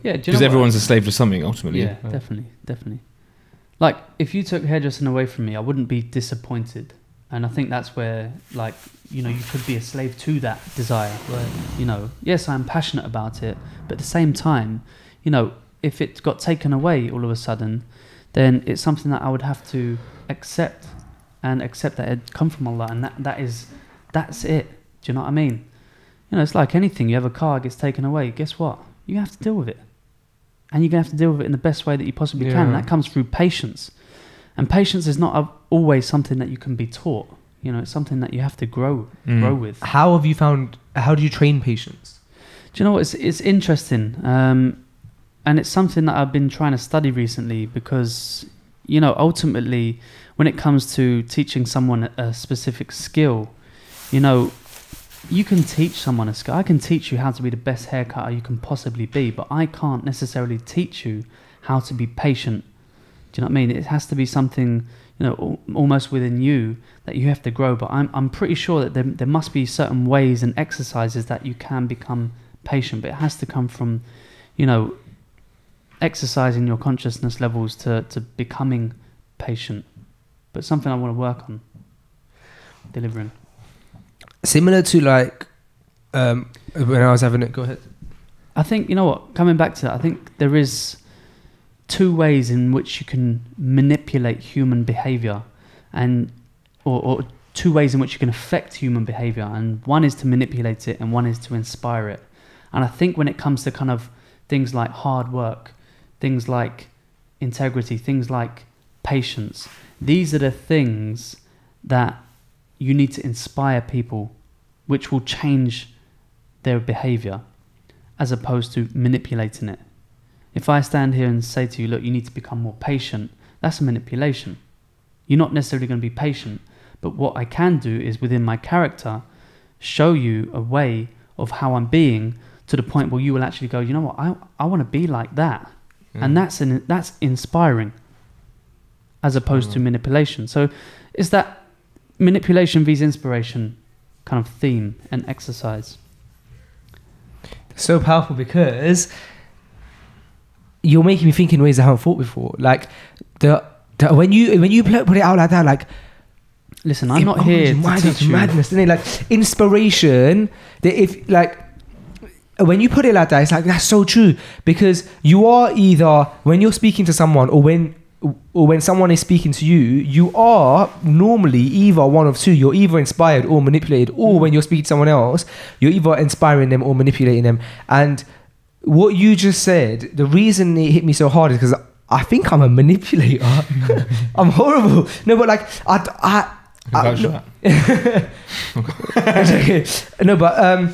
Yeah, Because everyone's a slave to something ultimately. Yeah, definitely, definitely. Like if you took hairdressing away from me, I wouldn't be disappointed. And I think that's where, like, you know, you could be a slave to that desire. Where, you know, yes, I'm passionate about it, but at the same time, you know, if it got taken away all of a sudden, then it's something that I would have to accept and accept that it come from Allah, and that that is, that's it. Do you know what I mean? You know, it's like anything. You have a car gets taken away. Guess what? You have to deal with it and you're going to have to deal with it in the best way that you possibly can. And that comes through patience. And patience is not a, always something that you can be taught. You know, it's something that you have to grow Mm. grow with. How have you found? How do you train patience? Do you know what? It's, it's interesting. Um, and it's something that I've been trying to study recently because, you know, ultimately, when it comes to teaching someone a specific skill, you know, you can teach someone a skill. I can teach you how to be the best haircutter you can possibly be, but I can't necessarily teach you how to be patient. Do you know what I mean? It has to be something, you know, almost within you that you have to grow. But I'm, I'm pretty sure that there, there must be certain ways and exercises that you can become patient, but it has to come from, you know, exercising your consciousness levels to, to becoming patient. But something I want to work on delivering. Similar to like um, when I was having it. Go ahead. I think you know what. Coming back to that, I think there is two ways in which you can manipulate human behavior, and or, or two ways in which you can affect human behavior. And one is to manipulate it, and one is to inspire it. And I think when it comes to kind of things like hard work, things like integrity, things like patience, these are the things that you need to inspire people, which will change their behavior as opposed to manipulating it. If I stand here and say to you, look, you need to become more patient, that's a manipulation. You're not necessarily going to be patient, but what I can do is within my character show you a way of how I'm being to the point where you will actually go, you know what, I, I want to be like that. And mm. that's an, that's inspiring as opposed to mm. manipulation. So it's that manipulation vs inspiration kind of theme and exercise. so powerful because you're making me think in ways I haven't thought before. Like the, the when you when you put it out like that, like Listen, I'm not here it's to madness, teach madness, isn't it? Like inspiration. That if like when you put it like that, it's like that's so true because you are either when you're speaking to someone or when or when someone is speaking to you, you are normally either one of two. You're either inspired or manipulated, or when you're speaking to someone else, you're either inspiring them or manipulating them. And what you just said, the reason it hit me so hard is because I think I'm a manipulator. I'm horrible. No, but like I, I, I no- for that. It's okay. No, but um,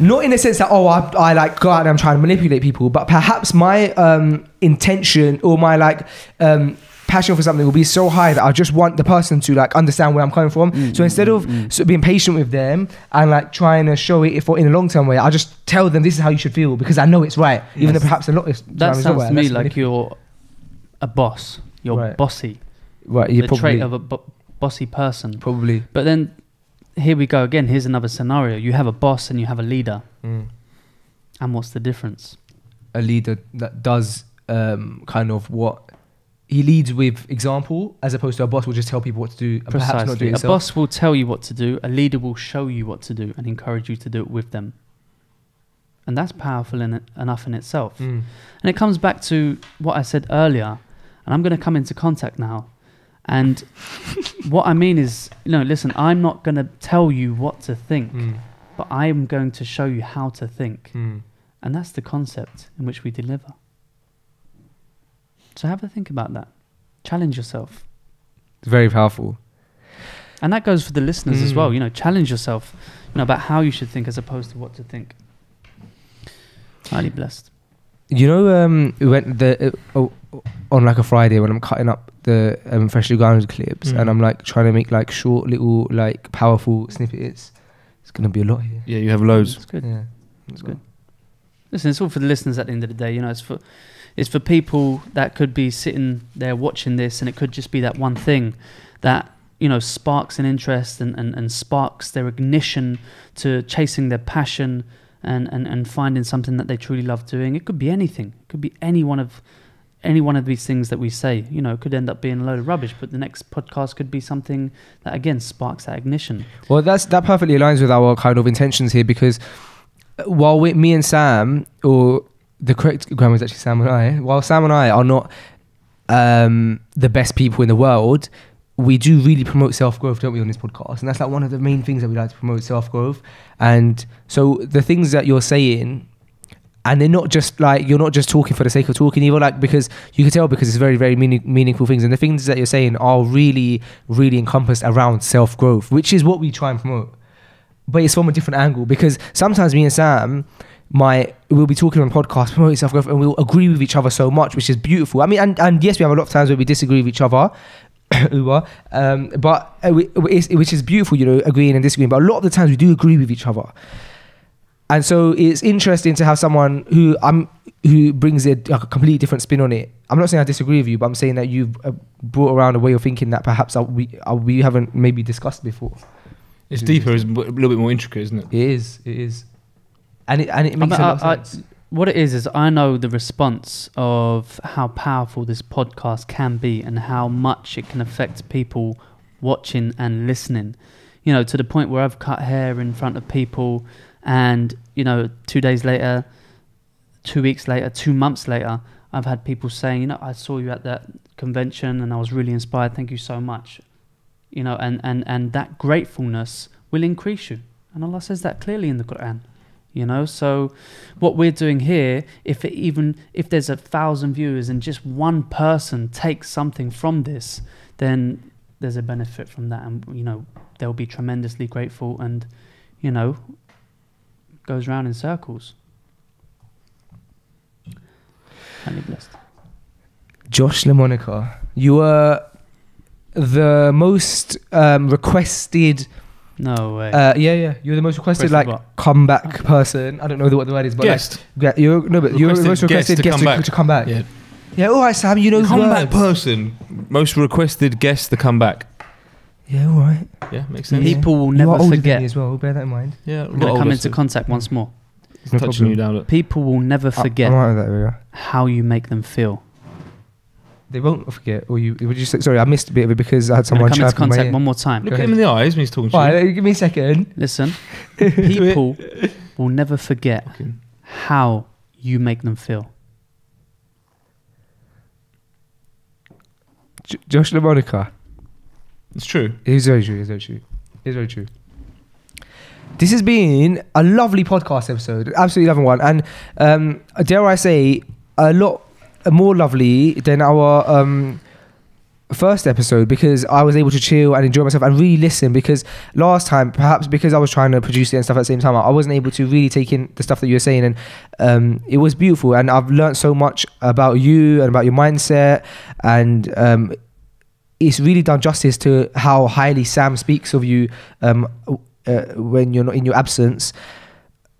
not in the sense that oh, I, I like go out and I'm trying to manipulate people, but perhaps my um intention or my like um passion for something will be so high that I just want the person to like understand where I'm coming from. Mm, so mm, instead of mm, mm. sort of being patient with them and like trying to show it for in a long term way, I just tell them this is how you should feel because I know it's right, even though perhaps a lot of That sounds to me That's like you're a boss. You're Right. bossy. right. You the probably trait of a bo- bossy person. probably. But then here we go again. Here's another scenario. You have a boss and you have a leader. Mm. And what's the difference? a leader that does um, kind of what he leads with example, as opposed to a boss will just tell people what to do and perhaps not do Precisely. it A boss will tell you what to do. A leader will show you what to do and encourage you to do it with them. And that's powerful in enough in itself. Mm. And it comes back to what I said earlier, and I'm going to come into contact now. And what I mean is, you know, listen, I'm not going to tell you what to think, Mm. but I am going to show you how to think. Mm. And that's the concept in which we deliver. So have a think about that. Challenge yourself. It's very powerful. And that goes for the listeners as well. Mm. You know, challenge yourself, you know, about how you should think as opposed to what to think. Highly blessed. You know, um, we went the uh, oh, on like a Friday when I'm cutting up the um, freshly grounded clips, Mm. and I'm like trying to make like short, little, like powerful snippets. It's gonna be a lot here. Yeah, you have loads. That's good. Yeah, That's good. Listen, it's all for the listeners at the end of the day. You know, it's for it's for people that could be sitting there watching this, and it could just be that one thing that you know sparks an interest and, and, and sparks their ignition to chasing their passion and, and, and finding something that they truly love doing. It could be anything. It could be any one of any one of these things that we say. You know, could end up being a load of rubbish, but the next podcast could be something that again sparks that ignition. Well, that's that perfectly aligns with our kind of intentions here because while we, me and Sam, or the correct grammar is actually Sam and I, while Sam and I are not um, the best people in the world, we do really promote self growth, don't we, on this podcast? And that's like one of the main things that we like to promote self growth. And so the things that you're saying, and they're not just like you're not just talking for the sake of talking, either like because you can tell because it's very very meaning, meaningful things, and the things that you're saying are really really encompassed around self growth, which is what we try and promote. But it's from a different angle because sometimes me and Sam might we'll be talking on podcasts promoting self growth and we'll agree with each other so much, which is beautiful. I mean, and, and yes, we have a lot of times where we disagree with each other. Uber, um, but uh, we- which is beautiful, you know, agreeing and disagreeing. But a lot of the times we do agree with each other, and so it's interesting to have someone who I'm who brings a, a completely different spin on it. I'm not saying I disagree with you, but I'm saying that you've uh, brought around a way of thinking that perhaps uh, we uh, we haven't maybe discussed before. It's deeper, it's a little bit more intricate, isn't it? It is, it is, and it and it I makes mean, a lot I- of I- sense. what it is is I know the response of how powerful this podcast can be and how much it can affect people watching and listening. You know, to the point where I've cut hair in front of people, and you know, two days later, two weeks later, two months later, I've had people saying, you know, I saw you at that convention and I was really inspired. Thank you so much. You know, and and and that gratefulness will increase you, and Allah says that clearly in the Quran you know so what we're doing here if it even if there's a thousand viewers and just one person takes something from this then there's a benefit from that and you know they'll be tremendously grateful and you know goes round in circles Highly blessed. Josh Lamonaca, you were the most um, requested. no way Uh, yeah, yeah, you're the most requested Requested like what? comeback person. I don't know what the word is, but like, Yeah, you're no, but you're the most Requested guest requested to guest come to, back. to come back. Yeah. Yeah, all right, Sam. You know the Comeback words. person. Most requested guest to come back. Yeah, all right. Yeah, makes sense. People will You never are older than forget me as well. Bear that in mind. Yeah, I'm going to come into contact once more No touching problem. you down. Look. people will never I- forget I'm alright with that. Ria. how you make them feel They won't forget. Or you? Would you say, sorry, I missed a bit of it because I had I'm someone going to come into chirping my contact ear. one more time Look at him in the eyes when he's talking to All you. right, give me a second. Listen, people will never forget Fucking- how you make them feel. J- Josh Lamonaca. It's true. It is very true. It's very true. It's very true. This has been a lovely podcast episode, absolutely lovely one, and um, dare I say, a lot more lovely than our um, first episode because I was able to chill and enjoy myself and really listen. Because last time, perhaps because I was trying to produce it and stuff at the same time, I wasn't able to really take in the stuff that you were saying, and um, it was beautiful. And I've learned so much about you and about your mindset, and um, it's really done justice to how highly Sam speaks of you um, uh, when you're not in your absence.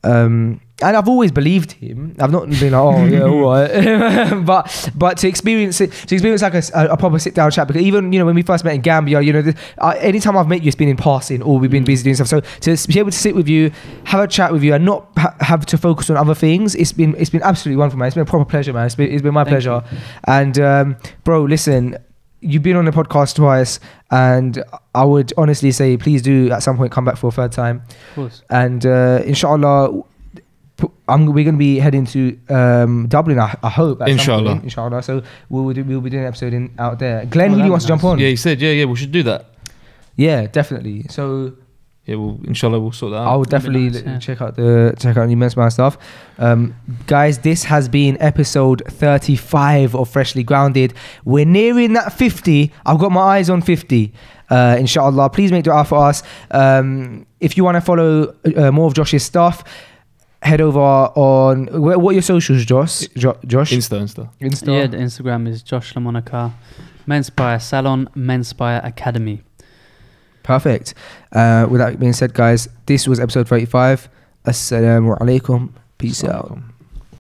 Um, and I've always believed him. I've not been like, oh yeah, all right. but but to experience it, to experience like a proper sit down chat. Because even you know when we first met in Gambia, you know, the, uh, anytime I've met you, it's been in passing or we've been busy doing stuff. So to be able to sit with you, have a chat with you, and not ha- have to focus on other things, it's been it's been absolutely wonderful, man. It's been a proper pleasure, man. It's been it's been my Thank pleasure. And um, bro, listen, you've been on the podcast twice, and I would honestly say, please do at some point come back for a third time. Of course. And uh, inshallah, p- I'm, we're going to be heading to um, Dublin. I, I hope. Inshallah. point, inshallah. So we'll do, we'll be doing an episode in, out there. Glenn Oh, really wants be to jump on. Yeah, he said, yeah, yeah, we should do that. Yeah, definitely. So Yeah, well, inshallah, we'll sort that I'll definitely nice, yeah. check out the check out the immense amount of stuff. Um, guys, this has been episode 35 of Freshly Grounded. We're nearing that 50. I've got my eyes on 50. Uh, inshallah, please make dua for us. Um, if you want to follow uh, more of Josh's stuff, head over on wh- what are your socials, Josh? Jo- Josh, Insta, Insta. Insta. Yeah, the Instagram is Josh Lamonaca, Menspire Salon, Menspire Academy. Perfect. Uh, with that being said, guys, this was episode 35. Assalamu alaikum. Peace out. Assalamu.